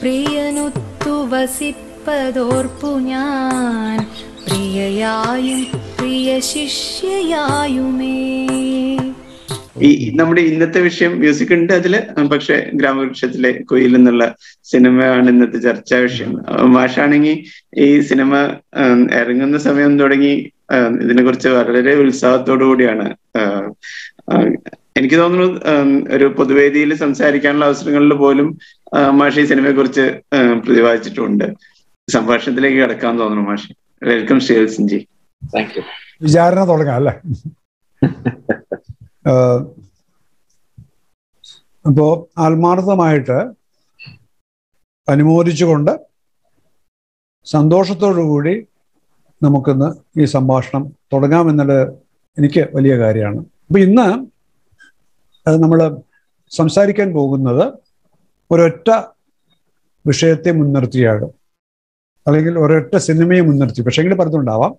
പ്രിയനൊത്തു വസിപ്പതോർപ്പു ഞാൻ. പ്രിയയായും പ്രിയ ശിഷ്യയായുമേ ഈ നമ്മുടെ ഇന്നത്തെ വിഷയം മ്യൂസിക് ഉണ്ട് അതിൽ പക്ഷെ ഗ്രാമവൃക്ഷത്തിലെ കൊയിൽ എന്നുള്ള സിനിമയാണ് ഇന്നത്തെ ചർച്ചാ വിഷയം. മാഷാണെങ്കിൽ ഈ സിനിമ ഇറങ്ങുന്ന സമയം തുടങ്ങി ഇതിനെ ഇതിനെക്കുറിച്ച് വളരെ ഉത്സാഹത്തോടു കൂടിയാണ് എനിക്ക് തോന്നുന്നു ഒരു പൊതുവേദിയിൽ സംസാരിക്കാനുള്ള അവസരങ്ങളിൽ പോലും മാഷി സിനിമയെ കുറിച്ച് പ്രതിപാദിച്ചിട്ടുണ്ട്. സംഭാഷണത്തിലേക്ക് കിടക്കാൻ തോന്നുന്നു മാഷി. Welcome Sreevalsan ji thank you വിചാരണ തുടങ്ങാം അല്ലേ? അപ്പോ ആത്മാർത്ഥമായിട്ട് അനുമോദിച്ചുകൊണ്ട് സന്തോഷത്തോടു കൂടി നമുക്കിന്ന് ഈ സംഭാഷണം തുടങ്ങാമെന്നുള്ളത് എനിക്ക് വലിയ കാര്യമാണ്. അപ്പൊ ഇന്ന് നമ്മൾ സംസാരിക്കാൻ പോകുന്നത് ഒരൊറ്റ വിഷയത്തെ മുൻനിർത്തിയാണ്. അല്ലെങ്കിൽ ഒരൊറ്റ സിനിമയെ മുൻനിർത്തി. പക്ഷെങ്കിൽ പറഞ്ഞുണ്ടാവാം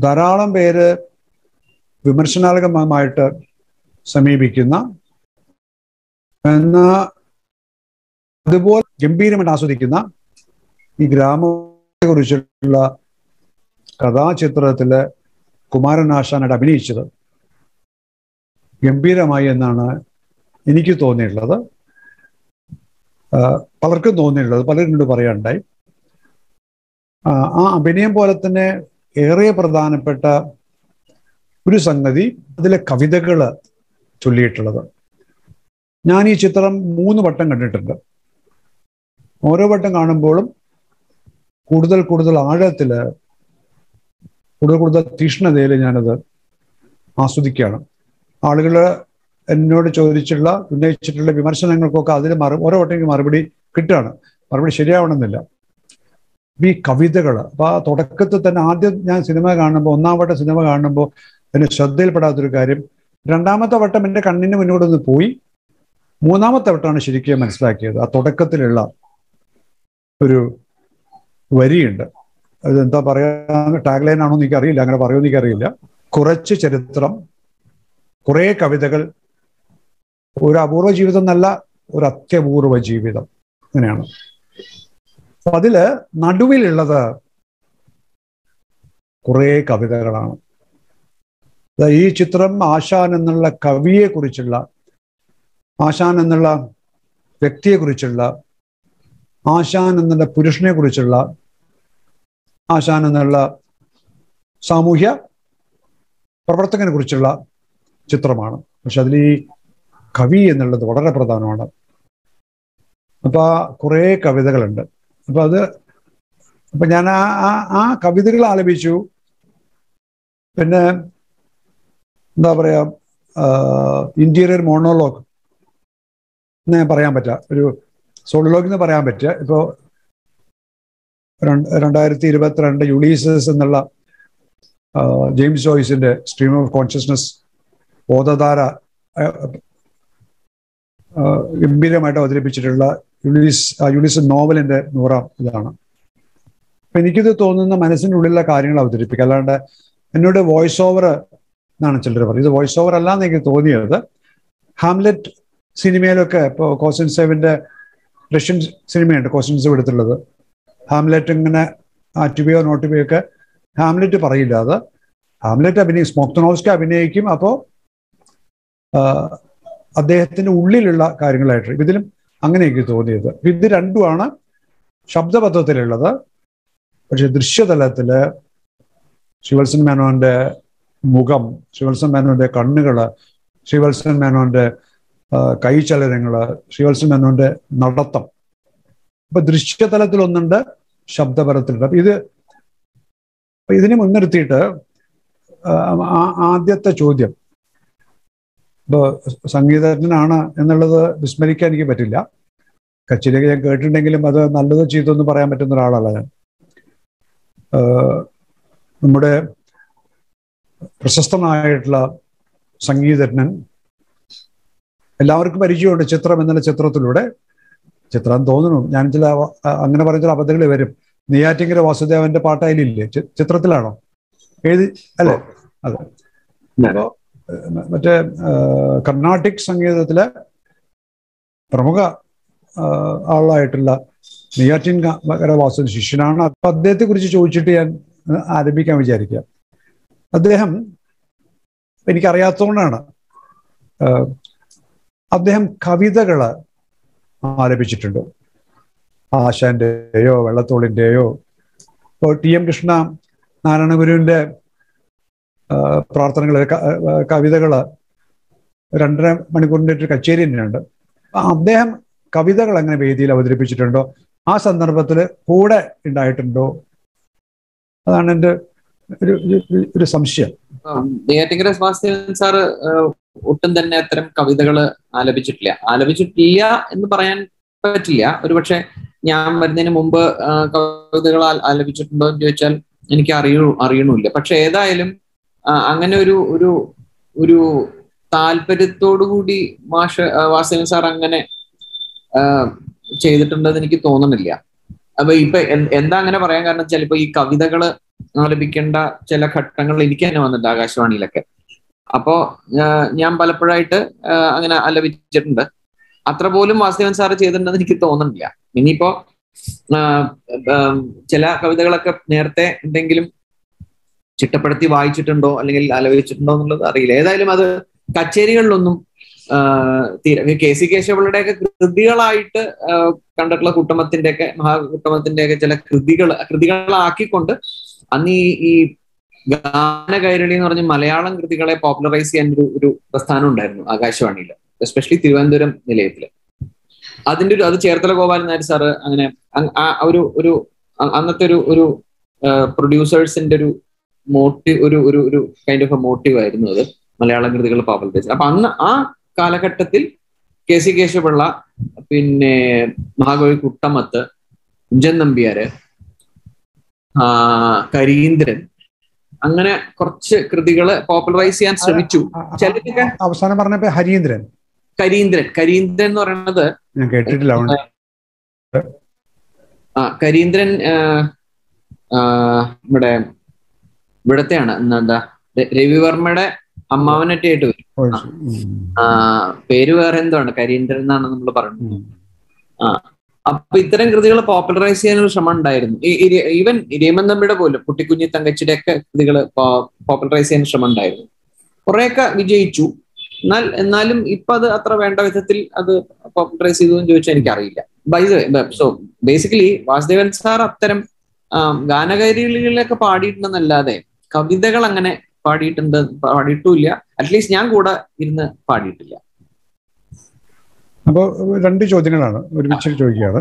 ധാരാളം പേര് വിമർശനാത്മകമായിട്ട് സമീപിക്കുന്ന എന്ന അതുപോലെ ഗംഭീരമായിട്ട് ആസ്വദിക്കുന്ന ഈ ഗ്രാമത്തെ കുറിച്ചുള്ള കഥാചിത്രത്തിൽ കുമാരനാശാനായിട്ട് അഭിനയിച്ചത് ഗംഭീരമായി എന്നാണ് എനിക്ക് തോന്നിയിട്ടുള്ളത്. പലർക്കും തോന്നിയിട്ടുള്ളത്. പലരും കൊണ്ട് പറയാനുണ്ടായി ആ, അഭിനയം പോലെ തന്നെ ഏറെ പ്രധാനപ്പെട്ട ഒരു സംഗതി അതിലെ കവിതകൾ ചൊല്ലിയിട്ടുള്ളത്. ഞാൻ ഈ ചിത്രം മൂന്ന് വട്ടം കണ്ടിട്ടുണ്ട്. ഓരോ വട്ടം കാണുമ്പോഴും കൂടുതൽ കൂടുതൽ ആഴത്തിൽ കൂടുതൽ കൂടുതൽ തീഷ്ണതയിൽ ഞാനത് ആസ്വദിക്കുകയാണ്. ആളുകൾ എന്നോട് ചോദിച്ചുള്ള ഉന്നയിച്ചിട്ടുള്ള വിമർശനങ്ങൾക്കൊക്കെ അതിന് മറു ഓരോ വട്ടെങ്കിലും മറുപടി കിട്ടുകയാണ്. മറുപടി ശരിയാവണമെന്നില്ല. ഈ കവിതകൾ അപ്പൊ ആ തുടക്കത്തിൽ തന്നെ ആദ്യം ഞാൻ സിനിമ കാണുമ്പോൾ ഒന്നാം വട്ടം സിനിമ കാണുമ്പോൾ എന്നെ ശ്രദ്ധയിൽപ്പെടാത്തൊരു കാര്യം രണ്ടാമത്തെ വട്ടം എന്റെ കണ്ണിന് മുന്നോട്ട് നിന്ന് പോയി മൂന്നാമത്തെ വട്ടമാണ് ശരിക്കും മനസ്സിലാക്കിയത്. ആ തുടക്കത്തിലുള്ള ഒരു വരിയുണ്ട്. അതെന്താ പറയാ ടാഗ്ലൈൻ ആണോ എനിക്കറിയില്ല അങ്ങനെ പറയുമെന്ന് എനിക്കറിയില്ല. കുറച്ച് ചരിത്രം കുറേ കവിതകൾ. ഒരു അപൂർവ ജീവിതം എന്നല്ല ഒരു അത്യപൂർവ ജീവിതം. അങ്ങനെയാണ്. അപ്പൊ അതിൽ നടുവിലുള്ളത് കുറേ കവിതകളാണ്. ഈ ചിത്രം ആശാൻ എന്നുള്ള കവിയെ കുറിച്ചുള്ള ആശാൻ എന്നുള്ള വ്യക്തിയെ കുറിച്ചുള്ള ആശാൻ എന്നുള്ള പുരുഷനെ കുറിച്ചുള്ള ആശാൻ എന്നുള്ള സാമൂഹ്യ പ്രവർത്തകനെ കുറിച്ചുള്ള ചിത്രമാണ്. പക്ഷെ അതിൽ ഈ കവി എന്നുള്ളത് വളരെ പ്രധാനമാണ്. അപ്പൊ ആ കുറേ കവിതകളുണ്ട്. അപ്പൊ അത് അപ്പൊ ഞാൻ ആ ആ- ആ കവിതകൾ ആലപിച്ചു. പിന്നെ എന്താ പറയാ ഇന്റീരിയർ മോണോലോഗ് എന്ന് പറയാൻ പറ്റുക ഒരു സോളിലോഗ് എന്ന് പറയാൻ പറ്റുക ഇപ്പോ രണ്ട് രണ്ടായിരത്തി ഇരുപത്തിരണ്ട് യുളീസസ് എന്നുള്ള ജെയിംസ് ജോയിസിന്റെ സ്ട്രീം ഓഫ് കോൺഷ്യസ്നസ് ബോധധാര ഗംഭീരമായിട്ട് അവതരിപ്പിച്ചിട്ടുള്ള യുളീസ് യുളീസ് നോവലിന്റെ നൂറാം ഇതാണ്. എനിക്കിത് തോന്നുന്ന മനസ്സിനുള്ളിലുള്ള കാര്യങ്ങൾ അവതരിപ്പിക്കുക. അല്ലാണ്ട് എന്നോട് വോയിസ് ഓവർ എന്നാണ് ചിലർ പറയുന്നത് ഇത് വോയിസ് ഓവർ അല്ലാന്ന് എനിക്ക് തോന്നിയത് ഹാംലെറ്റ് സിനിമയിലൊക്കെ ഇപ്പോൾ കോസിൻ സേവിന്റെ റഷ്യൻ സിനിമയുണ്ട് കോസിൻസ് എടുത്തുള്ളത് ഹാംലെറ്റ് ഇങ്ങനെ ആറ്റുകയോ നോട്ടുകയോ ഒക്കെ ഹാംലെറ്റ് പറയില്ല അത്. ഹാംലെറ്റ് അഭിനയിക്കും സ്മോക്തനോസ്കി അഭിനയിക്കും. അപ്പോൾ അദ്ദേഹത്തിന്റെ ഉള്ളിലുള്ള കാര്യങ്ങളായിട്ട് ഇതിലും അങ്ങനെ എനിക്ക് തോന്നിയത് ഇത് രണ്ടുമാണ് ശബ്ദപഥത്തിലുള്ളത് പക്ഷെ ദൃശ്യതലത്തിൽ ശിവത്സൻ മേനോന്റെ മുഖം ശിവത്സൻ മേനോന്റെ കണ്ണുകൾ ശിവത്സൻ മേനോന്റെ കൈചലനങ്ങൾ ശിവത്സൻ മേനോന്റെ നടത്തം. അപ്പൊ ദൃശ്യതലത്തിൽ ഒന്നുണ്ട് ശബ്ദപരത്തിലുണ്ട്. അപ്പൊ ഇത് ഇതിനെ മുൻനിർത്തിയിട്ട് ആദ്യത്തെ ചോദ്യം. ഇപ്പൊ സംഗീതജ്ഞനാണ് എന്നുള്ളത് വിസ്മരിക്കാൻ എനിക്ക് പറ്റില്ല. കച്ചിലേക്ക് ഞാൻ കേട്ടിട്ടുണ്ടെങ്കിലും അത് നല്ലതോ ചീത്തോ പറയാൻ പറ്റുന്ന ഒരാളല്ല ഞാൻ. നമ്മുടെ പ്രശസ്തനായിട്ടുള്ള സംഗീതജ്ഞൻ എല്ലാവർക്കും പരിചയമുണ്ട് ചിത്രം എന്നുള്ള ചിത്രത്തിലൂടെ. ചിത്രം തോന്നുന്നു. ഞാൻ ചില അങ്ങനെ പറഞ്ഞ ചില അബദ്ധങ്ങൾ വരും. നെയ്യാറ്റിങ്കര വാസുദേവന്റെ പാട്ട് അതിലില്ലേ ചിത്രത്തിലാണോ? എഴുതി അല്ലേ? അതെ. അപ്പോ മറ്റേ കർണാട്ടിക് സംഗീതത്തിലെ പ്രമുഖ ആളായിട്ടുള്ള നിയാറ്റിൻ വാസൻ ശിഷ്യനാണ്. അപ്പൊ അദ്ദേഹത്തെ കുറിച്ച് ചോദിച്ചിട്ട് ഞാൻ ആരംഭിക്കാൻ വിചാരിക്കാം. അദ്ദേഹം എനിക്കറിയാത്തതുകൊണ്ടാണ് അദ്ദേഹം കവിതകൾ ആലപിച്ചിട്ടുണ്ട്. ആശാന്റെയോ വെള്ളത്തോളിന്റെയോ. ഇപ്പോൾ ടി എം കൃഷ്ണ നാരായണഗുരുവിന്റെ ആ, പ്രാർത്ഥനകൾ ക- ആ, കവിതകൾ രണ്ടര മണിക്കൂറിന്റെ ഒരു കച്ചേരി തന്നെയുണ്ട്. അദ്ദേഹം കവിതകൾ അങ്ങനെ വേദിയിൽ അവതരിപ്പിച്ചിട്ടുണ്ടോ? ആ സന്ദർഭത്തിൽ കൂടെ ഉണ്ടായിട്ടുണ്ടോ? അതാണ് എന്റെ ഒരു ഒരു- സംശയം. സാറ് ഒട്ടും തന്നെ അത്തരം കവിതകൾ ആലപിച്ചിട്ടില്ല. ആലപിച്ചിട്ടില്ല എന്ന് പറയാൻ പറ്റില്ല. ഒരുപക്ഷെ ഞാൻ വരുന്നതിന് മുമ്പ് കവിതകൾ ആലപിച്ചിട്ടുണ്ടോ എന്ന് ചോദിച്ചാൽ എനിക്ക് അറിയൂ അറിയണമില്ല. പക്ഷെ ഏതായാലും അങ്ങനെ ഒരു ഒരു ഒരു താല്പര്യത്തോടു കൂടി മാഷ വാസന സാർ അങ്ങനെ ചെയ്തിട്ടുണ്ടെന്ന് എനിക്ക് തോന്നുന്നില്ല അപ്പൊ ഇപ്പൊ എന്താ അങ്ങനെ പറയാൻ കാരണം വെച്ചാൽ ഇപ്പൊ ഈ കവിതകൾ ആലപിക്കേണ്ട ചില ഘട്ടങ്ങൾ എനിക്ക് തന്നെ വന്നിട്ടുണ്ട് ആകാശവാണിയിലൊക്കെ. അപ്പോ ഞാൻ പലപ്പോഴായിട്ട് അങ്ങനെ ആലപിച്ചിട്ടുണ്ട്. അത്ര പോലും വാസുദേവൻ സാറ് ചെയ്തിട്ടുണ്ടെന്ന് എനിക്ക് തോന്നുന്നില്ല ഇനിയിപ്പോ ചില കവിതകളൊക്കെ നേരത്തെ എന്തെങ്കിലും ചിട്ടപ്പെടുത്തി വായിച്ചിട്ടുണ്ടോ അല്ലെങ്കിൽ ആലോചിച്ചിട്ടുണ്ടോ എന്നുള്ളത് അറിയില്ല. ഏതായാലും അത് കച്ചേരികളിലൊന്നും തീരെ കെ സി കേശവളുടെയൊക്കെ കൃതികളായിട്ട് ആ, കണ്ടിട്ടുള്ള കുട്ടമത്തിന്റെ ഒക്കെ മഹാകുട്ടമത്തിന്റെ ഒക്കെ ചില കൃതികൾ കൃതികളാക്കിക്കൊണ്ട് അന്ന് ഈ ഈ ഗാന കൈരളി എന്ന് പറഞ്ഞ മലയാളം കൃതികളെ പോപ്പുലറൈസ് ചെയ്യാൻ ഒരു ഒരു പ്രസ്ഥാനം ഉണ്ടായിരുന്നു ആകാശവാണിയിൽ എസ്പെഷ്യലി തിരുവനന്തപുരം നിലയത്തിൽ. അതിന്റെ ഒരു അത് ചേർത്തല ഗോപാലൻ നായർ സാറ് അങ്ങനെ ഒരു ഒരു അന്നത്തെ ഒരു ഒരു പ്രൊഡ്യൂസേഴ്സിന്റെ ഒരു മോട്ടീവ് ഒരു ഒരു ഒരു കൈൻഡ് ഓഫ് എ മോട്ടീവ് ആയിരുന്നു അത്. മലയാളം കൃതികൾ പോപ്പുലറൈസ് അപ്പൊ അന്ന് ആ കാലഘട്ടത്തിൽ കെ സി കേശവപിള്ള പിന്നെ മഹാകവി കുട്ടമത്ത് കുഞ്ചൻ നമ്പ്യാര് ആ, കരീന്ദ്രൻ അങ്ങനെ കുറച്ച് കൃതികൾ പോപ്പുലറൈസ് ചെയ്യാൻ ശ്രമിച്ചു. ചിലരൊക്കെ അവസാനം പറഞ്ഞപ്പോ ഹരീന്ദ്രൻ. കരീന്ദ്രൻ കരീന്ദ്രൻ എന്ന് പറയുന്നത് ഞാൻ കേട്ടിട്ടില്ല ആ കരീന്ദ്രൻ ഇവിടെ ഇവിടത്തെയാണ്. എന്താ രവിവർമ്മയുടെ രവിവർമ്മയുടെ ആയിട്ട് വരും. പേര് വേറെ ആണ്? കരീന്ദ്രൻ എന്നാണ് നമ്മൾ പറഞ്ഞത് ആ. അപ്പൊ ഇത്തരം കൃതികൾ പോപ്പുലറൈസ് ചെയ്യാനൊരു ശ്രമം ഉണ്ടായിരുന്നു. ഈവൻ രേമൻ തമ്പിയുടെ പോലും കുട്ടിക്കുഞ്ഞി തങ്കച്ചിയുടെ ഒക്കെ കൃതികൾ പോപ്പുലറൈസ് ചെയ്യാൻ ശ്രമം ഉണ്ടായിരുന്നു. കുറെയൊക്കെ വിജയിച്ചു. എന്നാൽ എന്നാലും ഇപ്പൊ അത് അത്ര വേണ്ട വിധത്തിൽ അത് പോപ്പുലറൈസ് ചെയ്തു എന്ന് ചോദിച്ചാൽ എനിക്കറിയില്ല. By so basically Vasudevan sir അത്തരം ഗാനകൈരികളിലൊക്കെ പാടിയിട്ടുണ്ടെന്നല്ലാതെ കവിതകൾ അങ്ങനെ പാടിയിട്ടുണ്ട് പാടിയിട്ടുമില്ല. അറ്റ്ലീസ്റ്റ് ഞാൻ കൂടെ ഇരുന്ന് പാടിയിട്ടില്ല. അപ്പൊ രണ്ട് ചോദ്യങ്ങളാണ് ഒരുമിച്ച് ചോദിക്കുകയാണ്.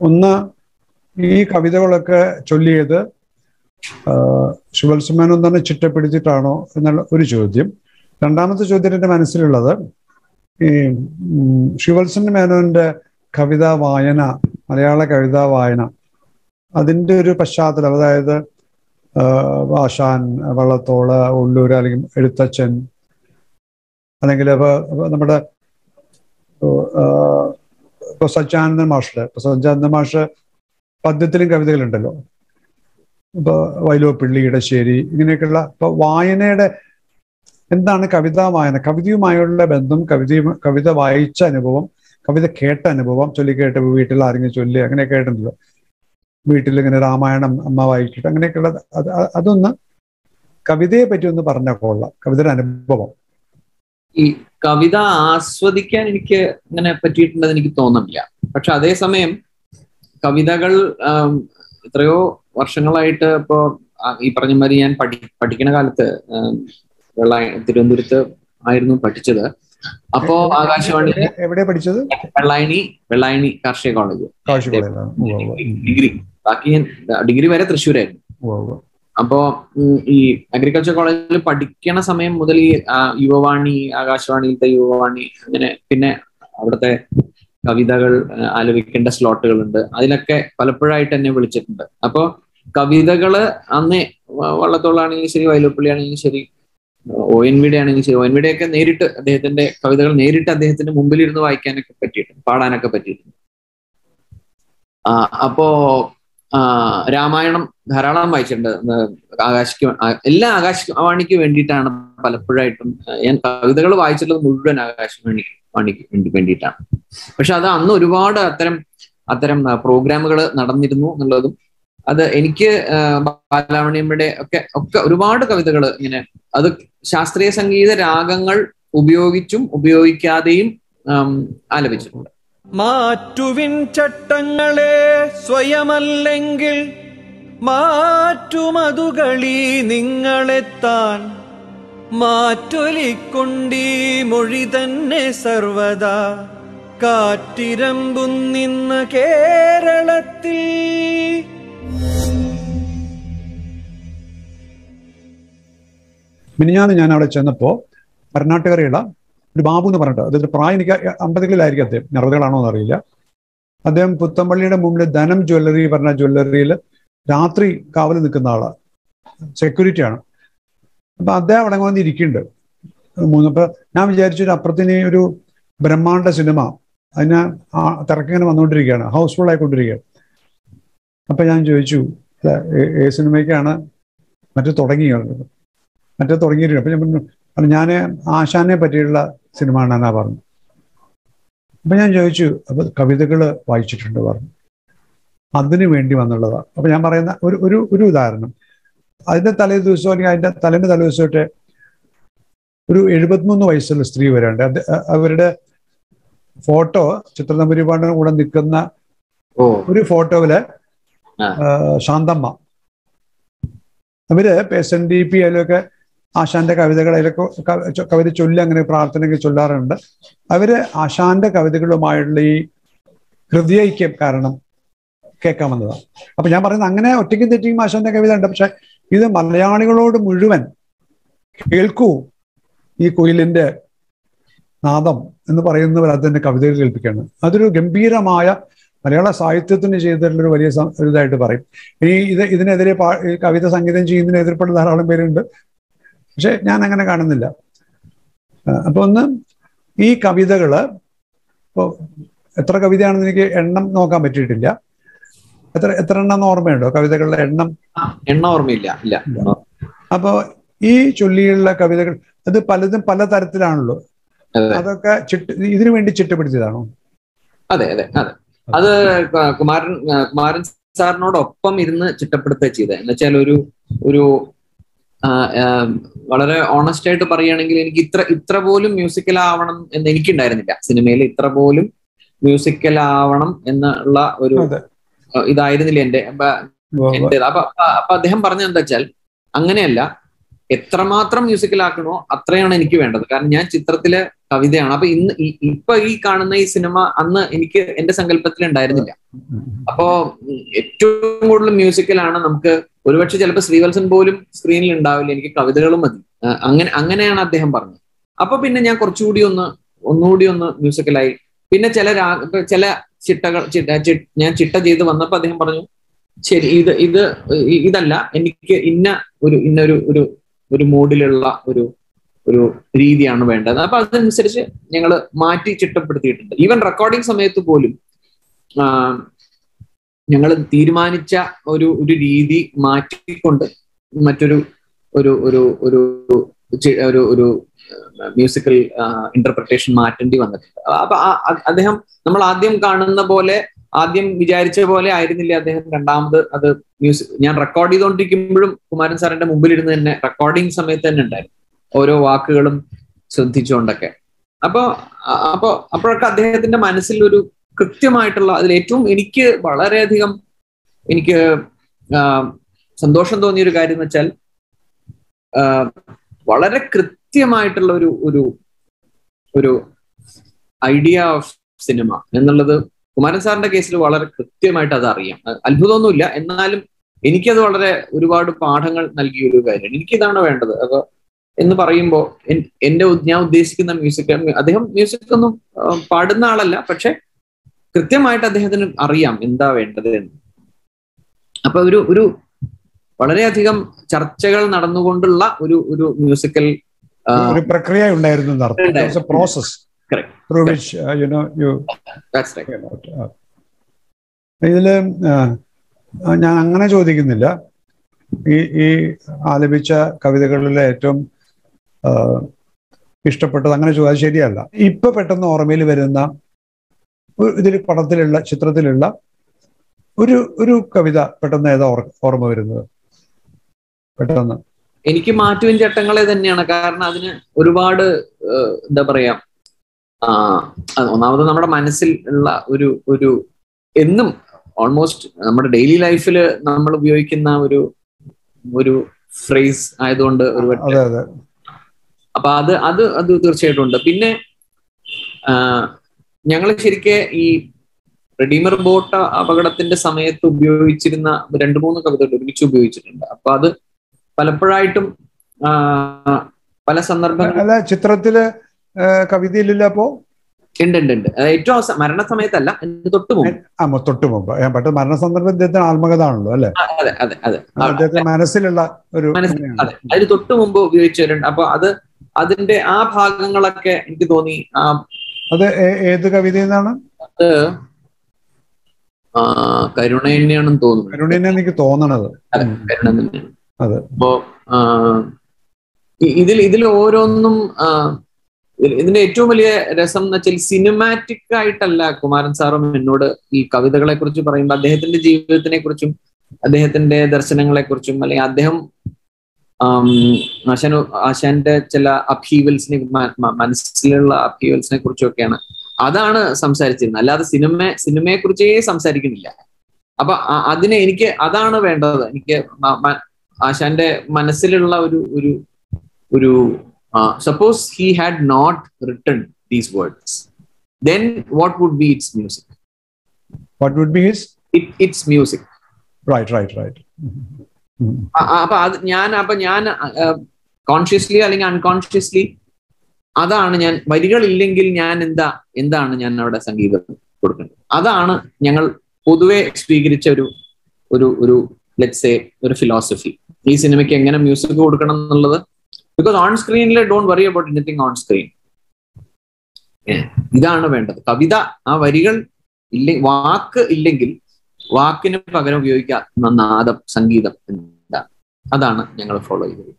ഒന്ന് ഈ കവിതകളൊക്കെ ചൊല്ലിയത് ശിവത്സമേനോൻ തന്നെ ചിട്ടപ്പെടുത്തിയിട്ടാണോ എന്നുള്ള ഒരു ചോദ്യം. രണ്ടാമത്തെ ചോദ്യം എന്റെ മനസ്സിലുള്ളത് ഈ ശിവത്സൻ മേനോന്റെ കവിതാ വായന മലയാള കവിതാ വായന അതിന്റെ ഒരു പശ്ചാത്തലം അതായത് ആശാൻ വള്ളത്തോൾ ഉള്ളൂർ അല്ലെങ്കിൽ എഴുത്തച്ഛൻ. അല്ലെങ്കിൽ നമ്മുടെ ഇപ്പൊ സച്ചാനന്ദൻ മാഷിൽ ഇപ്പൊ സച്ചാനന്ദൻ മാഷ് പദ്യത്തിലും കവിതകളുണ്ടല്ലോ. ഇപ്പൊ വൈലോപ്പിള്ളി ഇടശ്ശേരി ഇങ്ങനെയൊക്കെയുള്ള ഇപ്പൊ വായനയുടെ എന്താണ് കവിതാ വായന? കവിതയുമായുള്ള ബന്ധം കവിതയും കവിത വായിച്ച അനുഭവം കവിത കേട്ട അനുഭവം ചൊല്ലിക്കേട്ട് വീട്ടിൽ ആരെങ്കിലും ചൊല്ലി അങ്ങനെയൊക്കെ ആയിട്ടുണ്ടല്ലോ. വീട്ടിൽ ഇങ്ങനെ രാമായണം അമ്മ വായിച്ചിട്ട് അങ്ങനെയൊക്കെയുള്ള അത് അത് അതൊന്ന് കവിതയെ പറ്റി ഒന്ന് പറഞ്ഞാൽ കൊള്ളാം. കവിതയുടെ അനുഭവം. ഈ കവിത ആസ്വദിക്കാൻ എനിക്ക് അങ്ങനെ പറ്റിയിട്ടുണ്ടെന്ന് എനിക്ക് തോന്നുന്നില്ല. പക്ഷെ അതേസമയം കവിതകൾ എത്രയോ വർഷങ്ങളായിട്ട് ഇപ്പോ ഈ പറഞ്ഞ മാതിരി ഞാൻ പഠി പഠിക്കുന്ന കാലത്ത് വെള്ള തിരുവനന്തപുരത്ത് ആയിരുന്നു പഠിച്ചത്. അപ്പോ ആകാശവാണി എവിടെ- പഠിച്ചത്? വെള്ളായണി വെള്ളായണി കാർഷിക കോളേജ്. ഡിഗ്രി. ബാക്കി ഞാൻ ഡിഗ്രി വരെ തൃശ്ശൂരായിരുന്നു. അപ്പോ ഈ അഗ്രികൾച്ചർ കോളേജിൽ പഠിക്കണ സമയം മുതൽ ഈ യുവവാണി ആകാശവാണിയിലത്തെ യുവവാണി അങ്ങനെ പിന്നെ അവിടുത്തെ കവിതകൾ ആലപിക്കേണ്ട സ്ലോട്ടുകൾ ഉണ്ട് അതിലൊക്കെ പലപ്പോഴായിട്ട് എന്നെ വിളിച്ചിട്ടുണ്ട്. അപ്പോ കവിതകൾ അന്ന് വള്ളത്തോളാണെങ്കിലും ശരി വയലുപ്പള്ളി ആണെങ്കിലും ശരി ഒ എൻ വിയുടെ ആണെങ്കിലും ശരി ഒ എൻ വിയുടെ ഒക്കെ നേരിട്ട് അദ്ദേഹത്തിന്റെ കവിതകൾ നേരിട്ട് അദ്ദേഹത്തിന്റെ മുമ്പിലിരുന്ന് വായിക്കാനൊക്കെ പറ്റിയിട്ടുണ്ട് പാടാനൊക്കെ പറ്റിയിട്ടുണ്ട്. ആ അപ്പോ രാമായണം ധാരാളം വായിച്ചിട്ടുണ്ട്. ആകാശിക്ക് എല്ലാ ആകാശവാണിക്ക് വേണ്ടിയിട്ടാണ് പലപ്പോഴായിട്ടും ഞാൻ കവിതകൾ വായിച്ചിട്ടുള്ളത് മുഴുവൻ ആകാശവാണി വാണിക്ക് വേണ്ടി വേണ്ടിയിട്ടാണ്. പക്ഷെ അത് അന്ന് ഒരുപാട് അത്തരം അത്തരം പ്രോഗ്രാമുകൾ നടന്നിരുന്നു എന്നുള്ളതും അത് എനിക്ക് ബാലാവണിയമ്മയുടെ ഒക്കെ ഒക്കെ ഒരുപാട് കവിതകൾ ഇങ്ങനെ അത് ശാസ്ത്രീയ സംഗീത രാഗങ്ങൾ ഉപയോഗിച്ചും ഉപയോഗിക്കാതെയും ആലപിച്ചിട്ടുണ്ട്. മാറ്റുവിൻ ചട്ടങ്ങളെ സ്വയമല്ലെങ്കിൽ മാറ്റുമതുകളി നിങ്ങളെത്താൻ മാറ്റൊലിക്കൊണ്ടീ മൊഴി തന്നെ സർവദാ. കാറ്റിരമ്പുന്നിന്ന് കേരളത്തിൽ. മിനിഞ്ഞാന്ന് ഞാൻ അവിടെ ചെന്നപ്പോൾ കർണാടകരയുള്ള ഒരു ബാബു എന്ന് പറഞ്ഞിട്ട് അദ്ദേഹത്തിന് പ്രായം എനിക്ക് അമ്പതുകളിലായിരിക്കും അദ്ദേഹം. ഇനി എന്ന് അറിയില്ല. അദ്ദേഹം പുത്തമ്പള്ളിയുടെ മുമ്പിൽ ധനം ജ്വല്ലറി പറഞ്ഞ ജ്വല്ലറിയിൽ രാത്രി കാവൽ നിൽക്കുന്ന ആളാണ് സെക്യൂരിറ്റി ആണ്. അപ്പൊ അദ്ദേഹം അവിടെ വന്ന് ഇരിക്കുന്നുണ്ട്. മൂന്ന് ഞാൻ വിചാരിച്ചു ഒരു അപ്പുറത്തിന് ഒരു ബ്രഹ്മാണ്ഡ സിനിമ അതിന് തിരക്കിങ്ങനെ വന്നുകൊണ്ടിരിക്കുകയാണ്. ഹൗസ്ഫുൾ ആയിക്കൊണ്ടിരിക്കുകയാണ്. അപ്പൊ ഞാൻ ചോദിച്ചു "അല്ല, ഏ- സിനിമയ്ക്കാണ് മറ്റേ തുടങ്ങിയത് മറ്റേ തുടങ്ങിയിട്ടുണ്ട് അപ്പൊ ഞാൻ "അല്ല, ഞാൻ ആശാനെ പറ്റിയുള്ള സിനിമ കാണാനാ പറഞ്ഞു അപ്പൊ ഞാൻ ചോദിച്ചു അപ്പൊ കവിതകൾ വായിച്ചിട്ടുണ്ട് പറഞ്ഞു. അതിനു വേണ്ടി വന്നുള്ളതാണ് അപ്പൊ ഞാൻ പറയുന്ന ഒരു ഒരു ഒരു ഉദാഹരണം. അതിന്റെ തലേ ദിവസം അല്ലെങ്കിൽ അതിന്റെ തലേന്റെ തലേ ദിവസമായിട്ട് ഒരു എഴുപത്തിമൂന്ന് വയസ്സുള്ള സ്ത്രീ വരാണ്ട് അത് അവരുടെ ഫോട്ടോ ചിത്രനമ്പരിപാടിന് കൂടെ നിൽക്കുന്ന ഒരു ഫോട്ടോയിൽ ശാന്തമ്മ. അവർ എസ് എൻ ഡി പി അതിലൊക്കെ ആശാന്റെ കവിതകൾ അതിലൊക്കെ കവിത ചൊല്ലി അങ്ങനെ പ്രാർത്ഥനയൊക്കെ ചൊല്ലാറുണ്ട്. അവർ ആശാന്റെ കവിതകളുമായുള്ള ഈ ഹൃദയൈക്യം കാരണം കേൾക്കാൻ വന്നതാണ് അപ്പൊ ഞാൻ പറയുന്നത് അങ്ങനെ ഒറ്റയ്ക്കും തെറ്റിയും ആശാന്റെ കവിത ഉണ്ട് പക്ഷെ ഇത് മലയാളികളോട് മുഴുവൻ കേൾക്കൂ. ഈ കുയിലിന്റെ നാദം എന്ന് പറയുന്നവർ അതിന്റെ കവിതകൾ കേൾപ്പിക്കുകയാണ്. അതൊരു ഗംഭീരമായ മലയാള സാഹിത്യത്തിന് ചെയ്തിട്ടുള്ള ഒരു വലിയ ഇതായിട്ട് പറയും. ഇനി ഇത് ഇതിനെതിരെ കവിത സംഗീതം ചെയ്യുന്നതിന് എതിർപ്പെടുന്ന ധാരാളം പേരുണ്ട്. പക്ഷെ ഞാൻ അങ്ങനെ കാണുന്നില്ല അപ്പൊ ഒന്ന് ഈ കവിതകൾ ഇപ്പോ എത്ര കവിതയാണെന്ന് എനിക്ക് എണ്ണം നോക്കാൻ പറ്റിയിട്ടില്ല. എത്ര എത്ര എണ്ണം ഓർമ്മയുണ്ടോ കവിതകളുടെ എണ്ണം? എണ്ണ ഓർമ്മയില്ല. ഇല്ല. അപ്പോ ഈ ചൊല്ലിയുള്ള കവിതകൾ അത് പലതും പല തരത്തിലാണല്ലോ. അതൊക്കെ ചിട്ട് ഇതിനു വേണ്ടി ചിട്ടപ്പെടുത്തിയതാണോ? അതെ അതെ അതെ. അത് കുമാരൻ കുമാരൻ സാറിനോടൊപ്പം ഇരുന്ന് ചിട്ടപ്പെടുത്തുക ചെയ്തത്. എന്ന് വെച്ചാൽ ഒരു ഒരു വളരെ ഓണസ്റ്റ് ആയിട്ട് പറയുകയാണെങ്കിൽ എനിക്ക് ഇത്ര ഇത്ര പോലും മ്യൂസിക്കൽ ആവണം എന്ന് എനിക്കുണ്ടായിരുന്നില്ല. സിനിമയിൽ ഇത്ര പോലും മ്യൂസിക്കൽ ആവണം എന്നുള്ള ഒരു ഇതായിരുന്നില്ല എന്റെ എന്റെ അപ്പൊ അപ്പൊ- അദ്ദേഹം പറഞ്ഞത് എന്താ വെച്ചാൽ അങ്ങനെയല്ല എത്രമാത്രം മ്യൂസിക്കൽ ആക്കണോ അത്രയാണ് എനിക്ക് വേണ്ടത്. കാരണം ഞാൻ ചിത്രത്തിലെ കവിതയാണ്. അപ്പൊ ഇന്ന് ഇപ്പൊ ഈ കാണുന്ന ഈ സിനിമ അന്ന് എനിക്ക് എന്റെ സങ്കല്പത്തിൽ ഉണ്ടായിരുന്നില്ല അപ്പോ ഏറ്റവും കൂടുതൽ മ്യൂസിക്കലാണ് നമുക്ക് ഒരുപക്ഷെ ചിലപ്പോൾ ശ്രീവത്സൻ പോലും സ്ക്രീനിൽ ഉണ്ടാവില്ല. എനിക്ക് കവിതകളും മതി. അങ്ങനെ അങ്ങനെയാണ് അദ്ദേഹം പറഞ്ഞത്. അപ്പൊ പിന്നെ ഞാൻ കുറച്ചുകൂടി ഒന്ന് ഒന്നുകൂടി ഒന്ന് മ്യൂസിക്കലായി. പിന്നെ ചില രാ ചില ചിട്ടകൾ ചിട്ട ഞാൻ ചിട്ട ചെയ്ത് വന്നപ്പോൾ അദ്ദേഹം പറഞ്ഞു ശരി ഇത് ഇത് ഇതല്ല. എനിക്ക് ഇന്ന ഒരു ഇന്നൊരു ഒരു ഒരു മൂഡിലുള്ള ഒരു ഒരു രീതിയാണ് വേണ്ടത്. അപ്പൊ അതനുസരിച്ച് ഞങ്ങൾ മാറ്റി ചിട്ടപ്പെടുത്തിയിട്ടുണ്ട്. ഈവൻ റെക്കോർഡിംഗ് സമയത്ത് പോലും ഞങ്ങൾ തീരുമാനിച്ച ഒരു ഒരു രീതി മാറ്റിക്കൊണ്ട് മറ്റൊരു ഒരു ഒരു ഒരു ഒരു ഒരു മ്യൂസിക്കൽ ഇന്റർപ്രിട്ടേഷൻ മാറ്റേണ്ടി വന്നിട്ടുണ്ട്. അപ്പൊ അദ്ദേഹം നമ്മൾ ആദ്യം കാണുന്ന പോലെ ആദ്യം വിചാരിച്ച പോലെ ആയിരുന്നില്ല അദ്ദേഹം. രണ്ടാമത് അത് മ്യൂസിക് ഞാൻ റെക്കോർഡ് ചെയ്തുകൊണ്ടിരിക്കുമ്പോഴും കുമാരൻ സാറിന്റെ മുമ്പിലിരുന്ന് തന്നെ റെക്കോർഡിങ് സമയത്ത് തന്നെ ഉണ്ടായിരുന്നു. ഓരോ വാക്കുകളും ശ്രദ്ധിച്ചുകൊണ്ടൊക്കെ. അപ്പോ അപ്പൊ അപ്പോഴൊക്കെ അദ്ദേഹത്തിന്റെ മനസ്സിൽ ഒരു കൃത്യമായിട്ടുള്ള അതിൽ ഏറ്റവും എനിക്ക് വളരെയധികം എനിക്ക് സന്തോഷം തോന്നിയ ഒരു കാര്യം എന്ന് വെച്ചാൽ വളരെ കൃത്യമായിട്ടുള്ള ഒരു ഒരു ഒരു ഐഡിയ ഓഫ് സിനിമ എന്നുള്ളത് കുമാരൻ സാറിന്റെ കേസിൽ വളരെ കൃത്യമായിട്ട് അത് അറിയാം. അത്ഭുതമൊന്നുമില്ല. എന്നാലും എനിക്കത് വളരെ ഒരുപാട് പാഠങ്ങൾ നൽകിയ ഒരു കാര്യമാണ്. എനിക്കിതാണ് വേണ്ടത്. അപ്പൊ എന്ന് പറയുമ്പോൾ എന്റെ ഞാൻ ഉദ്ദേശിക്കുന്ന മ്യൂസിക് അദ്ദേഹം മ്യൂസിക് ഒന്നും പാടുന്ന ആളല്ല. പക്ഷെ കൃത്യമായിട്ട് അദ്ദേഹത്തിന് അറിയാം എന്താ വേണ്ടത് എന്ന്. അപ്പൊ ഒരു ഒരു വളരെയധികം ചർച്ചകൾ നടന്നുകൊണ്ടുള്ള ഒരു ഒരു മ്യൂസിക്കൽ ഒരു പ്രക്രിയ ഉണ്ടായിരുന്നു. പ്രോസസ് യു റൈറ്റ് ഇതിൽ ഞാൻ അങ്ങനെ ചോദിക്കുന്നില്ല. ഈ ഈ ആലപിച്ച കവിതകളിലെ ഏറ്റവും ഇഷ്ടപ്പെട്ടത് അങ്ങനെ ചോദിച്ചാൽ ശരിയല്ല. ഇപ്പൊ പെട്ടെന്ന് ഓർമ്മയിൽ വരുന്ന ഇതിൽ പടത്തിലുള്ള ചിത്രത്തിലുള്ള ഒരു ഒരു കവിത പെട്ടെന്ന് ഏതാ ഓർ- ഓർമ്മ വരുന്നത്? പെട്ടെന്ന്. എനിക്ക് മാറ്റുവിൻ ചട്ടങ്ങളെ തന്നെയാണ്. കാരണം അതിന് ഒരുപാട് എന്താ പറയാ ഒന്നാമത് നമ്മുടെ മനസ്സിൽ ഉള്ള ഒരു ഒരു എന്നും ഓൾമോസ്റ്റ് നമ്മുടെ ഡെയിലി ലൈഫിൽ നമ്മൾ ഉപയോഗിക്കുന്ന ഒരു ഒരു ഫ്രേസ് ആയതുകൊണ്ട് ഒരു അപ്പൊ അത് അത് അത് തീർച്ചയായിട്ടും ഉണ്ട്. പിന്നെ ഞങ്ങൾ ശരിക്ക് ഈ റെഡീമർ ബോട്ട് അപകടത്തിന്റെ സമയത്ത് ഉപയോഗിച്ചിരുന്ന രണ്ട് മൂന്ന് കവിതകൾ ഒരുമിച്ച് ഉപയോഗിച്ചിട്ടുണ്ട്. അപ്പൊ അത് പലപ്പോഴായിട്ടും പല സന്ദർഭങ്ങളിൽ ചിത്രത്തിൽ കവിതയിലില്ല അപ്പോ? ഉണ്ട് ഉണ്ട് ഉണ്ട്. ഏറ്റവും അവസാനം മരണസമയത്തല്ല തൊട്ട് മുമ്പ്. തൊട്ട് മുമ്പ്. ഞാൻ പെട്ടെന്ന് മരണസന്ദർഭം ഇദ്ദേഹത്തിന് ആത്മകഥ ആണല്ലോ അല്ലെ അതെ അതെ അതെ. അദ്ദേഹത്തിന്റെ മനസ്സിലുള്ള ഒരു അതെ. അതിന് തൊട്ട് മുമ്പ് ഉപയോഗിച്ചവരുണ്ട്. അപ്പൊ അത് അതിന്റെ ആ ഭാഗങ്ങളൊക്കെ എനിക്ക് തോന്നി ആ അത് ഏത് കവിതയിൽ എന്നാണ് അത് കരുണ തന്നെയാണെന്ന് തോന്നുന്നു. കരുണിനെ എനിക്ക് തോന്നണത്. കരുണ തന്നെയാണ് അതെ. അപ്പോ ഇതിൽ ഇതിൽ ഓരോന്നും ഇതിന്റെ ഏറ്റവും വലിയ രസം എന്ന് വെച്ചാൽ സിനിമാറ്റിക് ആയിട്ടല്ല കുമാരൻ സാറും എന്നോട് ഈ കവിതകളെ കുറിച്ച് പറയുമ്പോൾ അദ്ദേഹത്തിന്റെ ജീവിതത്തിനെ കുറിച്ചും അദ്ദേഹത്തിന്റെ ദർശനങ്ങളെ കുറിച്ചും അല്ലെങ്കിൽ അദ്ദേഹം ആശാൻ ആശാന്റെ ചില അപ്ഹീവൽസിനെ മനസ്സിലുള്ള അപ്ഹീവൽസിനെ കുറിച്ചൊക്കെയാണ് അതാണ് സംസാരിച്ചിരുന്നത്. അല്ലാതെ സിനിമ സിനിമയെ കുറിച്ചേ സംസാരിക്കുന്നില്ല. അപ്പൊ അതിനെ എനിക്ക് അതാണ് വേണ്ടത്. എനിക്ക് ആശാന്റെ മനസ്സിലുള്ള ഒരു ഒരു ഒരു suppose he had not written these words then what would be its music what would be his its music right right right അപ്പൊ അത് ഞാൻ അപ്പൊ ഞാൻ കോൺഷ്യസ്ലി അല്ലെങ്കിൽ അൺകോൺഷ്യസ്ലി അതാണ് ഞാൻ വരികളില്ലെങ്കിൽ ഞാൻ എന്താ എന്താണ് ഞാൻ അവിടെ സംഗീതം കൊടുക്കുന്നത്? അതാണ് ഞങ്ങൾ പൊതുവെ സ്വീകരിച്ച ഒരു ഒരു ഒരു ലെറ്റ്സ് എ ഒരു ഫിലോസഫി ഈ സിനിമയ്ക്ക് എങ്ങനെ മ്യൂസിക് കൊടുക്കണം എന്നുള്ളത് because on സ്ക്രീനിലെ don't worry about anything on screen ഇതാണ് വേണ്ടത്. കവിത ആ വരികൾ ഇല്ലെ വാക്ക് ഇല്ലെങ്കിൽ വാക്കിന് പകരം ഉപയോഗിക്കുന്ന നാദം സംഗീതം എന്താ? അതാണ് ഞങ്ങൾ ഫോളോ ചെയ്തത്.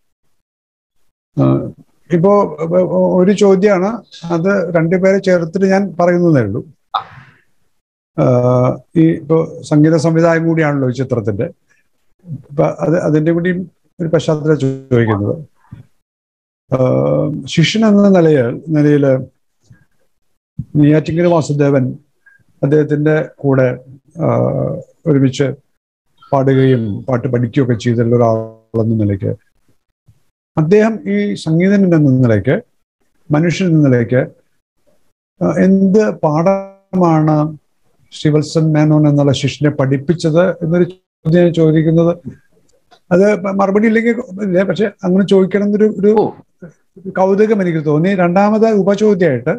ഇപ്പോ ഒരു ചോദ്യമാണ് അത് രണ്ടുപേരെ ചേർത്തിട്ട് ഞാൻ പറയുന്നതേ ഉള്ളൂ. ഈ ഇപ്പോ സംഗീത സംവിധായം കൂടിയാണല്ലോ ഈ ചിത്രത്തിന്റെ ഇപ്പൊ അത് അതിന്റെ കൂടി ഒരു പശ്ചാത്തലം ചോദിക്കുന്നത്. ശിഷ്യൻ എന്ന നിലയിൽ നിലയിൽ നെയ്യാറ്റിങ്കര വാസുദേവൻ അദ്ദേഹത്തിന്റെ കൂടെ ഒരുമിച്ച് പാടുകയും പാട്ട് പഠിക്കുകയൊക്കെ ചെയ്തിട്ടുള്ള ഒരാളെന്ന നിലയ്ക്ക് അദ്ദേഹം ഈ സംഗീതൻ എന്ന നിലയ്ക്ക് മനുഷ്യൻ എന്ന നിലയ്ക്ക് എന്ത് പാഠമാണ് ശിവത്സൻ മേനോൻ എന്നുള്ള ശിഷ്യനെ പഠിപ്പിച്ചത് എന്നൊരു ചോദ്യം ചോദിക്കുന്നത് അത് മറുപടി ഇല്ലെങ്കിൽ പക്ഷെ അങ്ങനെ ചോദിക്കണം എന്നൊരു ഒരു. കൗതുകം എനിക്ക് തോന്നി രണ്ടാമത് ഉപചോദ്യമായിട്ട്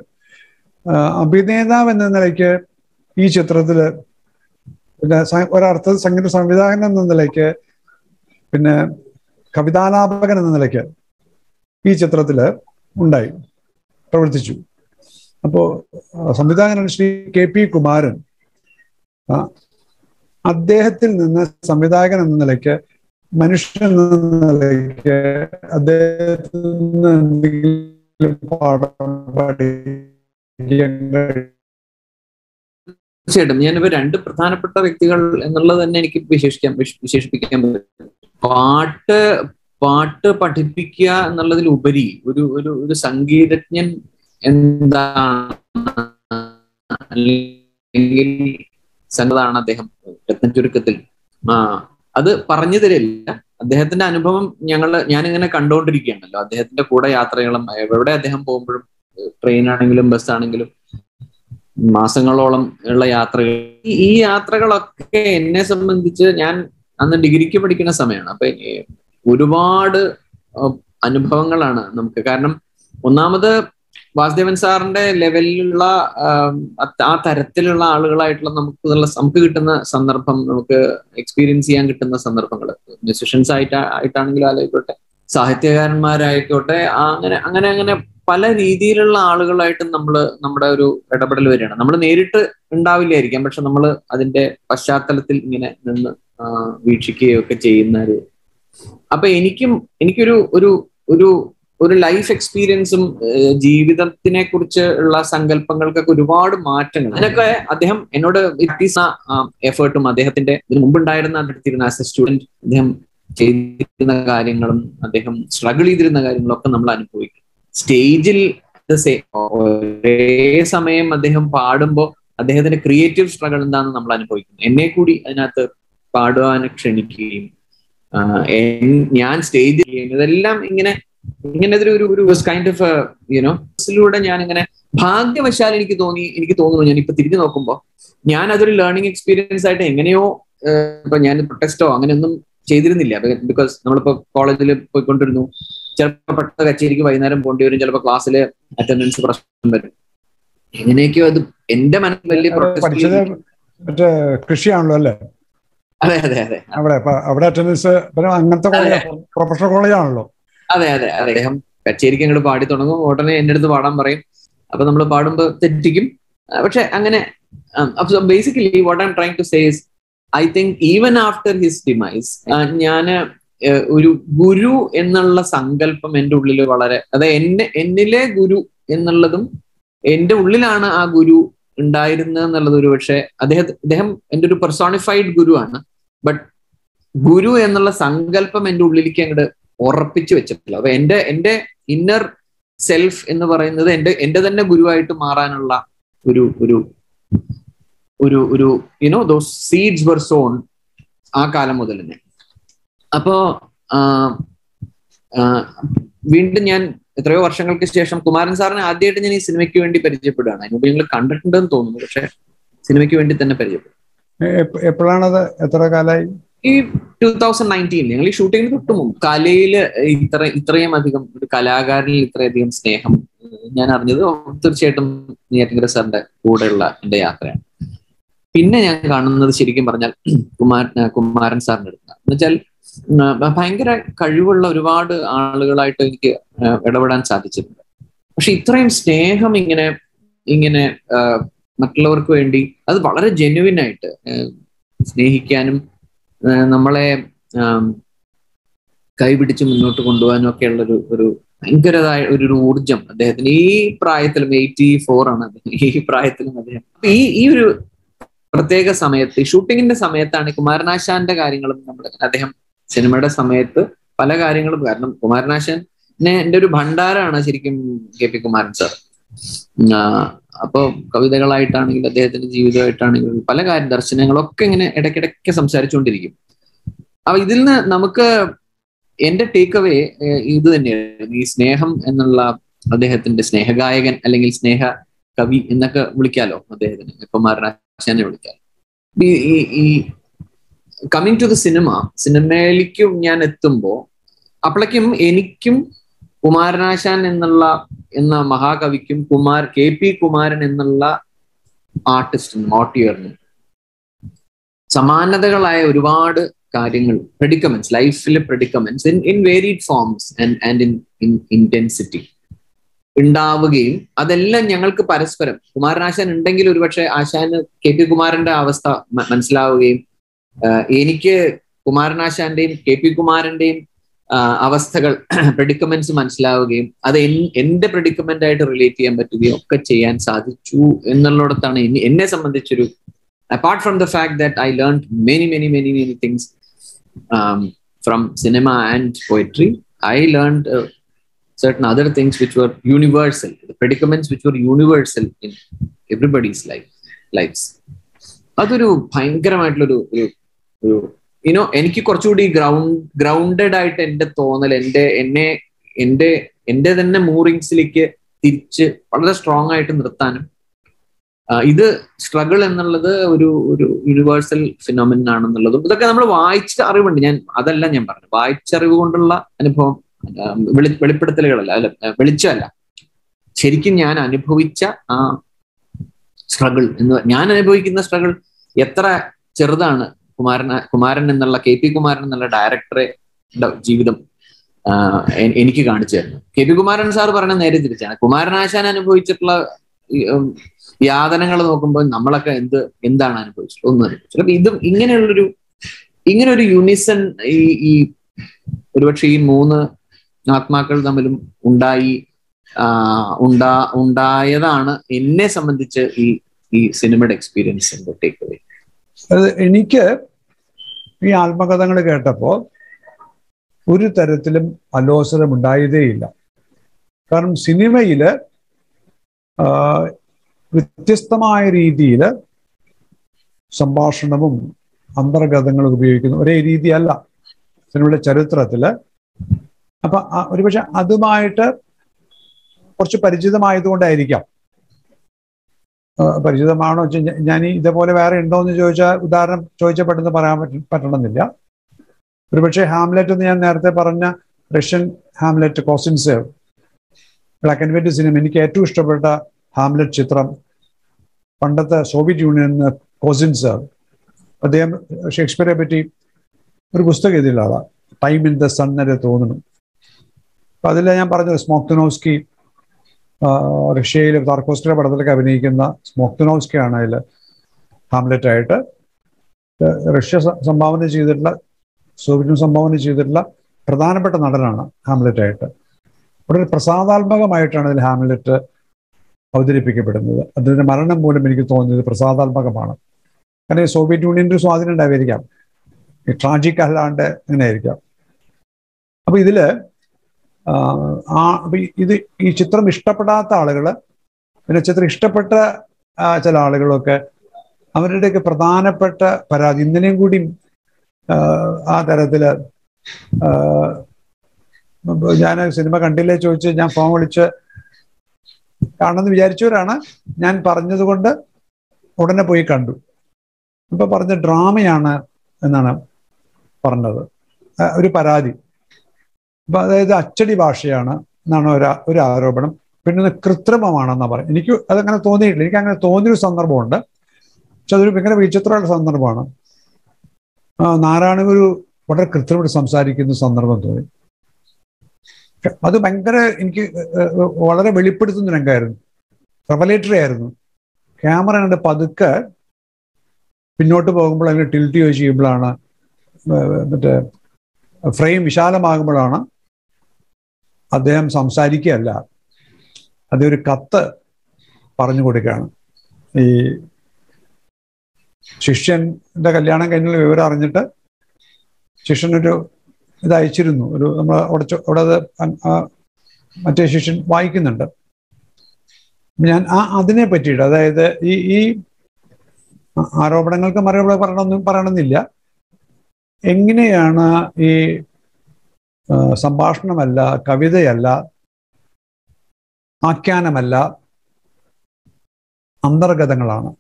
അഭിനേതാവ് എന്ന നിലയ്ക്ക് ഈ ചിത്രത്തിൽ പിന്നെ ഒരർത്ഥ സംഗീത സംവിധായകൻ എന്ന നിലയ്ക്ക് പിന്നെ കവിതാലാപകൻ എന്ന നിലയ്ക്ക് ഈ ചിത്രത്തിൽ ഉണ്ടായി പ്രവർത്തിച്ചു. അപ്പോ ആ, സംവിധായകനാണ് ശ്രീ കെ പി കുമാരൻ. അദ്ദേഹത്തിൽ നിന്ന് സംവിധായകൻ എന്ന നിലയ്ക്ക് മനുഷ്യൻ എന്ന നിലയ്ക്ക് അദ്ദേഹത്തിൽ നിന്ന് എന്തെങ്കിലും പാഠം പഠിക്കാൻ തീർച്ചയായിട്ടും. ഞാനിപ്പോ രണ്ട് പ്രധാനപ്പെട്ട വ്യക്തികൾ എന്നുള്ളത് തന്നെ എനിക്ക് വിശേഷിക്കാൻ വിശ്- വിശേഷിപ്പിക്കാൻ പറ്റും. പാട്ട് പാട്ട് പഠിപ്പിക്കുക എന്നുള്ളതിലുപരി ഒരു ഒരു ഒരു സംഗീതജ്ഞൻ എന്താണ്? അദ്ദേഹം. രത്ന ചുരുക്കത്തിൽ. അത് പറഞ്ഞു തരില്ല. അദ്ദേഹത്തിന്റെ അനുഭവം ഞങ്ങൾ ഞാനിങ്ങനെ കണ്ടുകൊണ്ടിരിക്കുകയാണല്ലോ അദ്ദേഹത്തിന്റെ കൂടെ യാത്രകളും എവിടെ അദ്ദേഹം പോകുമ്പോഴും ട്രെയിൻ ആണെങ്കിലും ബസ് ആണെങ്കിലും മാസങ്ങളോളം ഉള്ള യാത്രകൾ. ഈ- യാത്രകളൊക്കെ എന്നെ സംബന്ധിച്ച് ഞാൻ അന്ന് ഡിഗ്രിക്ക് പഠിക്കുന്ന സമയമാണ് അപ്പൊ ഒരുപാട് അനുഭവങ്ങളാണ് നമുക്ക്. കാരണം ഒന്നാമത് വാസുദേവൻ സാറിന്റെ ലെവലിലുള്ള ആ തരത്തിലുള്ള ആളുകളായിട്ടുള്ള നമുക്ക് നമുക്ക് കിട്ടുന്ന സന്ദർഭം നമുക്ക് എക്സ്പീരിയൻസ് ചെയ്യാൻ കിട്ടുന്ന സന്ദർഭങ്ങൾ. മ്യൂസിഷ്യൻസ് ആയിട്ട് ആയിട്ടാണെങ്കിലും ആലോചിക്കോട്ടെ. സാഹിത്യകാരന്മാരായിക്കോട്ടെ അങ്ങനെ അങ്ങനെ അങ്ങനെ പല രീതിയിലുള്ള ആളുകളായിട്ടും നമ്മൾ നമ്മുടെ ഒരു ഇടപെടൽ വരികയാണ്. നമ്മൾ നേരിട്ട് ഉണ്ടാവില്ലായിരിക്കാം പക്ഷെ നമ്മൾ അതിന്റെ പശ്ചാത്തലത്തിൽ ഇങ്ങനെ നിന്ന് വീക്ഷിക്കുകയൊക്കെ ചെയ്യുന്ന ഒരു അപ്പൊ എനിക്കും എനിക്കൊരു ഒരു ഒരു ഒരു ലൈഫ് എക്സ്പീരിയൻസും ജീവിതത്തിനെ കുറിച്ച് ഉള്ള സങ്കല്പങ്ങൾക്കൊക്കെ ഒരുപാട് മാറ്റങ്ങൾ. അതിനൊക്കെ അദ്ദേഹം എന്നോട് എഫേർട്ടും അദ്ദേഹത്തിന്റെ ഇതിന് മുമ്പുണ്ടായിരുന്ന അടുത്തിരുന്ന ആസ് എ സ്റ്റുഡന്റ് അദ്ദേഹം ചെയ്തിരുന്ന കാര്യങ്ങളും അദ്ദേഹം സ്ട്രഗിൾ ചെയ്തിരുന്ന കാര്യങ്ങളൊക്കെ നമ്മൾ അനുഭവിക്കും. സ്റ്റേജിൽ ഒരേ സമയം അദ്ദേഹം പാടുമ്പോൾ അദ്ദേഹത്തിന്റെ ക്രിയേറ്റീവ് സ്ട്രഗിൾ എന്താണെന്ന് നമ്മൾ അനുഭവിക്കുന്നു. എന്നെ കൂടി അതിനകത്ത് പാടുവാൻ ക്ഷണിക്കുകയും ഞാൻ സ്റ്റേജിൽ ഇതെല്ലാം ഇങ്ങനെ ഇങ്ങനെ ഒരു ഒരു കൈൻഡ് ഓഫ് യുനോ ബസ്സിലൂടെ ഞാൻ ഇങ്ങനെ ഭാഗ്യവശാൽ എനിക്ക് തോന്നി എനിക്ക് തോന്നുന്നു. ഞാൻ ഇപ്പൊ തിരിഞ്ഞു നോക്കുമ്പോൾ ഞാൻ അതൊരു ലേണിംഗ് എക്സ്പീരിയൻസ് ആയിട്ട് എങ്ങനെയോ ഇപ്പൊ ഞാൻ പ്രൊട്ടസ്റ്റോ അങ്ങനെയൊന്നും ചെയ്തിരുന്നില്ല. ബിക്കോസ് നമ്മളിപ്പോ കോളേജിൽ പോയിക്കൊണ്ടിരുന്നു. ചിലപ്പോൾ പെട്ടെന്ന് കച്ചേരിക്ക് വൈകുന്നേരം പോകേണ്ടി വരും. ചിലപ്പോൾ ക്ലാസ്സിൽ അറ്റൻഡൻസ് പ്രശ്നം വരും. എങ്ങനെയൊക്കെയോ അത് എന്റെ മനസ്സിൽ വലിയ മറ്റേ കൃഷിയാണല്ലോ അല്ലേ? അതെ അതെ അതെ. അവിടെ അവിടെ അറ്റൻഡൻസ് അങ്ങനത്തെ പ്രൊഫഷണൽ കോളേജാണല്ലോ അതെ അതെ അതെ. അദ്ദേഹം കച്ചേരിക്ക് അങ്ങോട്ട് പാടി തുടങ്ങും. ഉടനെ എന്റെ അടുത്ത് പാടാൻ പറയും. അപ്പൊ നമ്മൾ പാടുമ്പോൾ തെറ്റിക്കും. പക്ഷെ അങ്ങനെ basically what I'm trying to says I think even after his demise ഞാൻ ഒരു ഗുരു എന്നുള്ള സങ്കല്പം എന്റെ ഉള്ളിൽ വളരെ അതായത് എന്നെ എന്നിലെ ഗുരു എന്നുള്ളതും എന്റെ ഉള്ളിലാണ് ആ ഗുരു ഉണ്ടായിരുന്നത് എന്നുള്ളത് ഒരു പക്ഷേ അദ്ദേഹം അദ്ദേഹം എന്റെ ഒരു പെർസോണിഫൈഡ് ഗുരു ആണ്. ബട്ട് ഗുരു എന്നുള്ള സങ്കല്പം എന്റെ ഉള്ളിലേക്ക് അങ്ങോട്ട് ഉറപ്പിച്ചു വെച്ചിട്ടില്ല. അപ്പൊ എന്റെ എന്റെ ഇന്നർ സെൽഫ് എന്ന് പറയുന്നത് എന്റെ എന്റെ തന്നെ ഗുരുവായിട്ട് മാറാനുള്ള ഒരു ഒരു ഒരു ഒരു you know those seeds were sown ആ കാലം മുതൽ തന്നെ. അപ്പോ വീണ്ടും ഞാൻ എത്രയോ വർഷങ്ങൾക്ക് ശേഷം കുമാരൻ സാറിനെ ആദ്യമായിട്ട് ഞാൻ ഈ സിനിമയ്ക്ക് വേണ്ടി പരിചയപ്പെടുകയാണ്. അതിനുമ്പ് ഞങ്ങൾ കണ്ടിട്ടുണ്ടെന്ന് തോന്നുന്നു പക്ഷെ സിനിമയ്ക്ക് വേണ്ടി തന്നെ പരിചയപ്പെടും എപ്പോഴാണത്? എത്ര കാലമായി? ഈ ടൂ തൗസൻഡ് നയന്റീൻ ഞങ്ങൾ ഈ ഷൂട്ടിങ്ങിന് തൊട്ട് മുമ്പ് കലയിൽ ഇത്ര ഇത്രയും അധികം ഒരു കലാകാരനിൽ ഇത്രയധികം സ്നേഹം ഞാൻ അറിഞ്ഞത് തീർച്ചയായിട്ടും നെയ്യാറ്റിങ്കര സാറിന്റെ കൂടെയുള്ള എന്റെ യാത്രയാണ്. പിന്നെ ഞാൻ കാണുന്നത് ശരിക്കും പറഞ്ഞാൽ കുമാർ കുമാരൻ സാറിന്റെ അടുത്താണ് എന്നുവെച്ചാൽ ഭയങ്കര കഴിവുള്ള ഒരുപാട് ആളുകളായിട്ട് എനിക്ക് ഇടപെടാൻ സാധിച്ചിട്ടുണ്ട്. പക്ഷെ ഇത്രയും സ്നേഹം ഇങ്ങനെ ഇങ്ങനെ മറ്റുള്ളവർക്ക് വേണ്ടി അത് വളരെ ജെന്യുവിൻ ആയിട്ട് സ്നേഹിക്കാനും നമ്മളെ കൈപിടിച്ച് മുന്നോട്ട് കൊണ്ടുപോകാനും ഒക്കെ ഉള്ളൊരു ഒരു ഭയങ്കരതായ ഒരു ഊർജം അദ്ദേഹത്തിന്. ഈ പ്രായത്തിലും എയ്റ്റി ഫോർ ആണ് അദ്ദേഹം. ഈ പ്രായത്തിലും അദ്ദേഹം. ഈ ഈ ഒരു പ്രത്യേക സമയത്ത് ഷൂട്ടിങ്ങിന്റെ സമയത്താണ് കുമാരനാശാന്റെ കാര്യങ്ങളും നമ്മൾ അദ്ദേഹം സിനിമയുടെ സമയത്ത് പല കാര്യങ്ങളും കാരണം കുമാരനാശാനെ എന്റെ ഒരു ഭണ്ഡാരാണ് ശരിക്കും കെ പി കുമാരൻ സാർ. അപ്പോ കവിതകളായിട്ടാണെങ്കിലും അദ്ദേഹത്തിന്റെ ജീവിതമായിട്ടാണെങ്കിലും പല കാര്യ ദർശനങ്ങളൊക്കെ ഇങ്ങനെ ഇടയ്ക്കിടയ്ക്ക് സംസാരിച്ചുകൊണ്ടിരിക്കും. അപ്പൊ ഇതിൽ നിന്ന് നമുക്ക് എന്റെ ടേക്ക് അവേ ഇത് തന്നെയാണ് ഈ സ്നേഹം എന്നുള്ള അദ്ദേഹത്തിന്റെ സ്നേഹഗായകൻ അല്ലെങ്കിൽ സ്നേഹ കവി എന്നൊക്കെ വിളിക്കാലോ അദ്ദേഹത്തിന്? കുമാരനാശാനെ വിളിക്കാലോ ഈ ഈ കമ്മിങ് ടു ദ സിനിമ സിനിമയിലേക്കും ഞാൻ എത്തുമ്പോ അപ്പോഴേക്കും എനിക്കും കുമാരനാശാൻ എന്നുള്ള എന്ന മഹാകവിക്കും കുമാർ കെ പി കുമാരൻ എന്നുള്ള ആർട്ടിസ്റ്റിനും ഓട്ടിയറിനും സമാനതകളായ ഒരുപാട് കാര്യങ്ങൾ പ്രെഡിക്കമെന്റ്സ് ലൈഫിലെ predicaments in in varied forms and and in in intensity ഉണ്ടാവുകയും അതെല്ലാം ഞങ്ങൾക്ക് പരസ്പരം. കുമാരനാശാൻ ഉണ്ടെങ്കിൽ ഒരുപക്ഷെ ആശാന് കെ പി കുമാരന്റെ അവസ്ഥ മനസ്സിലാവുകയും എനിക്ക് കുമാരനാശാന്റെയും കെ പി കുമാരന്റെയും അവസ്ഥകൾ പ്രെഡിക്കമെന്റ്സ് മനസ്സിലാവുകയും അത് എന്റെ പ്രെഡിക്കമെന്റ് ആയിട്ട് റിലേറ്റ് ചെയ്യാൻ പറ്റുകയും ഒക്കെ ചെയ്യാൻ സാധിച്ചു എന്നുള്ളിടത്താണ് എന്നെ സംബന്ധിച്ചൊരു apart from the fact that I learn many many many many things from cinema and poetry I learn certain other things which were universal, the predicaments which were universal in everybody's life lives. അതൊരു ഭയങ്കരമായിട്ടുള്ളൊരു ഒരു you know എനിക്ക് കുറച്ചുകൂടി ground grounded ആയിട്ട് എന്റെ തോന്നൽ എന്റെ എന്നെ എന്റെ എന്റെ തന്നെ മൂറിങ്സിലേക്ക് തിരിച്ച് വളരെ സ്ട്രോങ് ആയിട്ട് നിർത്താനും ഇത് സ്ട്രഗിൾ എന്നുള്ളത് ഒരു ഒരു യൂണിവേഴ്സൽ ഫിനോമിൻ ആണെന്നുള്ളതും ഇതൊക്കെ നമ്മൾ വായിച്ച അറിവുണ്ട് ഞാൻ അതല്ല ഞാൻ പറഞ്ഞു വായിച്ചറിവ് കൊണ്ടുള്ള അനുഭവം വെളി വെളിപ്പെടുത്തലുകളല്ല അല്ല വെളിച്ചമല്ല. ശരിക്കും ഞാൻ അനുഭവിച്ച ആ സ്ട്രഗിൾ എന്ന് ഞാൻ അനുഭവിക്കുന്ന സ്ട്രഗിൾ എത്ര ചെറുതാണ് കുമാരൻ കുമാരൻ എന്നുള്ള കെ പി കുമാരൻ എന്നുള്ള ഡയറക്ടറെ ജീവിതം എനിക്ക് കാണിച്ചു തരുന്നു കെ പി കുമാരൻ സാർ പറഞ്ഞ നേരെ തിരിച്ചാണ്. കുമാരനാശാൻ അനുഭവിച്ചിട്ടുള്ള യാതനകൾ നോക്കുമ്പോൾ നമ്മളൊക്കെ എന്ത് എന്താണ് അനുഭവിച്ചത്? ഒന്നും അനുഭവിച്ചത് അപ്പൊ ഇതും ഇങ്ങനെയുള്ളൊരു ഇങ്ങനെ ഒരു യൂണിസൺ ഈ ഈ ഒരുപക്ഷെ ഈ മൂന്ന് ആത്മാക്കൾ തമ്മിലും ഉണ്ടായി ഉണ്ടാ ഉണ്ടായതാണ് എന്നെ സംബന്ധിച്ച് ഈ ഈ സിനിമയുടെ എക്സ്പീരിയൻസിന്റെ ടേക്ക് അവേ എനിക്ക് ഈ ആത്മകഥകൾ കേട്ടപ്പോ ഒരു തരത്തിലും അലോസരം ഉണ്ടായതേയില്ല. കാരണം സിനിമയിൽ വ്യത്യസ്തമായ രീതിയിൽ സംഭാഷണവും അന്തർഗതങ്ങളും ഉപയോഗിക്കുന്ന ഒരേ രീതിയല്ല. സിനിമയുടെ ചരിത്രത്തിൽ അപ്പൊ ഒരുപക്ഷെ അതുമായിട്ട് കുറച്ച് പരിചിതമായതുകൊണ്ടായിരിക്കാം. പരിചിതമാണോ? ഞാൻ ഇതേപോലെ വേറെ ഉണ്ടോ എന്ന് ചോദിച്ചാൽ ഉദാഹരണം ചോദിച്ചാൽ പെട്ടെന്ന് പറയാൻ പറ്റ പറ്റണമെന്നില്ല. ഒരുപക്ഷെ ഹാംലെറ്റ് എന്ന് ഞാൻ നേരത്തെ പറഞ്ഞ Russian Hamlet Kozintsev black and white cinema എനിക്ക് ഏറ്റവും ഇഷ്ടപ്പെട്ട ഹാംലെറ്റ് ചിത്രം പണ്ടത്തെ സോവിയറ്റ് യൂണിയൻ കോസിൻസ്. അദ്ദേഹം ഷേക്സ്പിയറെ പറ്റി ഒരു പുസ്തകം എഴുതിയുള്ള ആളാണ് ടൈം ഇൻ ദ സൺ വരെ തോന്നുന്നു. അപ്പൊ അതിൽ ഞാൻ പറഞ്ഞത് സ്മോക്തനോസ്കി റഷ്യയിലെ താർക്കോസ്കിയുടെ പടത്തിലൊക്കെ അഭിനയിക്കുന്ന സ്മോക്തനോസ്കിയാണ് അതിൽ ഹാംലെറ്റ് ആയിട്ട് റഷ്യ സംഭാവന ചെയ്തിട്ടുള്ള സോവിയറ്റ് സംഭാവന ചെയ്തിട്ടുള്ള പ്രധാനപ്പെട്ട നടനാണ് ഹാംലെറ്റ് ആയിട്ട് വളരെ പ്രസാദാത്മകമായിട്ടാണ് ഇതിൽ ഹാംലെറ്റ് അവതരിപ്പിക്കപ്പെടുന്നത്. അതിന്റെ മരണം പോലും എനിക്ക് തോന്നിയത് പ്രസാദാത്മകമാണ്. കാരണം സോവിയറ്റ് യൂണിയന്റെ ഒരു സ്വാധീനം ഉണ്ടായിരിക്കാം. ഈ ട്രാജിക് അല്ലാണ്ട് അങ്ങനെ ആയിരിക്കാം അപ്പൊ ഇതിൽ ആ, ഇത് ഈ ചിത്രം ഇഷ്ടപ്പെടാത്ത ആളുകൾ പിന്നെ ചിത്രം ഇഷ്ടപ്പെട്ട ചില ആളുകളൊക്കെ അവരുടെയൊക്കെ പ്രധാനപ്പെട്ട പരാതി ഇന്നലെയും കൂടി ആ, ആ തരത്തിൽ ഞാൻ സിനിമ കണ്ടില്ലേ ചോദിച്ച് ഞാൻ ഫോൺ വിളിച്ച് കാണുമെന്ന് വിചാരിച്ചവരാണ്. ഞാൻ പറഞ്ഞതുകൊണ്ട് ഉടനെ പോയി കണ്ടു. ഇപ്പൊ പറഞ്ഞ ഡ്രാമയാണ് എന്നാണ് പറഞ്ഞത്. ഒരു പരാതി. അപ്പൊ അതായത് അച്ചടി ഭാഷയാണ് എന്നാണ് ഒരു ഒരു ആരോപണം പിന്നെ കൃത്രിമമാണെന്നാണ് കൃത്രിമമാണെന്നാ പറയും എനിക്ക് അതങ്ങനെ തോന്നിയിട്ടില്ല. എനിക്ക് അങ്ങനെ തോന്നിയൊരു സന്ദർഭമുണ്ട്. പക്ഷെ അതൊരു ഭയങ്കര വിചിത്രമുള്ള സന്ദർഭമാണ്. നാരായണഗുരു നാരായണ ഗുരു വളരെ കൃത്രിമമായിട്ട് സംസാരിക്കുന്ന സന്ദർഭം തോന്നി. അത് ഭയങ്കര എനിക്ക് വളരെ വെളിപ്പെടുത്തുന്ന രംഗമായിരുന്നു. റെവലേറ്ററി ആയിരുന്നു. ക്യാമറ കണ്ട് പതുക്കെ പിന്നോട്ട് പോകുമ്പോൾ അതിന് ടിൽറ്റ് ചെയ്യുമ്പോഴാണ് മറ്റേ ഫ്രെയിം വിശാലമാകുമ്പോഴാണ് അദ്ദേഹം സംസാരിക്കുകയല്ല. ഒരു കത്ത് പറഞ്ഞു കൊടുക്കുകയാണ്. ഈ ശിഷ്യന്റെ കല്യാണം കഴിഞ്ഞുള്ള വിവരം അറിഞ്ഞിട്ട് ശിഷ്യനൊരു ഇത് അയച്ചിരുന്നു. ഒരു നമ്മൾ അവിടെ അവിടെ അത് മറ്റേ ശിഷ്യൻ വായിക്കുന്നുണ്ട്. ഞാൻ ആ അതിനെ പറ്റിയിട്ട് അതായത് ഈ ഈ ആരോപണങ്ങൾക്ക് മറുപടി പറയണമെന്നും പറയണമെന്നില്ല. എങ്ങനെയാണ് ഈ സംഭാഷണമല്ല കവിതയല്ല ആഖ്യാനമല്ല അന്തർഗതങ്ങളാണ്.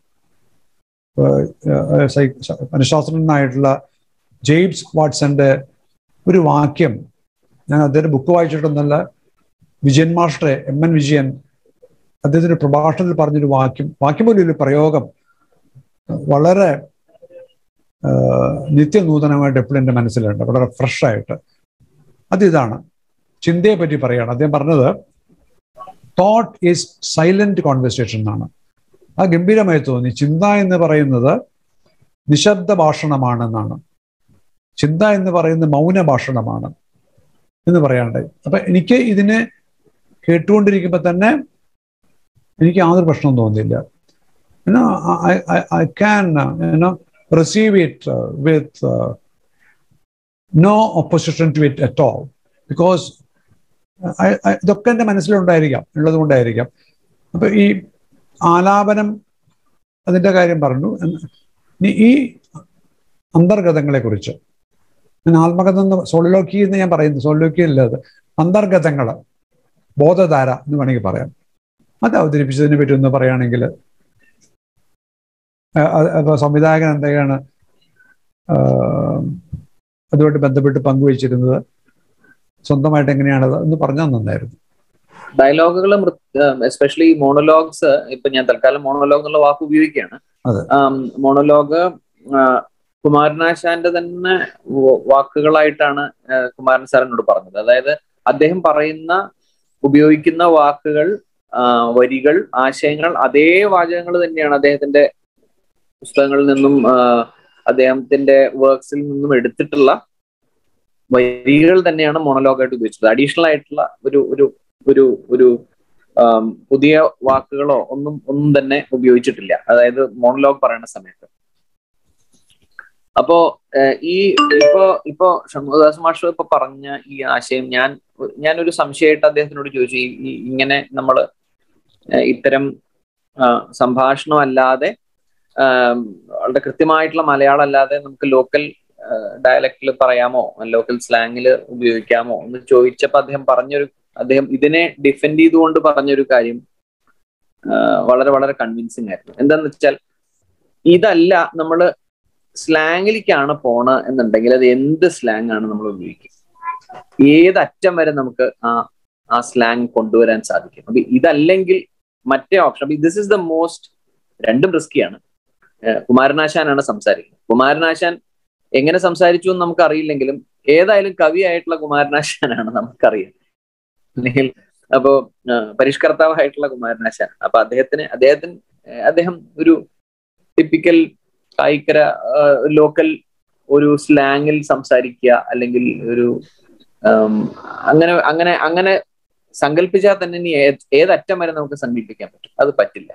മനഃശാസ്ത്രജ്ഞനായിട്ടുള്ള ജെയിംസ് വാട്സന്റെ ഒരു വാക്യം ഞാൻ അദ്ദേഹത്തിന്റെ ബുക്ക് വായിച്ചിട്ടൊന്നല്ല വിജയൻ മാസ്റ്ററെ എം എൻ വിജയൻ അദ്ദേഹത്തിന്റെ പ്രഭാഷണത്തിൽ പറഞ്ഞൊരു വാക്യം വാക്യം പോലും ഒരു പ്രയോഗം. വളരെ നിത്യനൂതനമായിട്ട് എപ്പോഴും എന്റെ മനസ്സിലുണ്ട് വളരെ ഫ്രഷ് ആയിട്ട്. അത് ഇതാണ്. ചിന്തയെ പറ്റി പറയുകയാണ് അദ്ദേഹം പറഞ്ഞത് തോട്ട് ഈസ് സൈലന്റ് കോൺവെർസേഷൻ എന്നാണ്. ആ ഗംഭീരമായി തോന്നി. ചിന്ത എന്ന് പറയുന്നത് നിശബ്ദ ഭാഷണമാണെന്നാണ് ചിന്ത എന്ന് പറയുന്നത് മൗന ഭാഷണമാണ് എന്ന് പറയാണ്ട് അപ്പൊ എനിക്ക് ഇതിനെ കേട്ടുകൊണ്ടിരിക്കുമ്പോൾ തന്നെ എനിക്ക് യാതൊരു പ്രശ്നവും തോന്നിയില്ല. I can receive it with no opposition to it at all. Because ഇതൊക്കെ എന്റെ മനസ്സിലുണ്ടായിരിക്കാം. ഉള്ളത് കൊണ്ടായിരിക്കാം അപ്പൊ ഈ ആലാപനം അതിന്റെ കാര്യം പറഞ്ഞു. ഈ അന്തർഗതങ്ങളെ കുറിച്ച്. ഞാൻ ആത്മകഥ എന്ന് സോളിലോക്കി എന്ന് ഞാൻ പറയുന്നു. സോളിലോക്കി അല്ലാത് അന്തർഗതങ്ങൾ ബോധധാര എന്ന് വേണമെങ്കിൽ പറയാം. അത് അവതരിപ്പിച്ചതിനെ പറ്റി ഒന്ന് പറയുകയാണെങ്കിൽ സംവിധായകൻ എന്തൊക്കെയാണ്? അതുമായിട്ട് ബന്ധപ്പെട്ട് പങ്കുവച്ചിരുന്നത് സ്വന്തമായിട്ട് എങ്ങനെയാണത് എന്ന് പറഞ്ഞാൽ നന്നായിരുന്നു. ഡയലോഗുകൾ എസ്പെഷ്യലി മോണോലോഗ്സ് ഇപ്പൊ ഞാൻ തൽക്കാലം മോണോലോഗ് എന്നുള്ള വാക്ക് ഉപയോഗിക്കുകയാണ്. മോണോലോഗ് കുമാരനാശാന്റെ തന്നെ വാക്കുകളായിട്ടാണ് കുമാരൻ സാറിനോട് പറഞ്ഞത്. അതായത് അദ്ദേഹം പറയുന്ന ഉപയോഗിക്കുന്ന വാക്കുകൾ വരികൾ ആശയങ്ങൾ അതേ വാചകങ്ങൾ തന്നെയാണ് അദ്ദേഹത്തിന്റെ പുസ്തകങ്ങളിൽ നിന്നും അദ്ദേഹത്തിന്റെ വർക്ക്സിൽ നിന്നും എടുത്തിട്ടുള്ള വരികൾ തന്നെയാണ് മോണലോഗായിട്ട് ഉപയോഗിച്ചത്. അഡീഷണൽ ആയിട്ടുള്ള ഒരു ഒരു ഒരു ഒരു പുതിയ വാക്കുകളോ ഒന്നും ഒന്നും തന്നെ ഉപയോഗിച്ചിട്ടില്ല. അതായത് മോണലോഗ് പറയുന്ന സമയത്ത്. അപ്പോ ഈ ഇപ്പോ ഇപ്പോ ഷൺമുഖദാസ് മാഷ് ഇപ്പൊ പറഞ്ഞ ഈ ആശയം ഞാൻ ഞാനൊരു സംശയമായിട്ട് അദ്ദേഹത്തിനോട് ചോദിച്ചു. ഈ- ഇങ്ങനെ നമ്മൾ ഇത്തരം സംഭാഷണം അല്ലാതെ വളരെ കൃത്യമായിട്ടുള്ള മലയാളം അല്ലാതെ നമുക്ക് ലോക്കൽ ഡയലക്റ്റിൽ പറയാമോ? ലോക്കൽ സ്ലാങ്ങിൽ ഉപയോഗിക്കാമോ? എന്ന് ചോദിച്ചപ്പോൾ അദ്ദേഹം പറഞ്ഞൊരു അദ്ദേഹം ഇതിനെ ഡിഫെൻഡ് ചെയ്തുകൊണ്ട് പറഞ്ഞൊരു കാര്യം വളരെ വളരെ കൺവിൻസിങ് ആയിരുന്നു. എന്താന്ന് വെച്ചാൽ ഇതല്ല നമ്മൾ സ്ലാങ്ങിലേക്കാണ് പോണ എന്നുണ്ടെങ്കിൽ അത് എന്ത് സ്ലാങ് ആണ് നമ്മൾ ഉപയോഗിക്കുക? ഏത് അറ്റം വരെ നമുക്ക് ആ ആ സ്ലാങ് കൊണ്ടുവരാൻ സാധിക്കും. അപ്പൊ ഇതല്ലെങ്കിൽ മറ്റേ option this is the most രണ്ടും റിസ്കിയാണ് കുമാരനാശാനാണ് സംസാരിക്കുന്നത്. കുമാരനാശാൻ എങ്ങനെ സംസാരിച്ചു എന്ന് നമുക്കറിയില്ലെങ്കിലും ഏതായാലും കവിയായിട്ടുള്ള കുമാരനാശാനാണ് നമുക്കറിയാം. അല്ലെങ്കിൽ അപ്പോ പരിഷ്കർത്താവായിട്ടുള്ള കുമാരനാശാൻ അപ്പൊ അദ്ദേഹത്തിന് അദ്ദേഹത്തിന് അദ്ദേഹം ഒരു ടിപ്പിക്കൽ കായിക്കര ലോക്കൽ ഒരു സ്ലാങ്ങിൽ സംസാരിക്കുക അല്ലെങ്കിൽ ഒരു അങ്ങനെ അങ്ങനെ അങ്ങനെ സങ്കല്പിച്ചാൽ തന്നെ ഇനി ഏത് ഏതറ്റം വരെ നമുക്ക് സങ്കല്പിക്കാൻ പറ്റും. അത് പറ്റില്ല.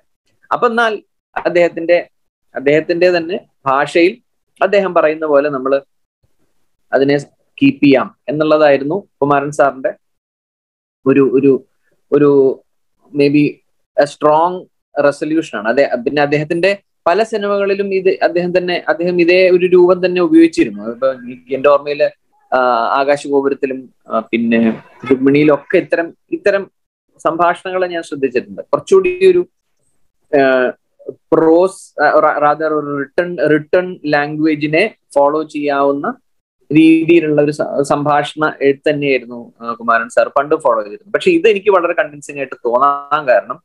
അപ്പൊ എന്നാൽ അദ്ദേഹത്തിന്റെ അദ്ദേഹത്തിന്റെ തന്നെ ഭാഷയിൽ അദ്ദേഹം പറയുന്ന പോലെ നമ്മൾ അതിനെ കീപ്പ് ചെയ്യാം എന്നുള്ളതായിരുന്നു കുമാരൻ സാറിന്റെ ഒരു ഒരു ഒരു മേ ബി സ്ട്രോങ് റെസൊല്യൂഷൻ ആണ്. അതെ പിന്നെ അദ്ദേഹത്തിന്റെ പല സിനിമകളിലും ഇത് അദ്ദേഹം തന്നെ അദ്ദേഹം ഇതേ ഒരു രൂപം തന്നെ ഉപയോഗിച്ചിരുന്നു. എനിക്ക് എന്റെ ഓർമ്മയിൽ ആകാശഗോപുരത്തിലും പിന്നെ രുക്മിണിയിലും ഒക്കെ ഇത്തരം ഇത്തരം സംഭാഷണങ്ങളെ ഞാൻ ശ്രദ്ധിച്ചിട്ടുണ്ട്. കുറച്ചുകൂടി ഒരു പ്രോസ് റാദർ ഒരു റിട്ടേൺ റിട്ടേൺ ലാംഗ്വേജിനെ ഫോളോ ചെയ്യാവുന്ന രീതിയിലുള്ള ഒരു സംഭാഷണ എഴുത്ത് തന്നെയായിരുന്നു കുമാരൻ സാർ പണ്ട് ഫോളോ ചെയ്തിരുന്നത്. പക്ഷെ ഇത് എനിക്ക് വളരെ കൺവിൻസിങ് ആയിട്ട് തോന്നാൻ കാരണം